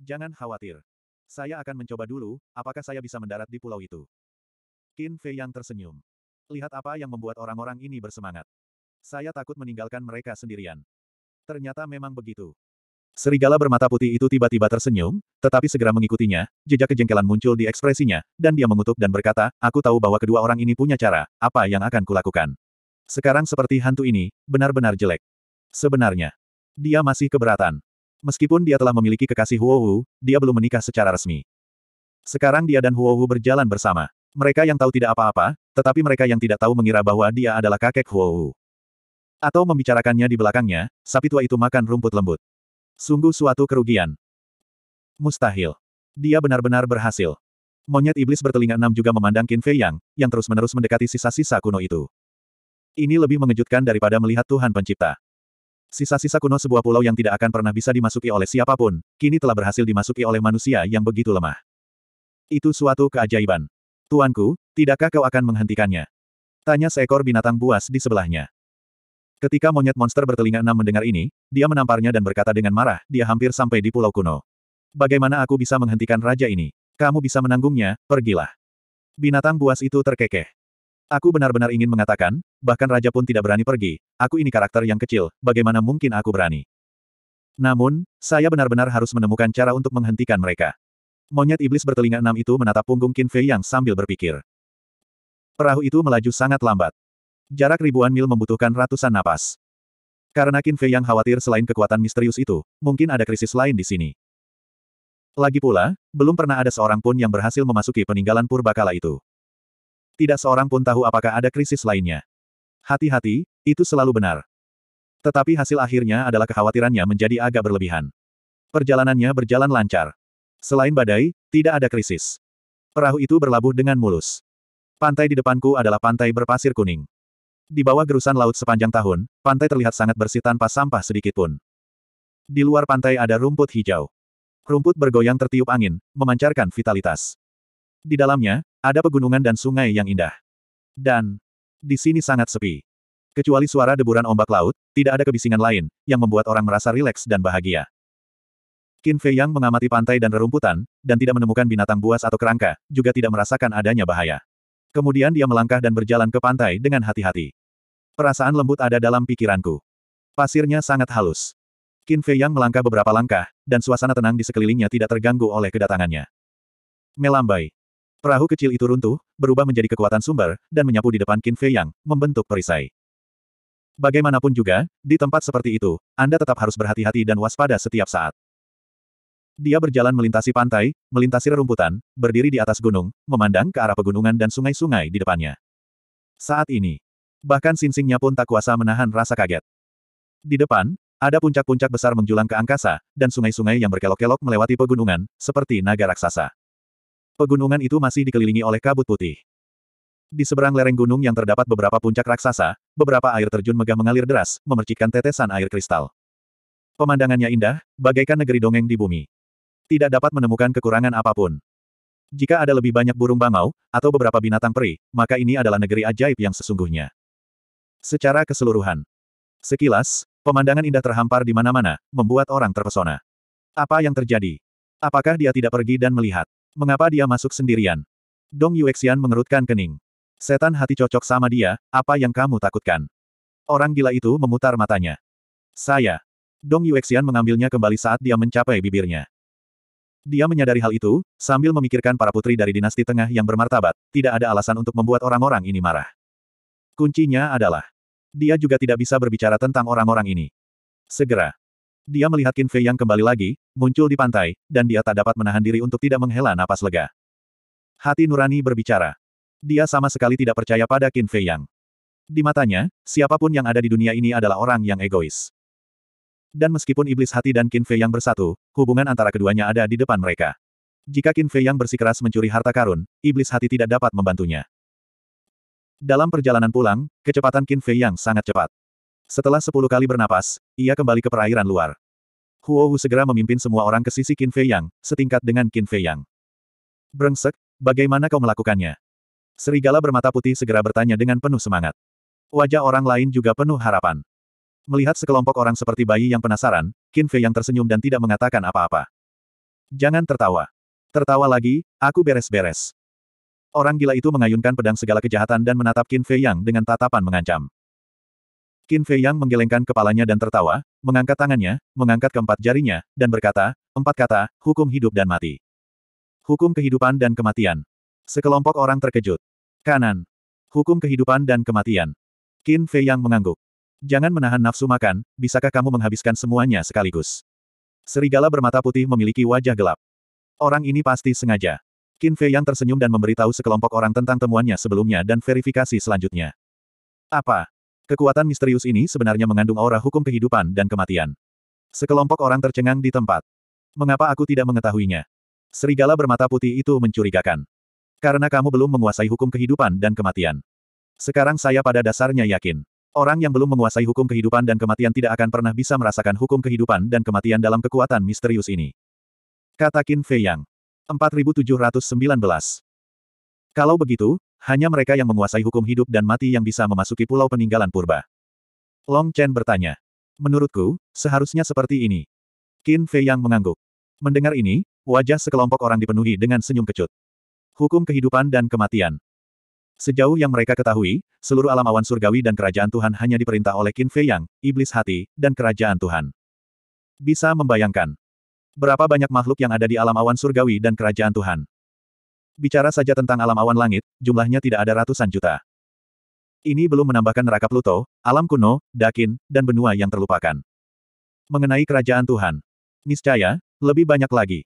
Jangan khawatir. Saya akan mencoba dulu, apakah saya bisa mendarat di pulau itu. Qin Fei yang tersenyum. Lihat apa yang membuat orang-orang ini bersemangat. Saya takut meninggalkan mereka sendirian. Ternyata memang begitu. Serigala bermata putih itu tiba-tiba tersenyum, tetapi segera mengikutinya, jejak kejengkelan muncul di ekspresinya, dan dia mengutuk dan berkata, aku tahu bahwa kedua orang ini punya cara, apa yang akan kulakukan. Sekarang seperti hantu ini, benar-benar jelek. Sebenarnya, dia masih keberatan. Meskipun dia telah memiliki kekasih Huohu, dia belum menikah secara resmi. Sekarang dia dan Huohu berjalan bersama. Mereka yang tahu tidak apa-apa, tetapi mereka yang tidak tahu mengira bahwa dia adalah kakek Huohu. Atau membicarakannya di belakangnya, sapi tua itu makan rumput lembut. Sungguh suatu kerugian. Mustahil. Dia benar-benar berhasil. Monyet iblis bertelinga enam juga memandang Qin Fei Yang, yang terus-menerus mendekati sisa-sisa kuno itu. Ini lebih mengejutkan daripada melihat Tuhan Pencipta. Sisa-sisa kuno sebuah pulau yang tidak akan pernah bisa dimasuki oleh siapa pun, kini telah berhasil dimasuki oleh manusia yang begitu lemah. Itu suatu keajaiban. Tuanku, tidakkah kau akan menghentikannya? Tanya seekor binatang buas di sebelahnya. Ketika monyet monster bertelinga enam mendengar ini, dia menamparnya dan berkata dengan marah, dia hampir sampai di pulau kuno. Bagaimana aku bisa menghentikan raja ini? Kamu bisa menanggungnya, pergilah. Binatang buas itu terkekeh. Aku benar-benar ingin mengatakan, bahkan raja pun tidak berani pergi, aku ini karakter yang kecil, bagaimana mungkin aku berani? Namun, saya benar-benar harus menemukan cara untuk menghentikan mereka. Monyet iblis bertelinga enam itu menatap punggung Qin Fei yang sambil berpikir. Perahu itu melaju sangat lambat. Jarak ribuan mil membutuhkan ratusan napas. Karena Qin Fei yang khawatir selain kekuatan misterius itu, mungkin ada krisis lain di sini. Lagi pula, belum pernah ada seorang pun yang berhasil memasuki peninggalan purbakala itu. Tidak seorang pun tahu apakah ada krisis lainnya. Hati-hati, itu selalu benar. Tetapi hasil akhirnya adalah kekhawatirannya menjadi agak berlebihan. Perjalanannya berjalan lancar. Selain badai, tidak ada krisis. Perahu itu berlabuh dengan mulus. Pantai di depanku adalah pantai berpasir kuning. Di bawah gerusan laut sepanjang tahun, pantai terlihat sangat bersih tanpa sampah sedikit pun. Di luar pantai ada rumput hijau. Rumput bergoyang tertiup angin, memancarkan vitalitas. Di dalamnya, ada pegunungan dan sungai yang indah. Dan, di sini sangat sepi. Kecuali suara deburan ombak laut, tidak ada kebisingan lain, yang membuat orang merasa rileks dan bahagia. Qin Fei Yang mengamati pantai dan rerumputan, dan tidak menemukan binatang buas atau kerangka, juga tidak merasakan adanya bahaya. Kemudian dia melangkah dan berjalan ke pantai dengan hati-hati. Perasaan lembut ada dalam pikiranku. Pasirnya sangat halus. Qin Fei Yang melangkah beberapa langkah, dan suasana tenang di sekelilingnya tidak terganggu oleh kedatangannya. Melambai. Perahu kecil itu runtuh, berubah menjadi kekuatan sumber, dan menyapu di depan Qin Fei Yang, membentuk perisai. Bagaimanapun juga, di tempat seperti itu, Anda tetap harus berhati-hati dan waspada setiap saat. Dia berjalan melintasi pantai, melintasi rerumputan, berdiri di atas gunung, memandang ke arah pegunungan dan sungai-sungai di depannya. Saat ini, bahkan sinsingnya pun tak kuasa menahan rasa kaget. Di depan, ada puncak-puncak besar menjulang ke angkasa, dan sungai-sungai yang berkelok-kelok melewati pegunungan, seperti naga raksasa. Pegunungan itu masih dikelilingi oleh kabut putih. Di seberang lereng gunung yang terdapat beberapa puncak raksasa, beberapa air terjun megah mengalir deras, memercikkan tetesan air kristal. Pemandangannya indah, bagaikan negeri dongeng di bumi. Tidak dapat menemukan kekurangan apa pun. Jika ada lebih banyak burung bangau, atau beberapa binatang peri, maka ini adalah negeri ajaib yang sesungguhnya. Secara keseluruhan. Sekilas, pemandangan indah terhampar di mana-mana, membuat orang terpesona. Apa yang terjadi? Apakah dia tidak pergi dan melihat? Mengapa dia masuk sendirian? Dong Yuexian mengerutkan kening. Setan hati cocok sama dia, apa yang kamu takutkan? Orang gila itu memutar matanya. Saya. Dong Yuexian mengambilnya kembali saat dia mencapai bibirnya. Dia menyadari hal itu, sambil memikirkan para putri dari dinasti tengah yang bermartabat, tidak ada alasan untuk membuat orang-orang ini marah. Kuncinya adalah, dia juga tidak bisa berbicara tentang orang-orang ini. Segera, dia melihat Qin Fei yang kembali lagi, muncul di pantai, dan dia tak dapat menahan diri untuk tidak menghela napas lega. Hati nurani berbicara. Dia sama sekali tidak percaya pada Qin Fei Yang. Di matanya, siapa pun yang ada di dunia ini adalah orang yang egois. Dan meskipun iblis hati dan Qin Fei Yang bersatu, hubungan antara keduanya ada di depan mereka. Jika Qin Fei Yang bersikeras mencuri harta karun, iblis hati tidak dapat membantunya. Dalam perjalanan pulang, kecepatan Qin Fei Yang sangat cepat. Setelah sepuluh kali bernapas, ia kembali ke perairan luar. Huo Wu segera memimpin semua orang ke sisi Qin Fei Yang, setingkat dengan Qin Fei Yang. Brengsek, bagaimana kau melakukannya? Serigala bermata putih segera bertanya dengan penuh semangat. Wajah orang lain juga penuh harapan. Melihat sekelompok orang seperti bayi yang penasaran, Qin Fei Yang tersenyum dan tidak mengatakan apa-apa. Jangan tertawa. Tertawa lagi, aku beres-beres. Orang gila itu mengayunkan pedang segala kejahatan dan menatap Qin Fei Yang dengan tatapan mengancam. Qin Fei Yang menggelengkan kepalanya dan tertawa, mengangkat tangannya, mengangkat keempat jarinya, dan berkata, empat kata, hukum hidup dan mati. Hukum kehidupan dan kematian. Sekelompok orang terkejut. Kanan. Hukum kehidupan dan kematian. Qin Fei Yang mengangguk. Jangan menahan nafsu makan, bisakah kamu menghabiskan semuanya sekaligus? Serigala bermata putih memiliki wajah gelap. Orang ini pasti sengaja. Qin Fei Yang tersenyum dan memberitahu sekelompok orang tentang temuannya sebelumnya dan verifikasi selanjutnya. Apa? Kekuatan misterius ini sebenarnya mengandung aura hukum kehidupan dan kematian. Sekelompok orang tercengang di tempat. Mengapa aku tidak mengetahuinya? Serigala bermata putih itu mencurigakan. Karena kamu belum menguasai hukum kehidupan dan kematian. Sekarang saya pada dasarnya yakin. Orang yang belum menguasai hukum kehidupan dan kematian tidak akan pernah bisa merasakan hukum kehidupan dan kematian dalam kekuatan misterius ini. Kata Qin Fei Yang. 4719. Kalau begitu, hanya mereka yang menguasai hukum hidup dan mati yang bisa memasuki pulau peninggalan purba. Long Chen bertanya. Menurutku, seharusnya seperti ini. Qin Fei yang mengangguk. Mendengar ini, wajah sekelompok orang dipenuhi dengan senyum kecut. Hukum kehidupan dan kematian. Sejauh yang mereka ketahui, seluruh alam awan surgawi dan kerajaan Tuhan hanya diperintah oleh Qin Fei Yang, iblis hati, dan kerajaan Tuhan. Bisa membayangkan. Berapa banyak makhluk yang ada di alam awan surgawi dan kerajaan Tuhan. Bicara saja tentang alam awan langit, jumlahnya tidak ada ratusan juta. Ini belum menambahkan neraka Pluto, alam kuno, Dakin, dan benua yang terlupakan. Mengenai kerajaan Tuhan. Niscaya, lebih banyak lagi.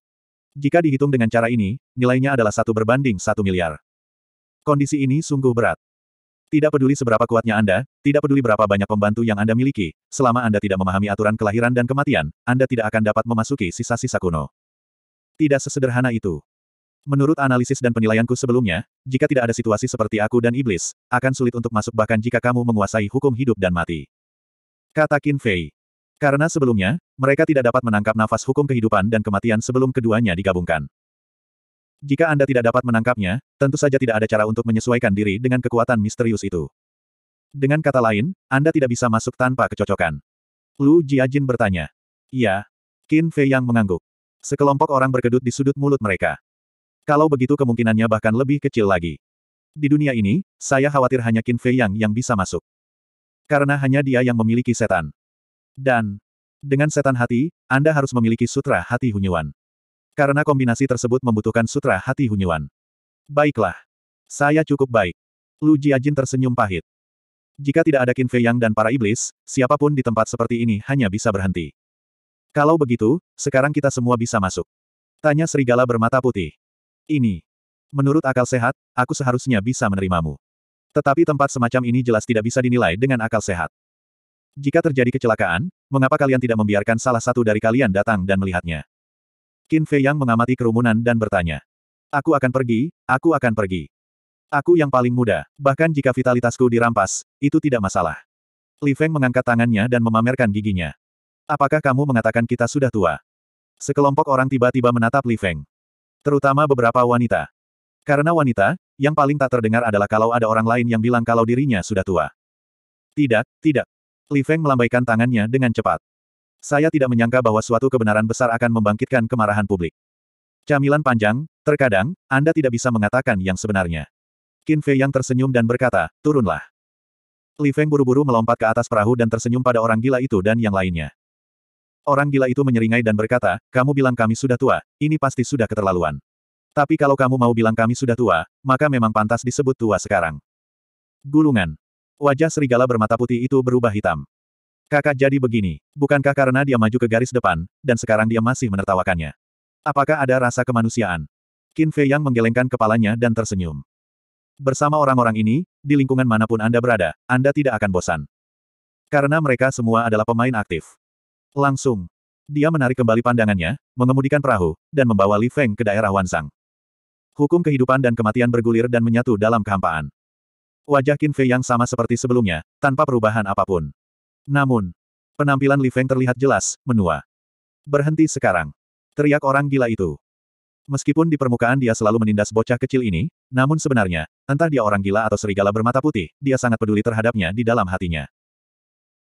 Jika dihitung dengan cara ini, nilainya adalah satu berbanding satu miliar. Kondisi ini sungguh berat. Tidak peduli seberapa kuatnya Anda, tidak peduli berapa banyak pembantu yang Anda miliki, selama Anda tidak memahami aturan kelahiran dan kematian, Anda tidak akan dapat memasuki sisa-sisa kuno. Tidak sesederhana itu. Menurut analisis dan penilaianku sebelumnya, jika tidak ada situasi seperti aku dan iblis, akan sulit untuk masuk bahkan jika kamu menguasai hukum hidup dan mati. Kata Qin Fei. Karena sebelumnya, mereka tidak dapat menangkap nafas hukum kehidupan dan kematian sebelum keduanya digabungkan. Jika Anda tidak dapat menangkapnya, tentu saja tidak ada cara untuk menyesuaikan diri dengan kekuatan misterius itu. Dengan kata lain, Anda tidak bisa masuk tanpa kecocokan. Lu Jiajin bertanya. Iya. Qin Fei yang mengangguk. Sekelompok orang berkedut di sudut mulut mereka. Kalau begitu kemungkinannya bahkan lebih kecil lagi. Di dunia ini, saya khawatir hanya Qin Fei Yang yang bisa masuk. Karena hanya dia yang memiliki setan. Dan, dengan setan hati, Anda harus memiliki sutra hati Hunyuan. Karena kombinasi tersebut membutuhkan sutra hati Hunyuan. Baiklah. Saya cukup baik. Lu Jiajin tersenyum pahit. Jika tidak ada Qin Fei Yang dan para iblis, siapa pun di tempat seperti ini hanya bisa berhenti. Kalau begitu, sekarang kita semua bisa masuk. Tanya serigala bermata putih. Ini. Menurut akal sehat, aku seharusnya bisa menerimamu. Tetapi tempat semacam ini jelas tidak bisa dinilai dengan akal sehat. Jika terjadi kecelakaan, mengapa kalian tidak membiarkan salah satu dari kalian datang dan melihatnya? Qin Fei Yang mengamati kerumunan dan bertanya. Aku akan pergi, aku akan pergi. Aku yang paling muda, bahkan jika vitalitasku dirampas, itu tidak masalah. Li Feng mengangkat tangannya dan memamerkan giginya. Apakah kamu mengatakan kita sudah tua? Sekelompok orang tiba-tiba menatap Li Feng. Terutama beberapa wanita. Karena wanita, yang paling tak terdengar adalah kalau ada orang lain yang bilang kalau dirinya sudah tua. Tidak, tidak. Li Feng melambaikan tangannya dengan cepat. Saya tidak menyangka bahwa suatu kebenaran besar akan membangkitkan kemarahan publik. Camilan panjang, terkadang, Anda tidak bisa mengatakan yang sebenarnya. Qin Fei yang tersenyum dan berkata, turunlah. Li Feng buru-buru melompat ke atas perahu dan tersenyum pada orang gila itu dan yang lainnya. Orang gila itu menyeringai dan berkata, kamu bilang kami sudah tua, ini pasti sudah keterlaluan. Tapi kalau kamu mau bilang kami sudah tua, maka memang pantas disebut tua sekarang. Gulungan. Wajah serigala bermata putih itu berubah hitam. Kakak jadi begini, bukankah karena dia maju ke garis depan, dan sekarang dia masih menertawakannya? Apakah ada rasa kemanusiaan? Qin Fei Yang menggelengkan kepalanya dan tersenyum. Bersama orang-orang ini, di lingkungan mana pun Anda berada, Anda tidak akan bosan. Karena mereka semua adalah pemain aktif. Langsung. Dia menarik kembali pandangannya, mengemudikan perahu, dan membawa Li Feng ke daerah Wansang. Hukum kehidupan dan kematian bergulir dan menyatu dalam kehampaan. Wajah Qin Fei yang sama seperti sebelumnya, tanpa perubahan apa pun. Namun, penampilan Li Feng terlihat jelas, menua. Berhenti sekarang. Teriak orang gila itu. Meskipun di permukaan dia selalu menindas bocah kecil ini, namun sebenarnya, entah dia orang gila atau serigala bermata putih, dia sangat peduli terhadapnya di dalam hatinya.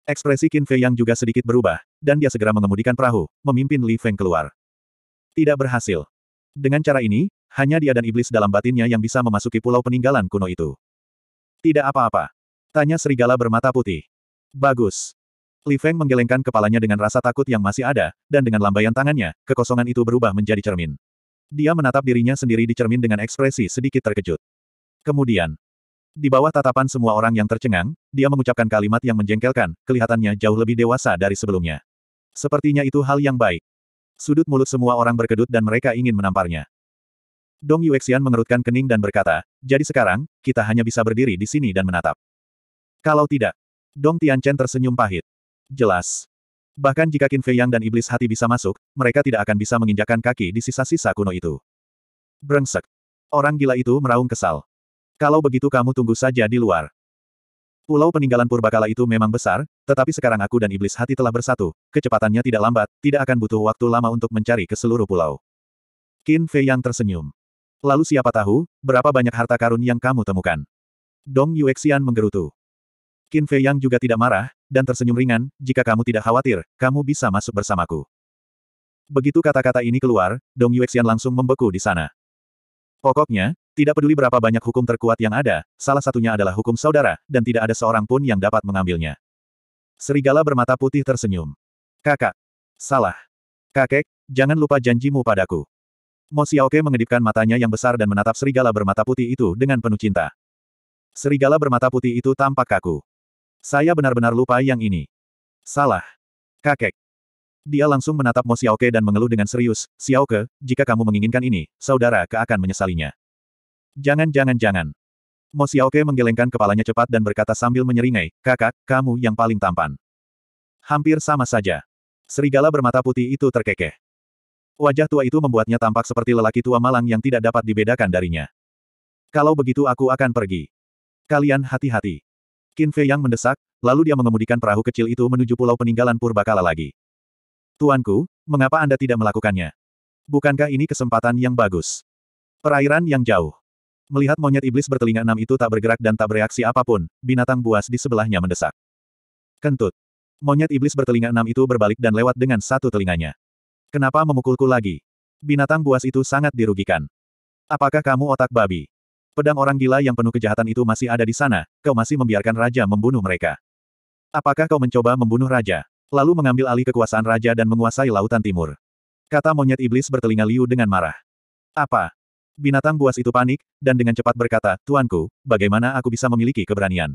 Ekspresi Qin Fei yang juga sedikit berubah, dan dia segera mengemudikan perahu, memimpin Li Feng keluar. Tidak berhasil. Dengan cara ini, hanya dia dan iblis dalam batinnya yang bisa memasuki pulau peninggalan kuno itu. Tidak apa-apa. Tanya serigala bermata putih. Bagus. Li Feng menggelengkan kepalanya dengan rasa takut yang masih ada, dan dengan lambaian tangannya, kekosongan itu berubah menjadi cermin. Dia menatap dirinya sendiri di cermin dengan ekspresi sedikit terkejut. Kemudian, di bawah tatapan semua orang yang tercengang, dia mengucapkan kalimat yang menjengkelkan, kelihatannya jauh lebih dewasa dari sebelumnya. Sepertinya itu hal yang baik. Sudut mulut semua orang berkedut dan mereka ingin menamparnya. Dong Yuexian mengerutkan kening dan berkata, jadi sekarang, kita hanya bisa berdiri di sini dan menatap. Kalau tidak, Dong Tianchen tersenyum pahit. Jelas. Bahkan jika Qin Fei Yang dan Iblis Hati bisa masuk, mereka tidak akan bisa menginjakan kaki di sisa-sisa kuno itu. Brengsek. Orang gila itu meraung kesal. Kalau begitu kamu tunggu saja di luar. Pulau peninggalan Purbakala itu memang besar, tetapi sekarang aku dan Iblis Hati telah bersatu, kecepatannya tidak lambat, tidak akan butuh waktu lama untuk mencari ke seluruh pulau. Qin Fei Yang tersenyum. Lalu siapa tahu, berapa banyak harta karun yang kamu temukan? Dong Yuexian menggerutu. Qin Fei Yang juga tidak marah, dan tersenyum ringan, jika kamu tidak khawatir, kamu bisa masuk bersamaku. Begitu kata-kata ini keluar, Dong Yuexian langsung membeku di sana. Pokoknya, tidak peduli berapa banyak hukum terkuat yang ada, salah satunya adalah hukum saudara, dan tidak ada seorang pun yang dapat mengambilnya. Serigala bermata putih tersenyum. Kakak. Salah. Kakek, jangan lupa janjimu padaku. Mo Xiaoke mengedipkan matanya yang besar dan menatap serigala bermata putih itu dengan penuh cinta. Serigala bermata putih itu tampak kaku. Saya benar-benar lupa yang ini. Salah. Kakek. Dia langsung menatap Mo Xiaoke dan mengeluh dengan serius, Xiaoke, jika kamu menginginkan ini, saudara ke akan menyesalinya. Jangan-jangan-jangan. Mo Xiaoke menggelengkan kepalanya cepat dan berkata sambil menyeringai, kakak, kamu yang paling tampan. Hampir sama saja. Serigala bermata putih itu terkekeh. Wajah tua itu membuatnya tampak seperti lelaki tua malang yang tidak dapat dibedakan darinya. Kalau begitu aku akan pergi. Kalian hati-hati. Qin Fei yang mendesak, lalu dia mengemudikan perahu kecil itu menuju pulau peninggalan Purbakala lagi. Tuanku, mengapa Anda tidak melakukannya? Bukankah ini kesempatan yang bagus? Perairan yang jauh. Melihat monyet iblis bertelinga enam itu tak bergerak dan tak bereaksi apa pun, binatang buas di sebelahnya mendesak. Kentut. Monyet iblis bertelinga enam itu berbalik dan lewat dengan satu telinganya. Kenapa memukulku lagi? Binatang buas itu sangat dirugikan. Apakah kamu otak babi? Pedang orang gila yang penuh kejahatan itu masih ada di sana, kau masih membiarkan raja membunuh mereka. Apakah kau mencoba membunuh raja? Lalu mengambil alih kekuasaan raja dan menguasai lautan timur. Kata monyet iblis bertelinga Liu dengan marah. Apa? Binatang buas itu panik, dan dengan cepat berkata, Tuanku, bagaimana aku bisa memiliki keberanian?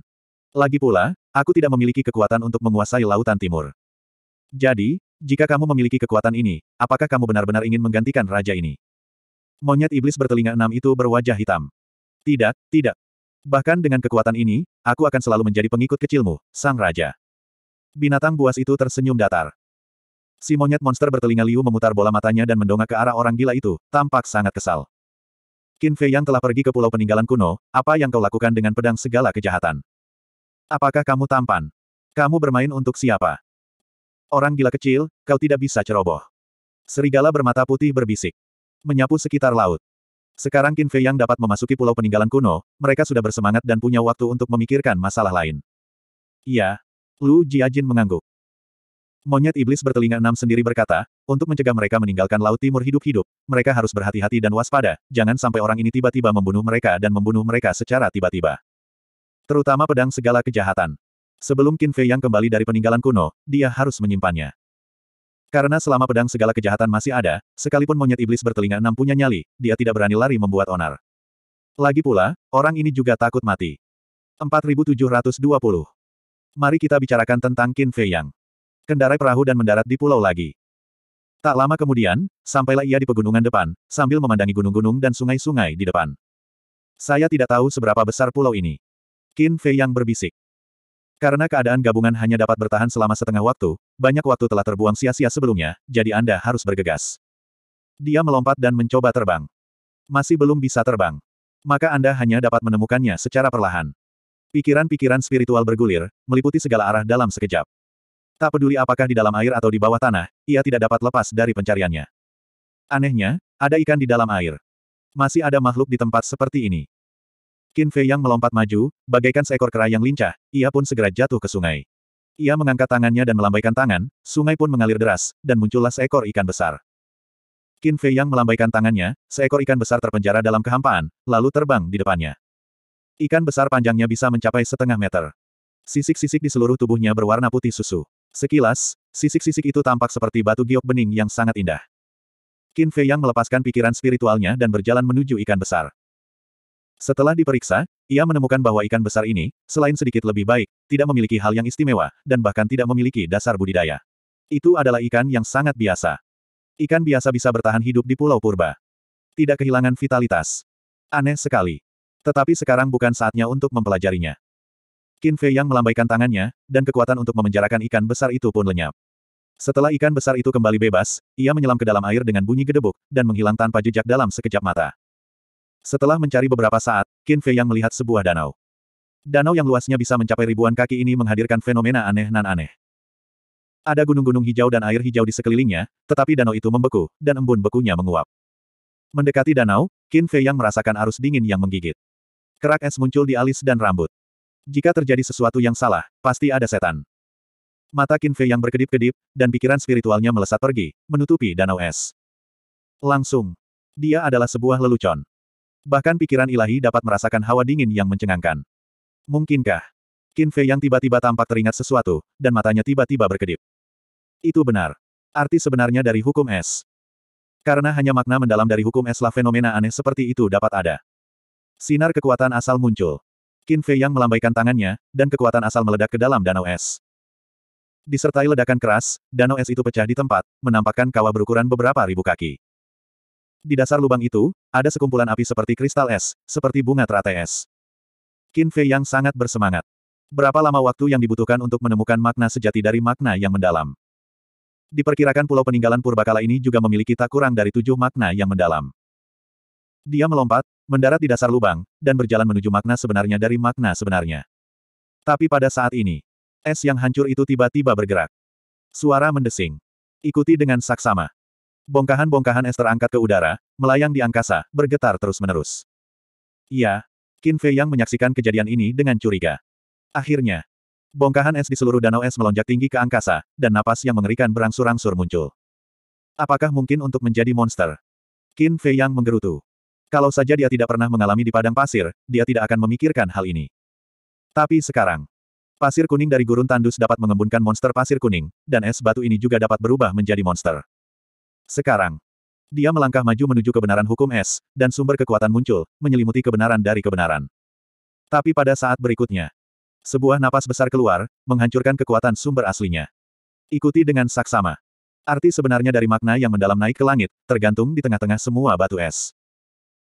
Lagi pula, aku tidak memiliki kekuatan untuk menguasai lautan timur. Jadi, jika kamu memiliki kekuatan ini, apakah kamu benar-benar ingin menggantikan raja ini? Monyet iblis bertelinga enam itu berwajah hitam. Tidak, tidak. Bahkan dengan kekuatan ini, aku akan selalu menjadi pengikut kecilmu, sang raja. Binatang buas itu tersenyum datar. Si monyet monster bertelinga liu memutar bola matanya dan mendongak ke arah orang gila itu, tampak sangat kesal. Qin Fei yang telah pergi ke pulau peninggalan kuno, apa yang kau lakukan dengan pedang segala kejahatan? Apakah kamu tampan? Kamu bermain untuk siapa? Orang gila kecil, kau tidak bisa ceroboh. Serigala bermata putih berbisik. Menyapu sekitar laut. Sekarang Qin Fei yang dapat memasuki pulau peninggalan kuno, mereka sudah bersemangat dan punya waktu untuk memikirkan masalah lain. Iya. Lu Jiajin mengangguk. Monyet iblis bertelinga enam sendiri berkata, untuk mencegah mereka meninggalkan Laut Timur hidup-hidup, mereka harus berhati-hati dan waspada, jangan sampai orang ini tiba-tiba membunuh mereka dan membunuh mereka secara tiba-tiba. Terutama pedang segala kejahatan. Sebelum Qin Fei yang kembali dari peninggalan kuno, dia harus menyimpannya. Karena selama pedang segala kejahatan masih ada, sekalipun monyet iblis bertelinga enam punya nyali, dia tidak berani lari membuat onar. Lagi pula, orang ini juga takut mati. 4720. Mari kita bicarakan tentang Qin Fei Yang. Kendarai perahu dan mendarat di pulau lagi. Tak lama kemudian, sampailah ia di pegunungan depan, sambil memandangi gunung-gunung dan sungai-sungai di depan. Saya tidak tahu seberapa besar pulau ini. Qin Fei yang berbisik. Karena keadaan gabungan hanya dapat bertahan selama setengah waktu, banyak waktu telah terbuang sia-sia sebelumnya, jadi Anda harus bergegas. Dia melompat dan mencoba terbang. Masih belum bisa terbang. Maka Anda hanya dapat menemukannya secara perlahan. Pikiran-pikiran spiritual bergulir, meliputi segala arah dalam sekejap. Tak peduli apakah di dalam air atau di bawah tanah, ia tidak dapat lepas dari pencariannya. Anehnya, ada ikan di dalam air. Masih ada makhluk di tempat seperti ini. Qin Fei yang melompat maju, bagaikan seekor kera yang lincah, ia pun segera jatuh ke sungai. Ia mengangkat tangannya dan melambaikan tangan, sungai pun mengalir deras, dan muncullah seekor ikan besar. Qin Fei yang melambaikan tangannya, seekor ikan besar terpenjara dalam kehampaan, lalu terbang di depannya. Ikan besar panjangnya bisa mencapai setengah meter. Sisik-sisik di seluruh tubuhnya berwarna putih susu. Sekilas, sisik-sisik itu tampak seperti batu giok bening yang sangat indah. Qin Fei yang melepaskan pikiran spiritualnya dan berjalan menuju ikan besar. Setelah diperiksa, ia menemukan bahwa ikan besar ini, selain sedikit lebih baik, tidak memiliki hal yang istimewa, dan bahkan tidak memiliki dasar budidaya. Itu adalah ikan yang sangat biasa. Ikan biasa bisa bertahan hidup di Pulau Purba. Tidak kehilangan vitalitas. Aneh sekali. Tetapi sekarang bukan saatnya untuk mempelajarinya. Qin Fei yang melambaikan tangannya, dan kekuatan untuk memenjarakan ikan besar itu pun lenyap. Setelah ikan besar itu kembali bebas, ia menyelam ke dalam air dengan bunyi gedebuk, dan menghilang tanpa jejak dalam sekejap mata. Setelah mencari beberapa saat, Qin Fei yang melihat sebuah danau. Danau yang luasnya bisa mencapai ribuan kaki ini menghadirkan fenomena aneh nan aneh. Ada gunung-gunung hijau dan air hijau di sekelilingnya, tetapi danau itu membeku, dan embun bekunya menguap. Mendekati danau, Qin Fei yang merasakan arus dingin yang menggigit. Kerak es muncul di alis dan rambut. Jika terjadi sesuatu yang salah, pasti ada setan. Mata Qin Fei yang berkedip-kedip, dan pikiran spiritualnya melesat pergi, menutupi danau es. Langsung. Dia adalah sebuah lelucon. Bahkan pikiran ilahi dapat merasakan hawa dingin yang mencengangkan. Mungkinkah? Qin Fei yang tiba-tiba tampak teringat sesuatu, dan matanya tiba-tiba berkedip. Itu benar. Arti sebenarnya dari hukum es. Karena hanya makna mendalam dari hukum eslah fenomena aneh seperti itu dapat ada. Sinar kekuatan asal muncul. Qin Fei yang melambaikan tangannya, dan kekuatan asal meledak ke dalam danau es. Disertai ledakan keras, danau es itu pecah di tempat, menampakkan kawah berukuran beberapa ribu kaki. Di dasar lubang itu, ada sekumpulan api seperti kristal es, seperti bunga teratai es. Qin Fei yang sangat bersemangat. Berapa lama waktu yang dibutuhkan untuk menemukan makna sejati dari makna yang mendalam? Diperkirakan pulau peninggalan purbakala ini juga memiliki tak kurang dari tujuh makna yang mendalam. Dia melompat, mendarat di dasar lubang, dan berjalan menuju makna sebenarnya dari makna sebenarnya. Tapi pada saat ini, es yang hancur itu tiba-tiba bergerak. Suara mendesing. Ikuti dengan saksama. Bongkahan-bongkahan es terangkat ke udara, melayang di angkasa, bergetar terus-menerus. Iya, Qin Fei yang menyaksikan kejadian ini dengan curiga. Akhirnya, bongkahan es di seluruh danau es melonjak tinggi ke angkasa, dan napas yang mengerikan berangsur-angsur muncul. Apakah mungkin untuk menjadi monster? Qin Fei yang menggerutu. Kalau saja dia tidak pernah mengalami di padang pasir, dia tidak akan memikirkan hal ini. Tapi sekarang, pasir kuning dari gurun tandus dapat mengembunkan monster pasir kuning, dan es batu ini juga dapat berubah menjadi monster. Sekarang, dia melangkah maju menuju kebenaran hukum es, dan sumber kekuatan muncul, menyelimuti kebenaran dari kebenaran. Tapi pada saat berikutnya, sebuah napas besar keluar, menghancurkan kekuatan sumber aslinya. Ikuti dengan saksama. Arti sebenarnya dari makna yang mendalam naik ke langit, tergantung di tengah-tengah semua batu es.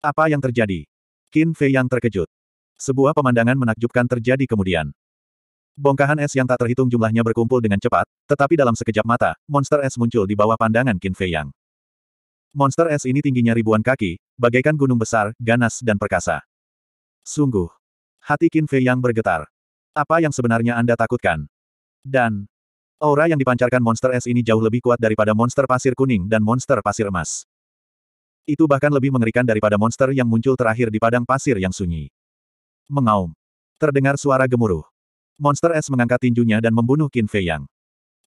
Apa yang terjadi? Qin Fei yang terkejut. Sebuah pemandangan menakjubkan terjadi kemudian. Bongkahan es yang tak terhitung jumlahnya berkumpul dengan cepat, tetapi dalam sekejap mata, monster es muncul di bawah pandangan Qin Fei Yang. Monster es ini tingginya ribuan kaki, bagaikan gunung besar, ganas dan perkasa. Sungguh. Hati Qin Fei Yang bergetar. Apa yang sebenarnya Anda takutkan? Dan, Aura yang dipancarkan monster es ini jauh lebih kuat daripada monster pasir kuning dan monster pasir emas. Itu bahkan lebih mengerikan daripada monster yang muncul terakhir di padang pasir yang sunyi. Mengaum. Terdengar suara gemuruh. Monster es mengangkat tinjunya dan membunuh Qin Fei Yang.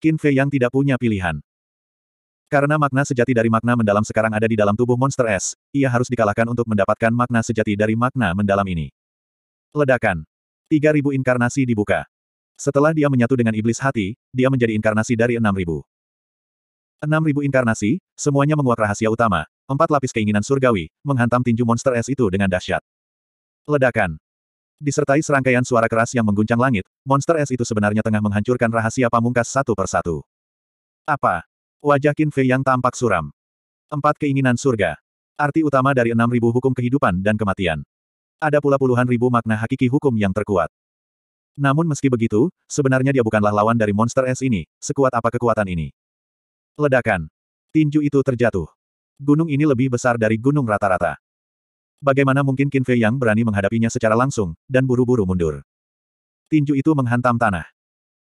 Qin Fei Yang tidak punya pilihan. Karena makna sejati dari makna mendalam sekarang ada di dalam tubuh monster es, ia harus dikalahkan untuk mendapatkan makna sejati dari makna mendalam ini. Ledakan. 3000 inkarnasi dibuka. Setelah dia menyatu dengan iblis hati, dia menjadi inkarnasi dari 6000. 6000 inkarnasi, semuanya menguak rahasia utama, empat lapis keinginan surgawi, menghantam tinju monster es itu dengan dahsyat. Ledakan. Disertai serangkaian suara keras yang mengguncang langit, monster es itu sebenarnya tengah menghancurkan rahasia pamungkas satu persatu. Apa? Wajah Qin Fei yang tampak suram. Empat keinginan surga. Arti utama dari 6000 hukum kehidupan dan kematian. Ada pula puluhan ribu makna hakiki hukum yang terkuat. Namun meski begitu, sebenarnya dia bukanlah lawan dari monster es ini, sekuat apa kekuatan ini. Ledakan. Tinju itu terjatuh. Gunung ini lebih besar dari gunung rata-rata. Bagaimana mungkin Qin Fei Yang berani menghadapinya secara langsung, dan buru-buru mundur. Tinju itu menghantam tanah.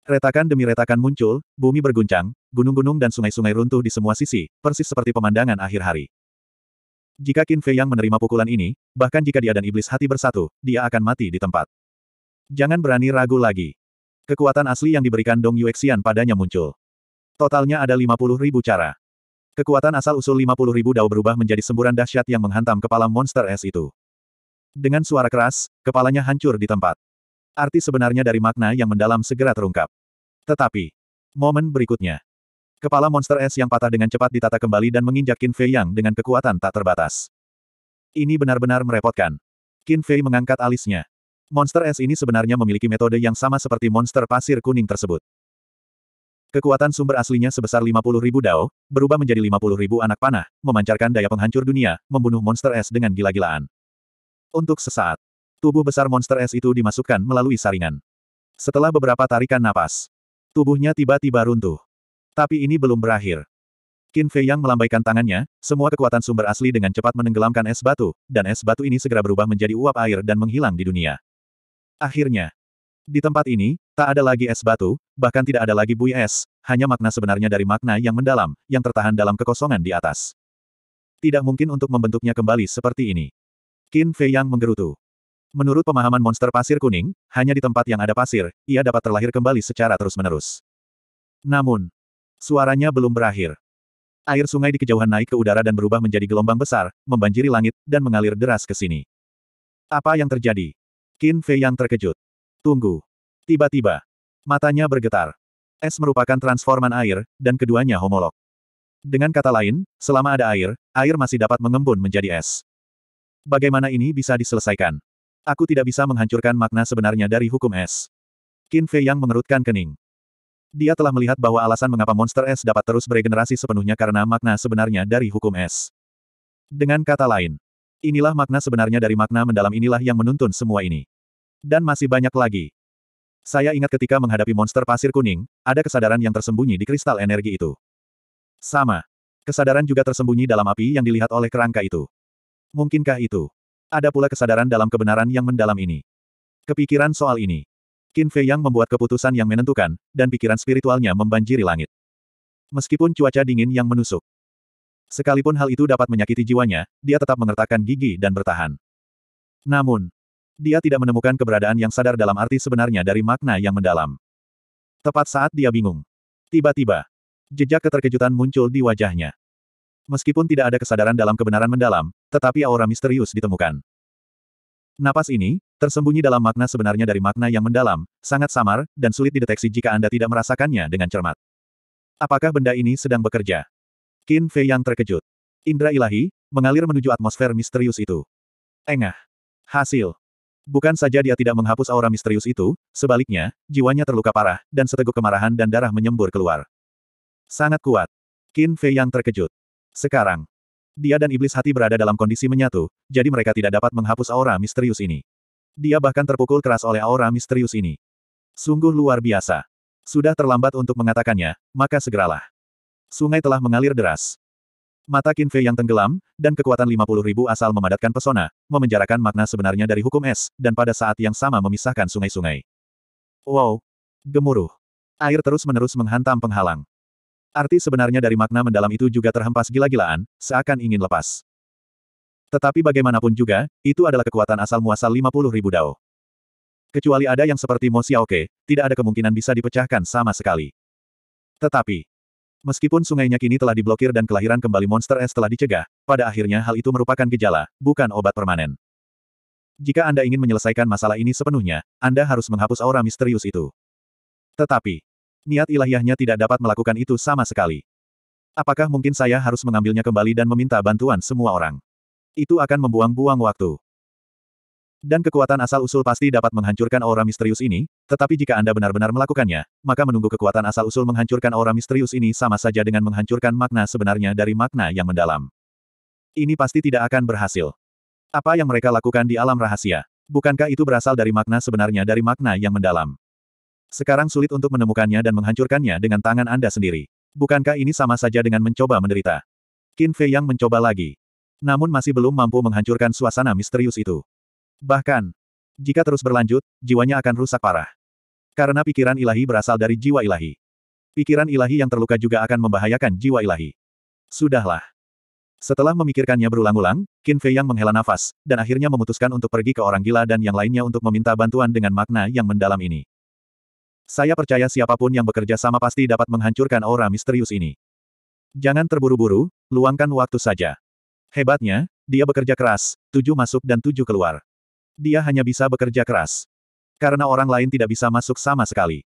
Retakan demi retakan muncul, bumi berguncang, gunung-gunung dan sungai-sungai runtuh di semua sisi, persis seperti pemandangan akhir hari. Jika Qin Fei Yang menerima pukulan ini, bahkan jika dia dan iblis hati bersatu, dia akan mati di tempat. Jangan berani ragu lagi. Kekuatan asli yang diberikan Dong Yuexian padanya muncul. Totalnya ada 50 ribu cara. Kekuatan asal-usul 50 ribu dao berubah menjadi semburan dahsyat yang menghantam kepala monster es itu. Dengan suara keras, kepalanya hancur di tempat. Arti sebenarnya dari makna yang mendalam segera terungkap. Tetapi, momen berikutnya. Kepala monster es yang patah dengan cepat ditata kembali dan menginjak Qin Fei Yang dengan kekuatan tak terbatas. Ini benar-benar merepotkan. Qin Fei mengangkat alisnya. Monster es ini sebenarnya memiliki metode yang sama seperti monster pasir kuning tersebut. Kekuatan sumber aslinya sebesar 50 ribu dao, berubah menjadi 50 ribu anak panah, memancarkan daya penghancur dunia, membunuh monster es dengan gila-gilaan. Untuk sesaat, tubuh besar monster es itu dimasukkan melalui saringan. Setelah beberapa tarikan napas, tubuhnya tiba-tiba runtuh. Tapi ini belum berakhir. Qin Fei Yang melambaikan tangannya, semua kekuatan sumber asli dengan cepat menenggelamkan es batu, dan es batu ini segera berubah menjadi uap air dan menghilang di dunia. Akhirnya, di tempat ini, tak ada lagi es batu, bahkan tidak ada lagi bui es, hanya makna sebenarnya dari makna yang mendalam, yang tertahan dalam kekosongan di atas. Tidak mungkin untuk membentuknya kembali seperti ini. Qin Fei Yang menggerutu. Menurut pemahaman monster pasir kuning, hanya di tempat yang ada pasir, ia dapat terlahir kembali secara terus-menerus. Namun, suaranya belum berakhir. Air sungai di kejauhan naik ke udara dan berubah menjadi gelombang besar, membanjiri langit, dan mengalir deras ke sini. Apa yang terjadi? Qin Fei yang terkejut. Tunggu. Tiba-tiba, matanya bergetar. Es merupakan transforman air, dan keduanya homolog. Dengan kata lain, selama ada air, air masih dapat mengembun menjadi es. Bagaimana ini bisa diselesaikan? Aku tidak bisa menghancurkan makna sebenarnya dari hukum es. Qin Fei yang mengerutkan kening. Dia telah melihat bahwa alasan mengapa monster es dapat terus beregenerasi sepenuhnya karena makna sebenarnya dari hukum es. Dengan kata lain, Inilah makna sebenarnya dari makna mendalam inilah yang menuntun semua ini. Dan masih banyak lagi. Saya ingat ketika menghadapi monster pasir kuning, ada kesadaran yang tersembunyi di kristal energi itu. Sama. Kesadaran juga tersembunyi dalam api yang dilihat oleh kerangka itu. Mungkinkah itu? Ada pula kesadaran dalam kebenaran yang mendalam ini. Kepikiran soal ini. Qin Fei Yang membuat keputusan yang menentukan, dan pikiran spiritualnya membanjiri langit. Meskipun cuaca dingin yang menusuk, Sekalipun hal itu dapat menyakiti jiwanya, dia tetap mengertakkan gigi dan bertahan. Namun, dia tidak menemukan keberadaan yang sadar dalam arti sebenarnya dari makna yang mendalam. Tepat saat dia bingung. Tiba-tiba, jejak keterkejutan muncul di wajahnya. Meskipun tidak ada kesadaran dalam kebenaran mendalam, tetapi aura misterius ditemukan. Napas ini, tersembunyi dalam makna sebenarnya dari makna yang mendalam, sangat samar, dan sulit dideteksi jika Anda tidak merasakannya dengan cermat. Apakah benda ini sedang bekerja? Qin Fei yang terkejut. Indra ilahi, mengalir menuju atmosfer misterius itu. Engah. Hasil. Bukan saja dia tidak menghapus aura misterius itu, sebaliknya, jiwanya terluka parah, dan seteguk kemarahan dan darah menyembur keluar. Sangat kuat. Qin Fei yang terkejut. Sekarang, dia dan iblis hati berada dalam kondisi menyatu, jadi mereka tidak dapat menghapus aura misterius ini. Dia bahkan terpukul keras oleh aura misterius ini. Sungguh luar biasa. Sudah terlambat untuk mengatakannya, maka segeralah. Sungai telah mengalir deras. Mata Qin Fei yang tenggelam, dan kekuatan 50 ribu asal memadatkan pesona, memenjarakan makna sebenarnya dari hukum es, dan pada saat yang sama memisahkan sungai-sungai. Wow! Gemuruh. Air terus-menerus menghantam penghalang. Arti sebenarnya dari makna mendalam itu juga terhempas gila-gilaan, seakan ingin lepas. Tetapi bagaimanapun juga, itu adalah kekuatan asal muasal 50 ribu dao. Kecuali ada yang seperti Mo Xiaoke, tidak ada kemungkinan bisa dipecahkan sama sekali. Tetapi, Meskipun sungainya kini telah diblokir dan kelahiran kembali monster es telah dicegah, pada akhirnya hal itu merupakan gejala, bukan obat permanen. Jika Anda ingin menyelesaikan masalah ini sepenuhnya, Anda harus menghapus aura misterius itu. Tetapi, niat ilahiyahnya tidak dapat melakukan itu sama sekali. Apakah mungkin saya harus mengambilnya kembali dan meminta bantuan semua orang? Itu akan membuang-buang waktu. Dan kekuatan asal-usul pasti dapat menghancurkan aura misterius ini, tetapi jika Anda benar-benar melakukannya, maka menunggu kekuatan asal-usul menghancurkan aura misterius ini sama saja dengan menghancurkan makna sebenarnya dari makna yang mendalam. Ini pasti tidak akan berhasil. Apa yang mereka lakukan di alam rahasia? Bukankah itu berasal dari makna sebenarnya dari makna yang mendalam? Sekarang sulit untuk menemukannya dan menghancurkannya dengan tangan Anda sendiri. Bukankah ini sama saja dengan mencoba menderita? Qin Fei yang mencoba lagi. Namun masih belum mampu menghancurkan suasana misterius itu. Bahkan, jika terus berlanjut, jiwanya akan rusak parah. Karena pikiran ilahi berasal dari jiwa ilahi. Pikiran ilahi yang terluka juga akan membahayakan jiwa ilahi. Sudahlah. Setelah memikirkannya berulang-ulang, Qin Fei Yang menghela nafas, dan akhirnya memutuskan untuk pergi ke orang gila dan yang lainnya untuk meminta bantuan dengan makna yang mendalam ini. Saya percaya siapa pun yang bekerja sama pasti dapat menghancurkan aura misterius ini. Jangan terburu-buru, luangkan waktu saja. Hebatnya, dia bekerja keras, tujuh masuk dan tujuh keluar. Dia hanya bisa bekerja keras. Karena orang lain tidak bisa masuk sama sekali.